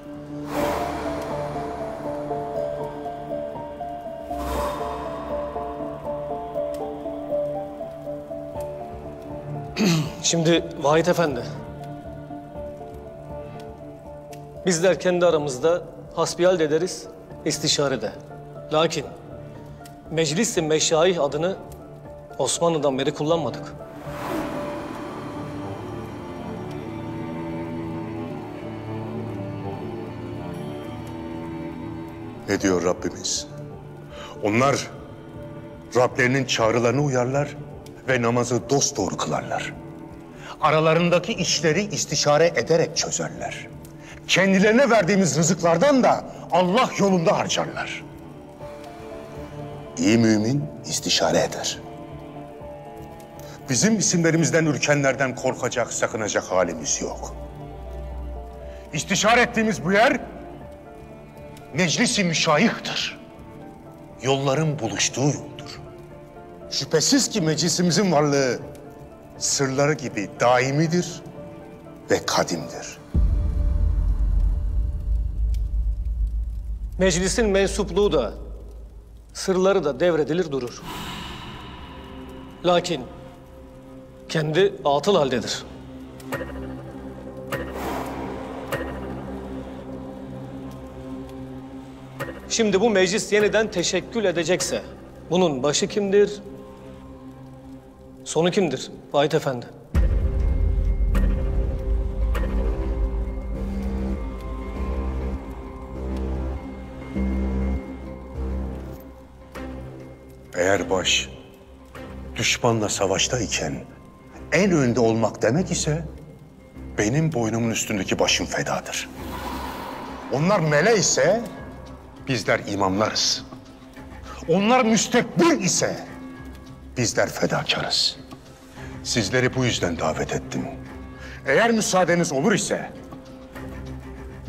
Şimdi Vahit Efendi. Bizler kendi aramızda hasbihal ederiz, istişarede. Lakin meclis-i meşayih adını Osmanlı'dan beri kullanmadık. Ne diyor Rabbimiz? Onlar Rablerinin çağrılarına uyarlar ve namazı dosdoğru kılarlar. Aralarındaki işleri istişare ederek çözerler. Kendilerine verdiğimiz rızıklardan da Allah yolunda harcarlar. İyi mümin istişare eder. Bizim isimlerimizden ürkenlerden korkacak, sakınacak halimiz yok. İstişare ettiğimiz bu yer meclisi müşayihtir. Yolların buluştuğu. Şüphesiz ki meclisimizin varlığı sırları gibi daimidir ve kadimdir. Meclisin mensupliğu da, sırları da devredilir durur. Lakin kendi atıl haldedir. Şimdi bu meclis yeniden teşekkül edecekse bunun başı kimdir? Sonu kimdir Vahit Efendi? Eğer baş düşmanla savaşta iken en önde olmak demek ise benim boynumun üstündeki başım fedadır. Onlar mele ise bizler imamlarız. Onlar müstekbir ise bizler fedakarız. Sizleri bu yüzden davet ettim. Eğer müsaadeniz olur ise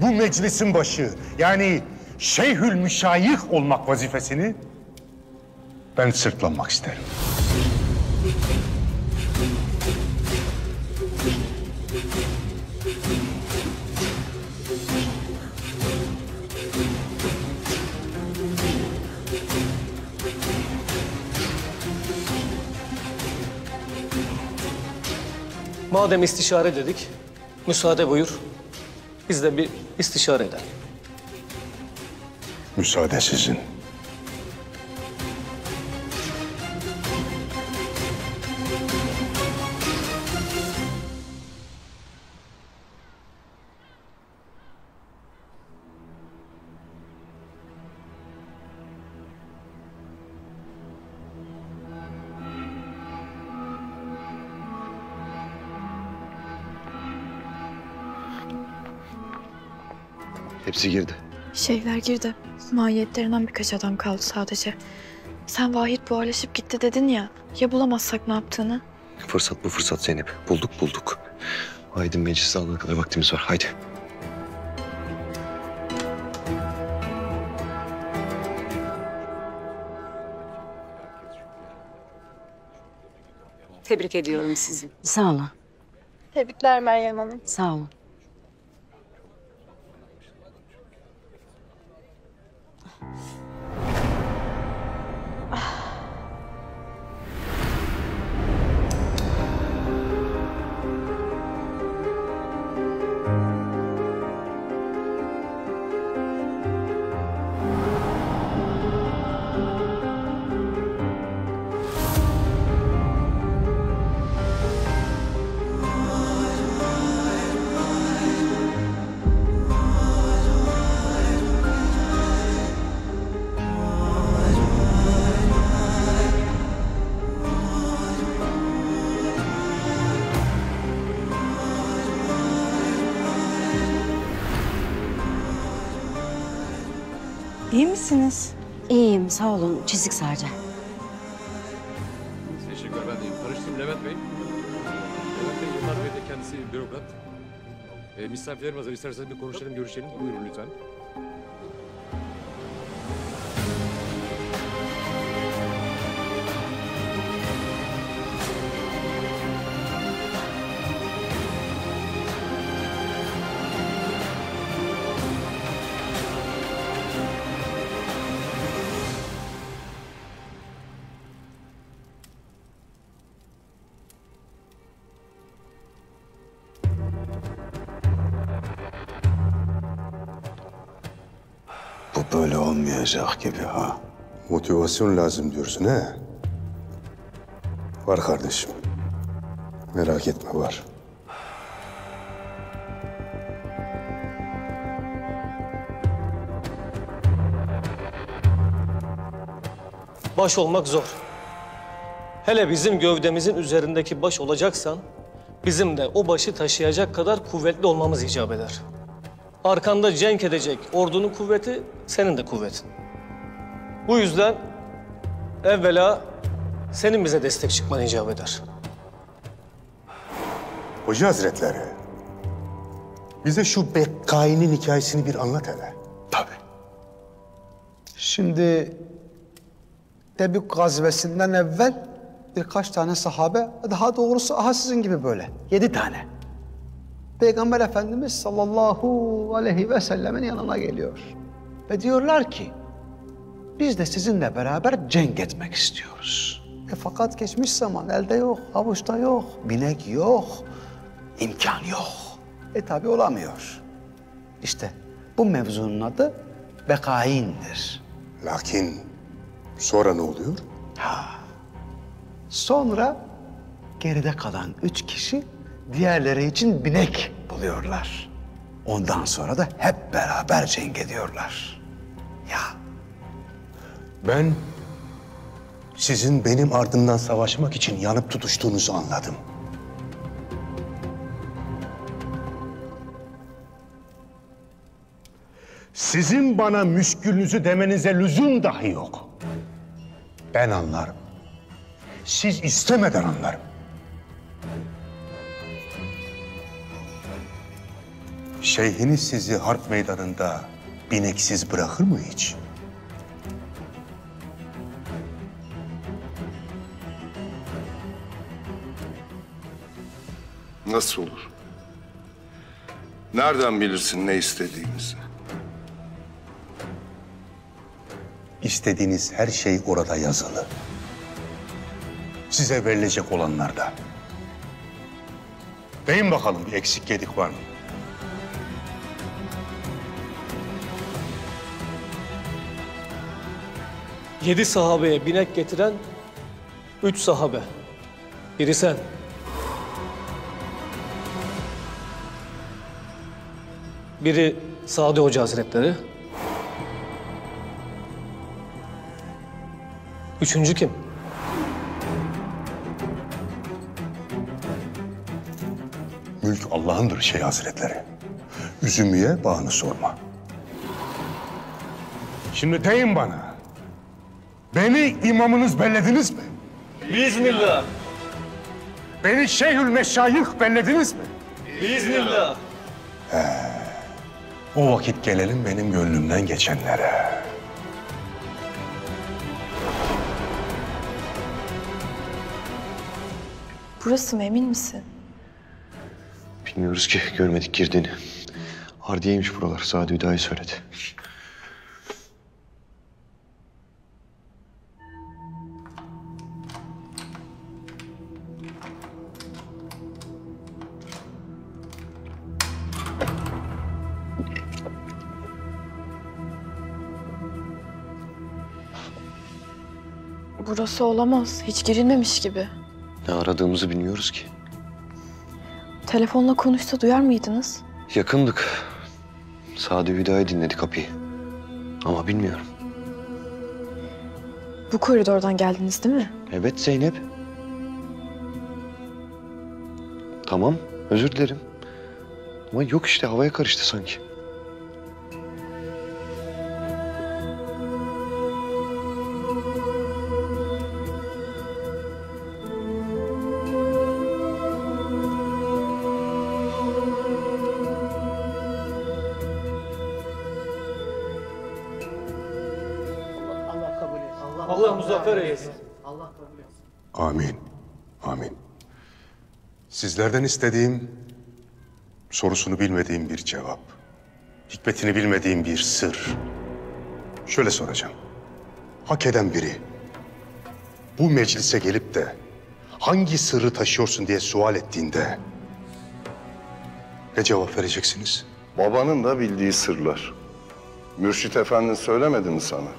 bu meclisin başı yani şeyhül müşayih olmak vazifesini ben sırtlanmak isterim. Madem istişare dedik, müsaade buyur. Biz de bir istişare edelim. Müsaade sizin. Hepsi girdi. Şeyler girdi. Mahiyetlerinden birkaç adam kaldı sadece. Sen Vahit buharlaşıp gitti dedin ya. Ya bulamazsak ne yaptığını? Fırsat bu fırsat Zeynep. Bulduk bulduk. Haydi meclise alana kadar vaktimiz var. Haydi. Tebrik ediyorum sizi. Sağ olun. Tebrikler Meryem Hanım. Sağ olun. Misiniz? İyiyim sağ olun. Çizik sadece. Teşekkürler ben deyim. Tanıştım Levent Bey. Levent Bey Yılmaz Bey de kendisi bürokrat. E, misafirlerim hazır. İsterseniz bir konuşalım, görüşelim. Buyurun lütfen. Olmayacak gibi ha. Motivasyon lazım diyorsun he? Var kardeşim. Merak etme var. Baş olmak zor. Hele bizim gövdemizin üzerindeki baş olacaksan, bizim de o başı taşıyacak kadar kuvvetli olmamız icap eder. Arkanda cenk edecek ordunun kuvveti, senin de kuvvetin. Bu yüzden evvela senin bize destek çıkman icap eder. Hoca Hazretleri, bize şu Bekkai'nin hikayesini bir anlat hele. Şimdi Tebük gazvesinden evvel birkaç tane sahabe, daha doğrusu aha sizin gibi böyle, yedi tane. Peygamber Efendimiz sallallahu aleyhi ve sellemin yanına geliyor. Ve diyorlar ki, biz de sizinle beraber cenk etmek istiyoruz. E fakat geçmiş zaman elde yok, avuçta yok, binek yok, imkan yok. E tabi olamıyor. İşte bu mevzunun adı Bekain'dir. Lakin sonra ne oluyor? Sonra geride kalan üç kişi diğerleri için binek buluyorlar. Ondan sonra da hep beraber cenk ediyorlar. Ben sizin benim ardımdan savaşmak için yanıp tutuştuğunuzu anladım. Sizin bana müşkülünüzü demenize lüzum dahi yok. Ben anlarım. Siz istemeden anlarım. Şeyhiniz sizi harp meydanında bineksiz bırakır mı hiç? Nasıl olur? Nereden bilirsin ne istediğimizi? İstediğiniz her şey orada yazılı. Size verilecek olanlar da. Deyin bakalım bir eksik gedik var mı? Yedi sahabeye binek getiren üç sahabe. Biri sen. Biri Sadi Hoca Hazretleri. Üçüncü kim? Mülk Allah'ındır şey hazretleri. Üzümüye bağını sorma. Şimdi deyin bana. Beni imamınız bellediniz mi? Biiznillah. Beni Şeyhül Meşayih bellediniz mi? Biiznillah. O vakit gelelim benim gönlümden geçenlere. Burası mı emin misin? Bilmiyoruz ki görmedik girdiğini. Hardiye'ymiş buralar. Sadi Hüdayi söyledi. Burası olamaz. Hiç girilmemiş gibi. Ne aradığımızı bilmiyoruz ki. Telefonla konuşsa duyar mıydınız? Yakındık. Sadi Hüdayi dinledi kapıyı. Ama bilmiyorum. Bu koridordan geldiniz değil mi? Evet Zeynep. Tamam, özür dilerim. Ama yok işte havaya karıştı sanki. Amin. Amin. Sizlerden istediğim sorusunu bilmediğim bir cevap. Hikmetini bilmediğim bir sır. Şöyle soracağım. Hak eden biri bu meclise gelip de hangi sırrı taşıyorsun diye sual ettiğinde ne cevap vereceksiniz? Babanın da bildiği sırlar. Mürşit Efendi söylemedi mi sana?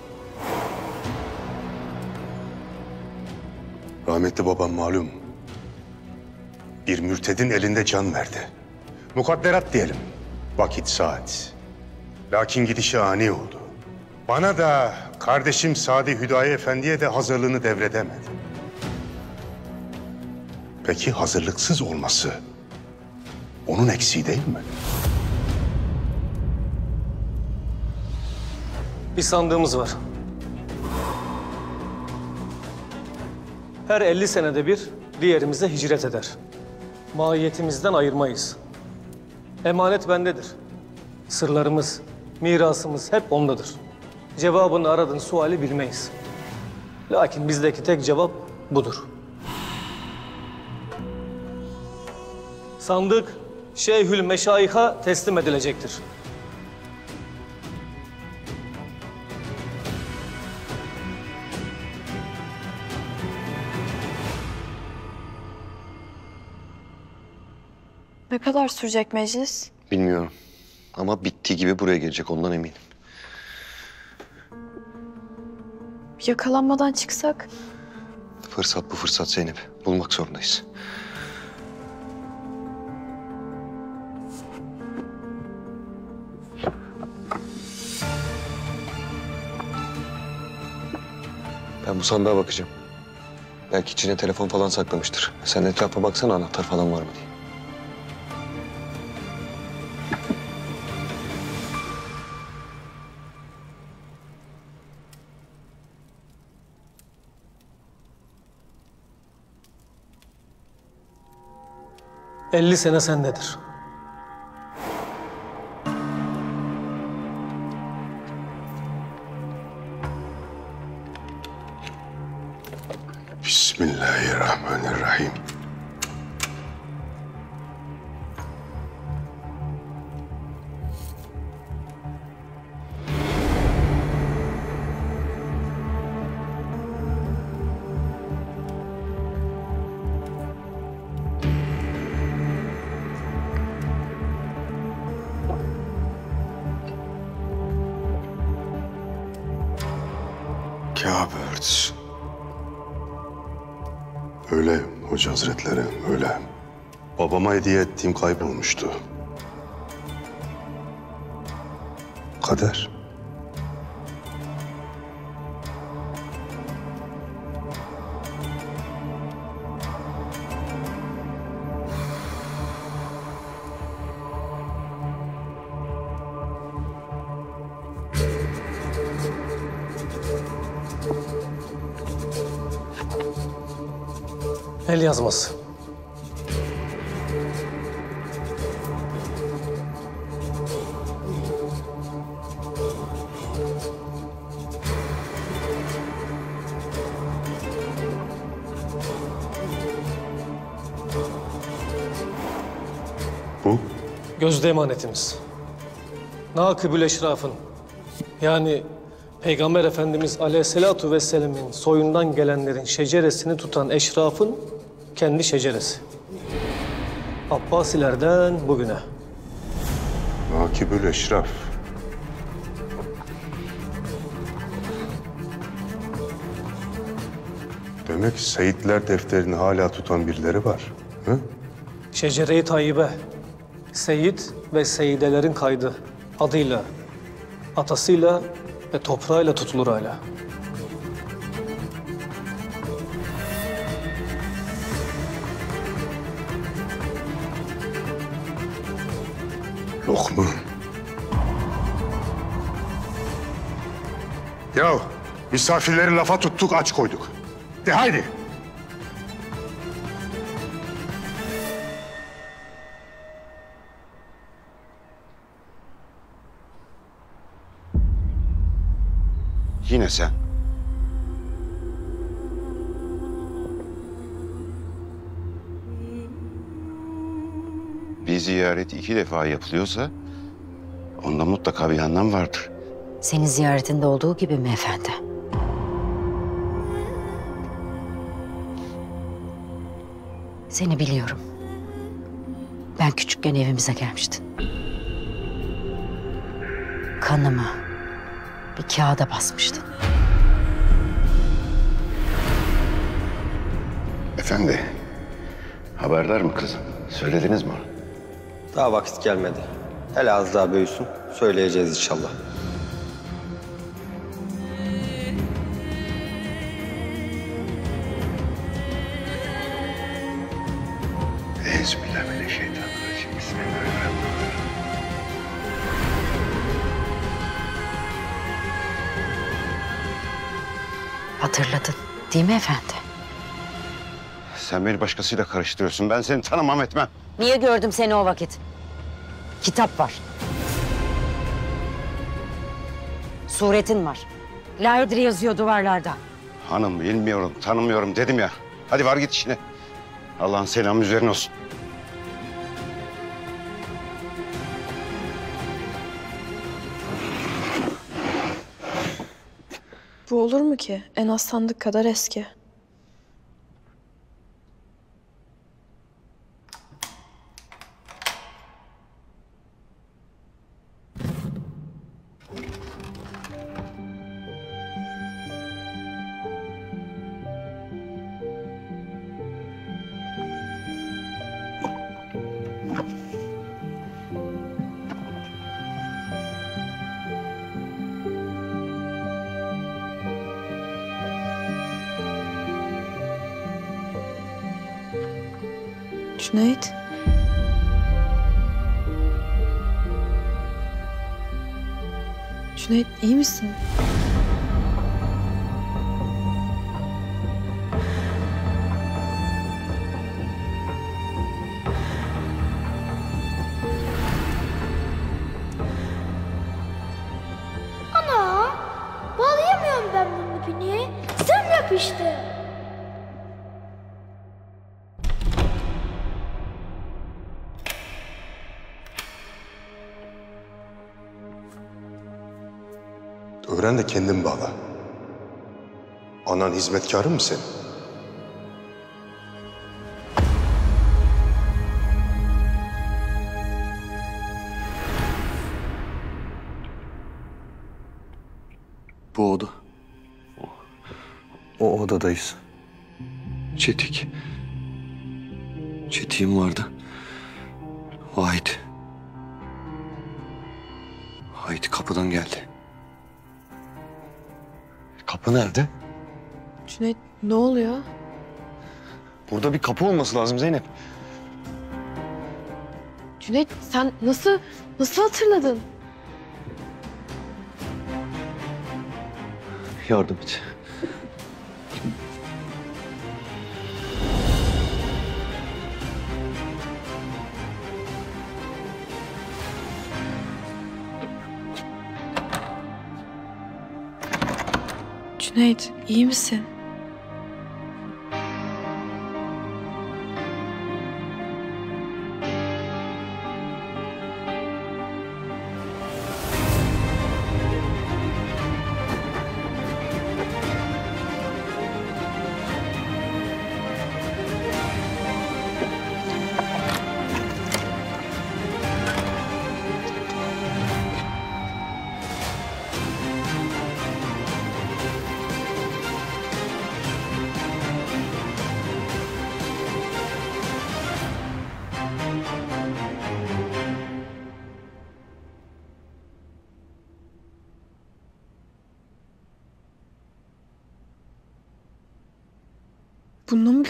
Rahmetli babam malum. Bir mürtedin elinde can verdi. Mukadderat diyelim. Vakit saat. Lakin gidişi ani oldu. Bana da kardeşim Sadi Hüdayi Efendi'ye de hazırlığını devredemedi. Peki hazırlıksız olması onun eksiği değil mi? Bir sandığımız var. Her 50 senede bir diğerimize hicret eder. Mahiyetimizden ayırmayız. Emanet bendedir. Sırlarımız, mirasımız hep ondadır. Cevabını aradığın suali bilmeyiz. Lakin bizdeki tek cevap budur. Sandık Şeyhül Meşayih'a teslim edilecektir. Kadar sürecek meclis? Bilmiyorum. Ama bittiği gibi buraya gelecek ondan eminim. Yakalanmadan çıksak Fırsat bu fırsat Zeynep. Bulmak zorundayız. Ben bu sandığa bakacağım. Belki içine telefon falan saklamıştır. Sen etrafa baksana anahtar falan var mı diye. ...50 sene sendedir. Hazretleri, öyle. Babama hediye ettiğim kaybolmuştu. Kader. Yazması. Bu? Gözde emanetimiz. Nakıbül Eşraf'ın yani Peygamber Efendimiz Aleyhisselatu Vesselam'ın soyundan gelenlerin şeceresini tutan eşrafın kendi şeceresi. Abbasilerden bugüne. Nakibül Eşraf. Demek Seyitler defterini hala tutan birileri var. Hı? Şecere-i Tayyibe, Seyit ve Seyidelerin kaydı adıyla, atasıyla ve toprağıyla tutulur hala. Yok mu? Ya misafirleri lafa tuttuk aç koyduk. De haydi. Yine sen. ziyaret iki defa yapılıyorsa onda mutlaka bir anlam vardır. Senin ziyaretinde olduğu gibi mi efendi? Seni biliyorum. Ben küçükken evimize gelmiştin. Kanımı, bir kağıda basmıştın. Efendi, haberdar mı kızım? Söylediniz mi ona? Daha vakit gelmedi. Hele az daha büyüsün. Söyleyeceğiz inşallah. Hatırladın değil mi efendi? Sen beni başkasıyla karıştırıyorsun. Ben seni tanımam etmem. Niye gördüm seni o vakit? Kitap var. Suretin var. Laudri yazıyor duvarlarda. Hanım bilmiyorum, tanımıyorum dedim ya. Hadi var git işine. Allah'ın selamı üzerine olsun. Bu olur mu ki? En az sandık kadar eski. Cüneyt kendin bağla. Anan hizmetkarı mı senin? Bu oda. O odadayız. Çetik. Çetiğim vardı. Vahit. Vahit kapıdan geldi. Nerede? Cüneyt ne oluyor? Burada bir kapı olması lazım Zeynep. Cüneyt sen nasıl nasıl hatırladın? Yardım et. Cüneyt iyi misin?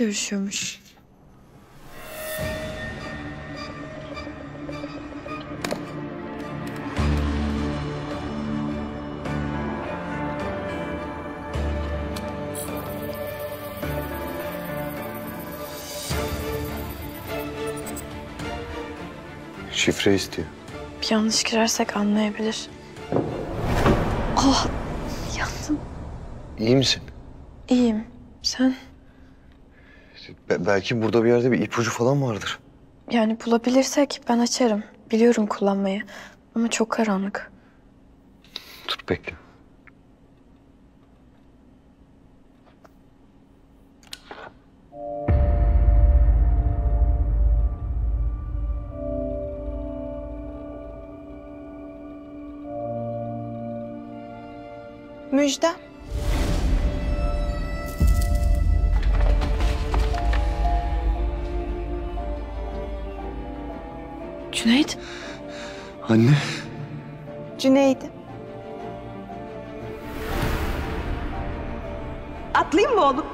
Görüşüyormuş? Şifre istiyor. Bir yanlış girersek anlayabilir. Ah yandım. İyi misin? İyiyim. Belki burada bir yerde bir ipucu falan vardır. Yani bulabilirsek ben açarım. Biliyorum kullanmayı. Ama çok karanlık. Dur bekle. Müjdem. Cüneyt. Anne. Cüneyt'im. Atlayayım mı oğlum?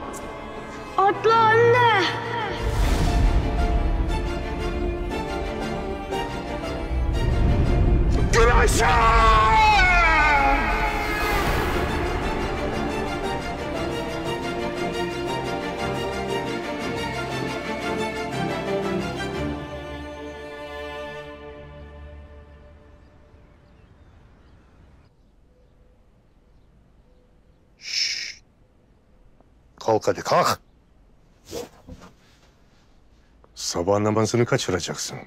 Atla anne. Kalk hadi kalk. Sabah namazını kaçıracaksın.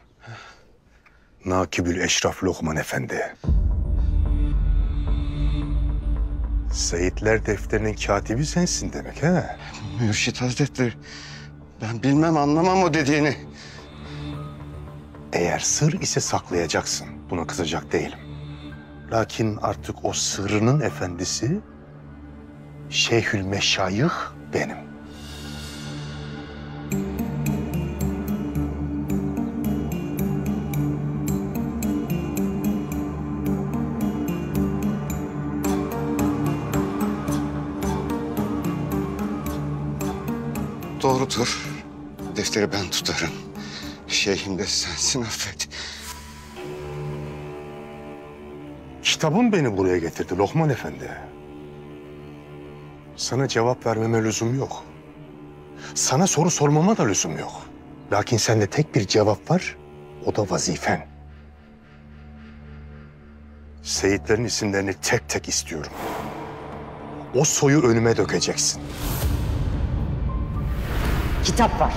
Nakibül Eşraf Lokman Efendi. Seyitler defterinin katibi sensin demek ha? Mürşit Hazretleri, ben bilmem anlamam o dediğini. Eğer sır ise saklayacaksın. Buna kızacak değilim. Lakin artık o sırrının efendisi Şeyhül Meşayih benim. Doğrudur. Defteri ben tutarım. Şeyhim de sensin affet. Kitabın beni buraya getirdi Lokman Efendi. Sana cevap vermeme lüzum yok. Sana soru sormama da lüzum yok. Lakin sende tek bir cevap var, o da vazifen. Seyitlerin isimlerini tek tek istiyorum. O soyu önüme dökeceksin. Kitap var.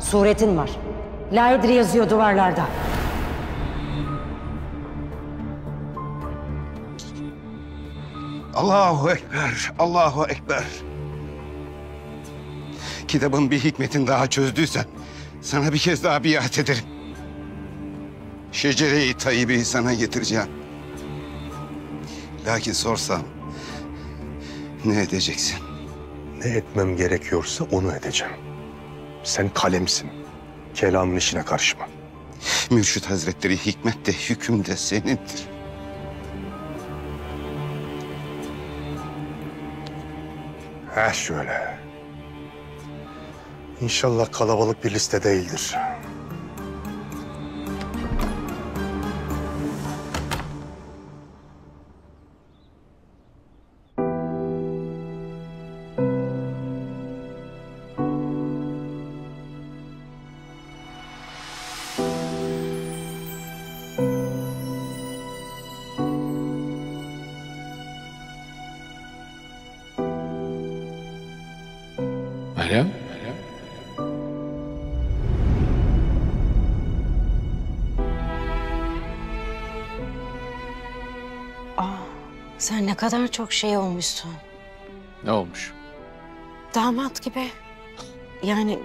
Suretin var. Laidri yazıyor duvarlarda. Allahu Ekber, Allahu Ekber. Kitabın bir hikmetini daha çözdüysen sana bir kez daha biat ederim. Şecere-i Tayyibe'yi sana getireceğim. Lakin sorsam ne edeceksin? Ne etmem gerekiyorsa onu edeceğim. Sen kalemsin. Kelamın işine karışma. Mürşit Hazretleri hikmet de hüküm de senindir. Heh şöyle. İnşallah kalabalık bir liste değildir. Kadar çok şey olmuşsun. Ne olmuş? Damat gibi. Yani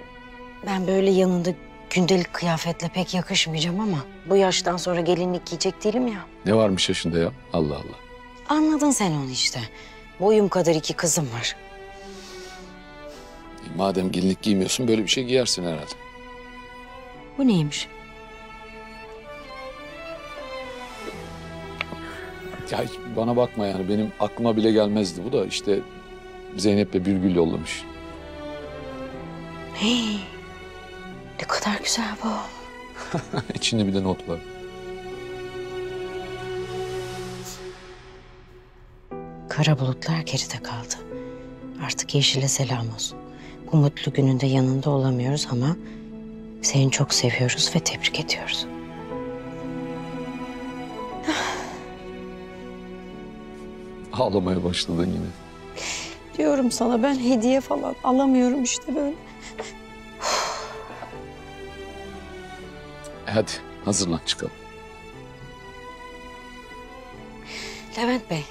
ben böyle yanında gündelik kıyafetle pek yakışmayacağım ama bu yaştan sonra gelinlik giyecek değilim ya. Ne varmış yaşında ya? Allah Allah. Anladın sen onu işte. Boyum kadar iki kızım var. E, Madem gelinlik giymiyorsun böyle bir şey giyersin herhalde. Bu neymiş? Ya bana bakma yani benim aklıma bile gelmezdi bu da işte Zeynep ve Birgül yollamış. Hey, ne kadar güzel bu. İçinde bir de not var. Kara bulutlar geride kaldı. Artık yeşile selam olsun. Bu mutlu gününde yanında olamıyoruz ama seni çok seviyoruz ve tebrik ediyoruz. Ağlamaya başladın yine. Diyorum sana ben hediye falan alamıyorum işte böyle. E hadi hazırlan çıkalım. Levent Bey.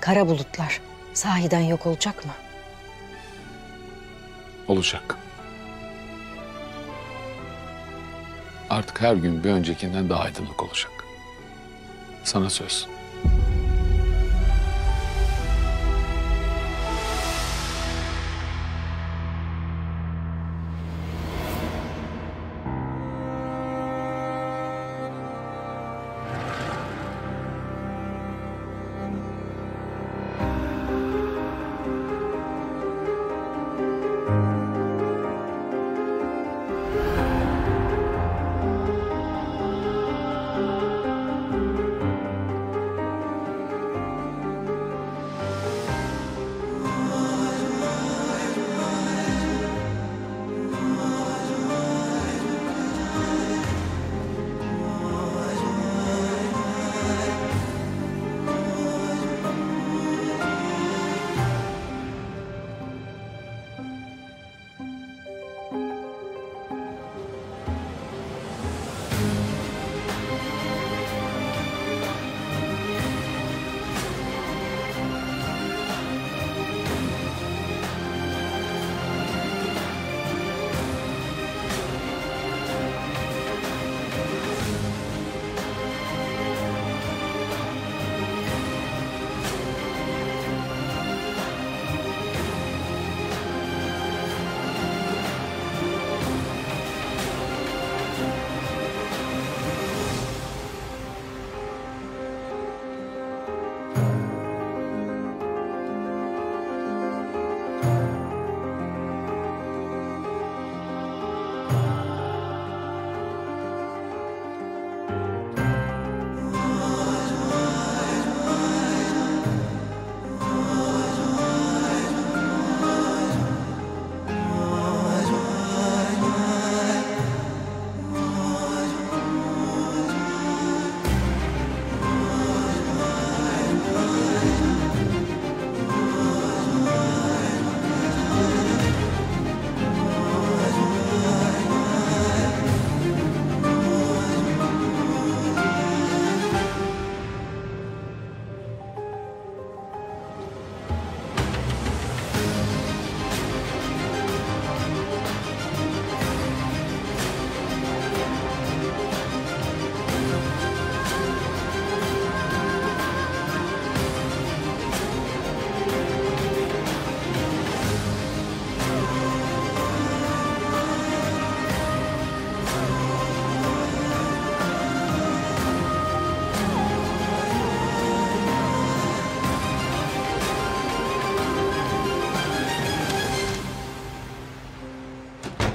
Kara bulutlar sahiden yok olacak mı? Olacak. Artık her gün bir öncekinden daha aydınlık olacak. Sana söz.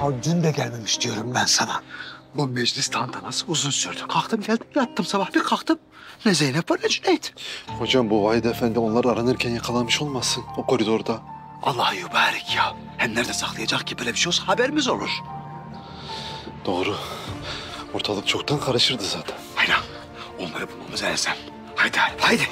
Ya dün de gelmemiş diyorum ben sana. Bu meclis tantanası uzun sürdü. Kalktım geldim yattım sabah bir kalktım. Ne Zeynep var ne Cüneyt. Hocam bu Vahid Efendi onlar aranırken yakalanmış olmasın o koridorda. Allah yübarek ya. Hem nerede saklayacak ki böyle bir şey olsa haberimiz olur. Doğru. Ortalık çoktan karışırdı zaten. Hayır onları bulmamız lazım. Haydi. Haydi. Haydi.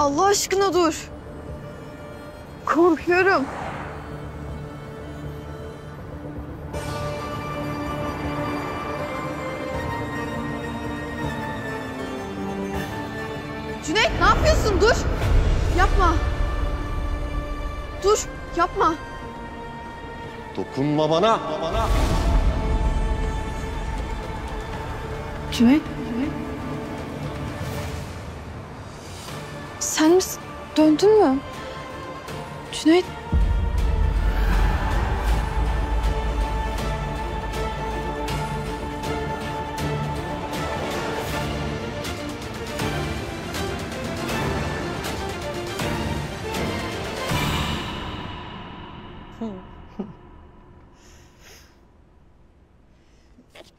Allah aşkına dur. Korkuyorum. Cüneyt ne yapıyorsun? Dur. Yapma. Dur, yapma. Dokunma bana. Cüneyt. Döndün mü? Cüneyt.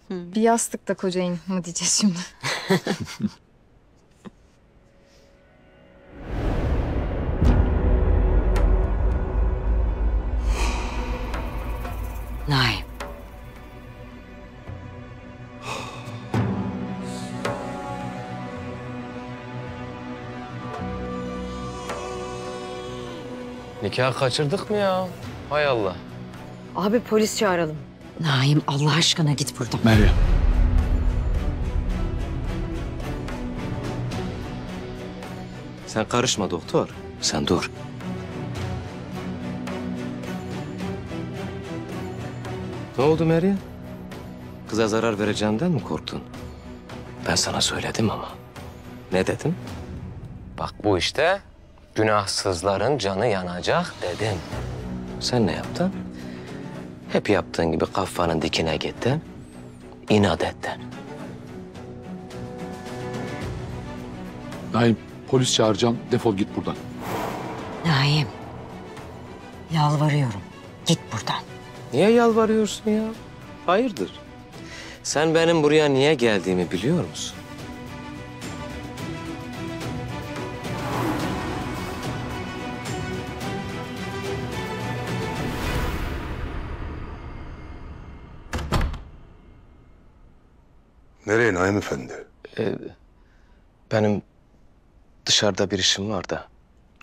Bir yastıkta kocayın mı diyeceğiz şimdi? Naim. Nikah kaçırdık mı ya? Hay Allah. Abi polis çağıralım. Naim Allah aşkına git buradan. Meryem. Sen karışma doktor. Sen dur. Ne oldu Meryem? Kıza zarar vereceğimden mi korktun? Ben sana söyledim ama. Ne dedim? Bak bu işte günahsızların canı yanacak dedim. Sen ne yaptın? Hep yaptığın gibi kafanın dikine gittin. inat ettin. Naim polis çağıracağım. Defol git buradan. Naim. Yalvarıyorum. Git buradan. Niye yalvarıyorsun ya? Hayırdır? Sen benim buraya niye geldiğimi biliyor musun? Nereye Naim Efendi? Ee, benim dışarıda bir işim var da.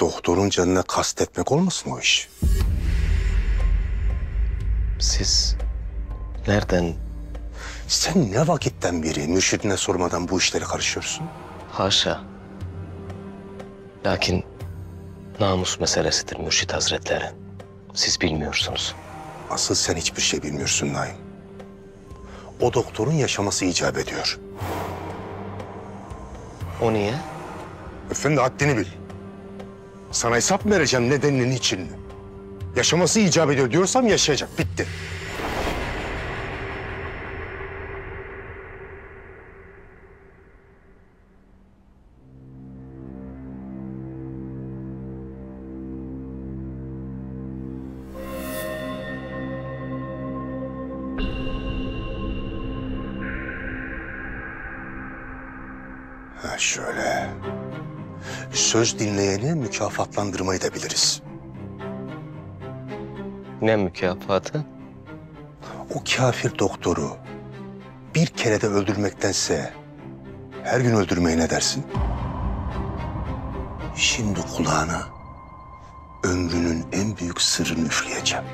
Doktorun canına kastetmek olmasın o iş? Siz nereden? Sen ne vakitten beri mürşidine sormadan bu işlere karışıyorsun? Haşa. Lakin namus meselesidir Mürşit Hazretleri. Siz bilmiyorsunuz. Asıl sen hiçbir şey bilmiyorsun Naim. O doktorun yaşaması icap ediyor. O niye? Efendi haddini bil. Sana hesap vereceğim nedeninin için? Yaşaması icap ediyor diyorsam yaşayacak. Bitti. Ha şöyle. Söz dinleyeni mükafatlandırmayı da biliriz. Ne mükafatı? O kafir doktoru bir kere de öldürmektense her gün öldürmeye ne dersin? Şimdi kulağına ömrünün en büyük sırrını üfleyeceğim.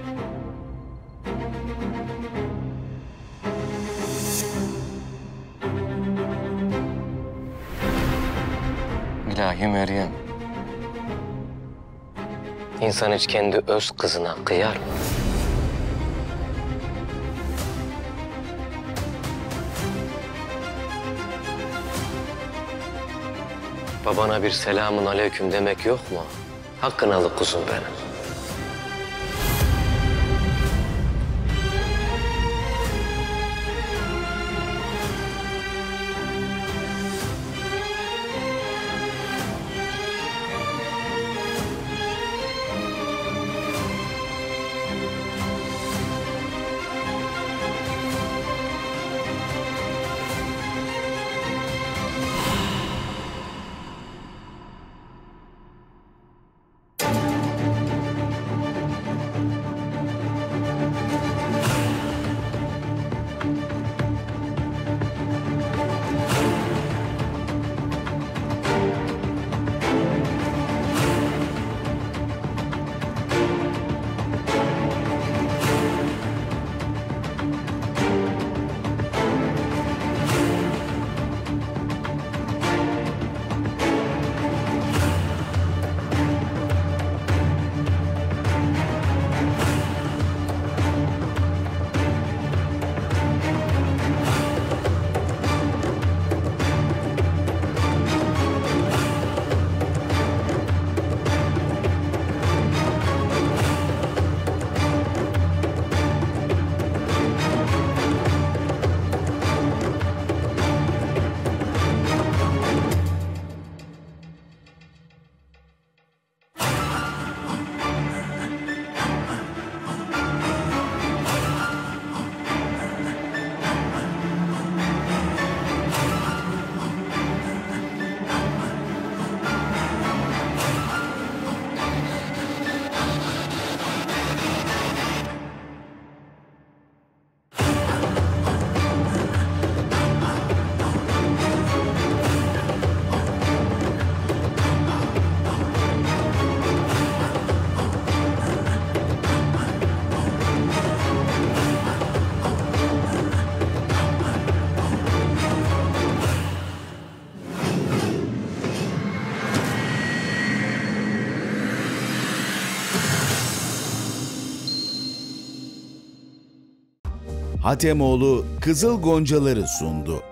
İlahi Meryem. İnsan hiç kendi öz kızına kıyar mı? Babana bir selamun aleyküm demek yok mu? Hakkınalı kuzum benim. Hatemoğlu Kızıl Goncaları sundu.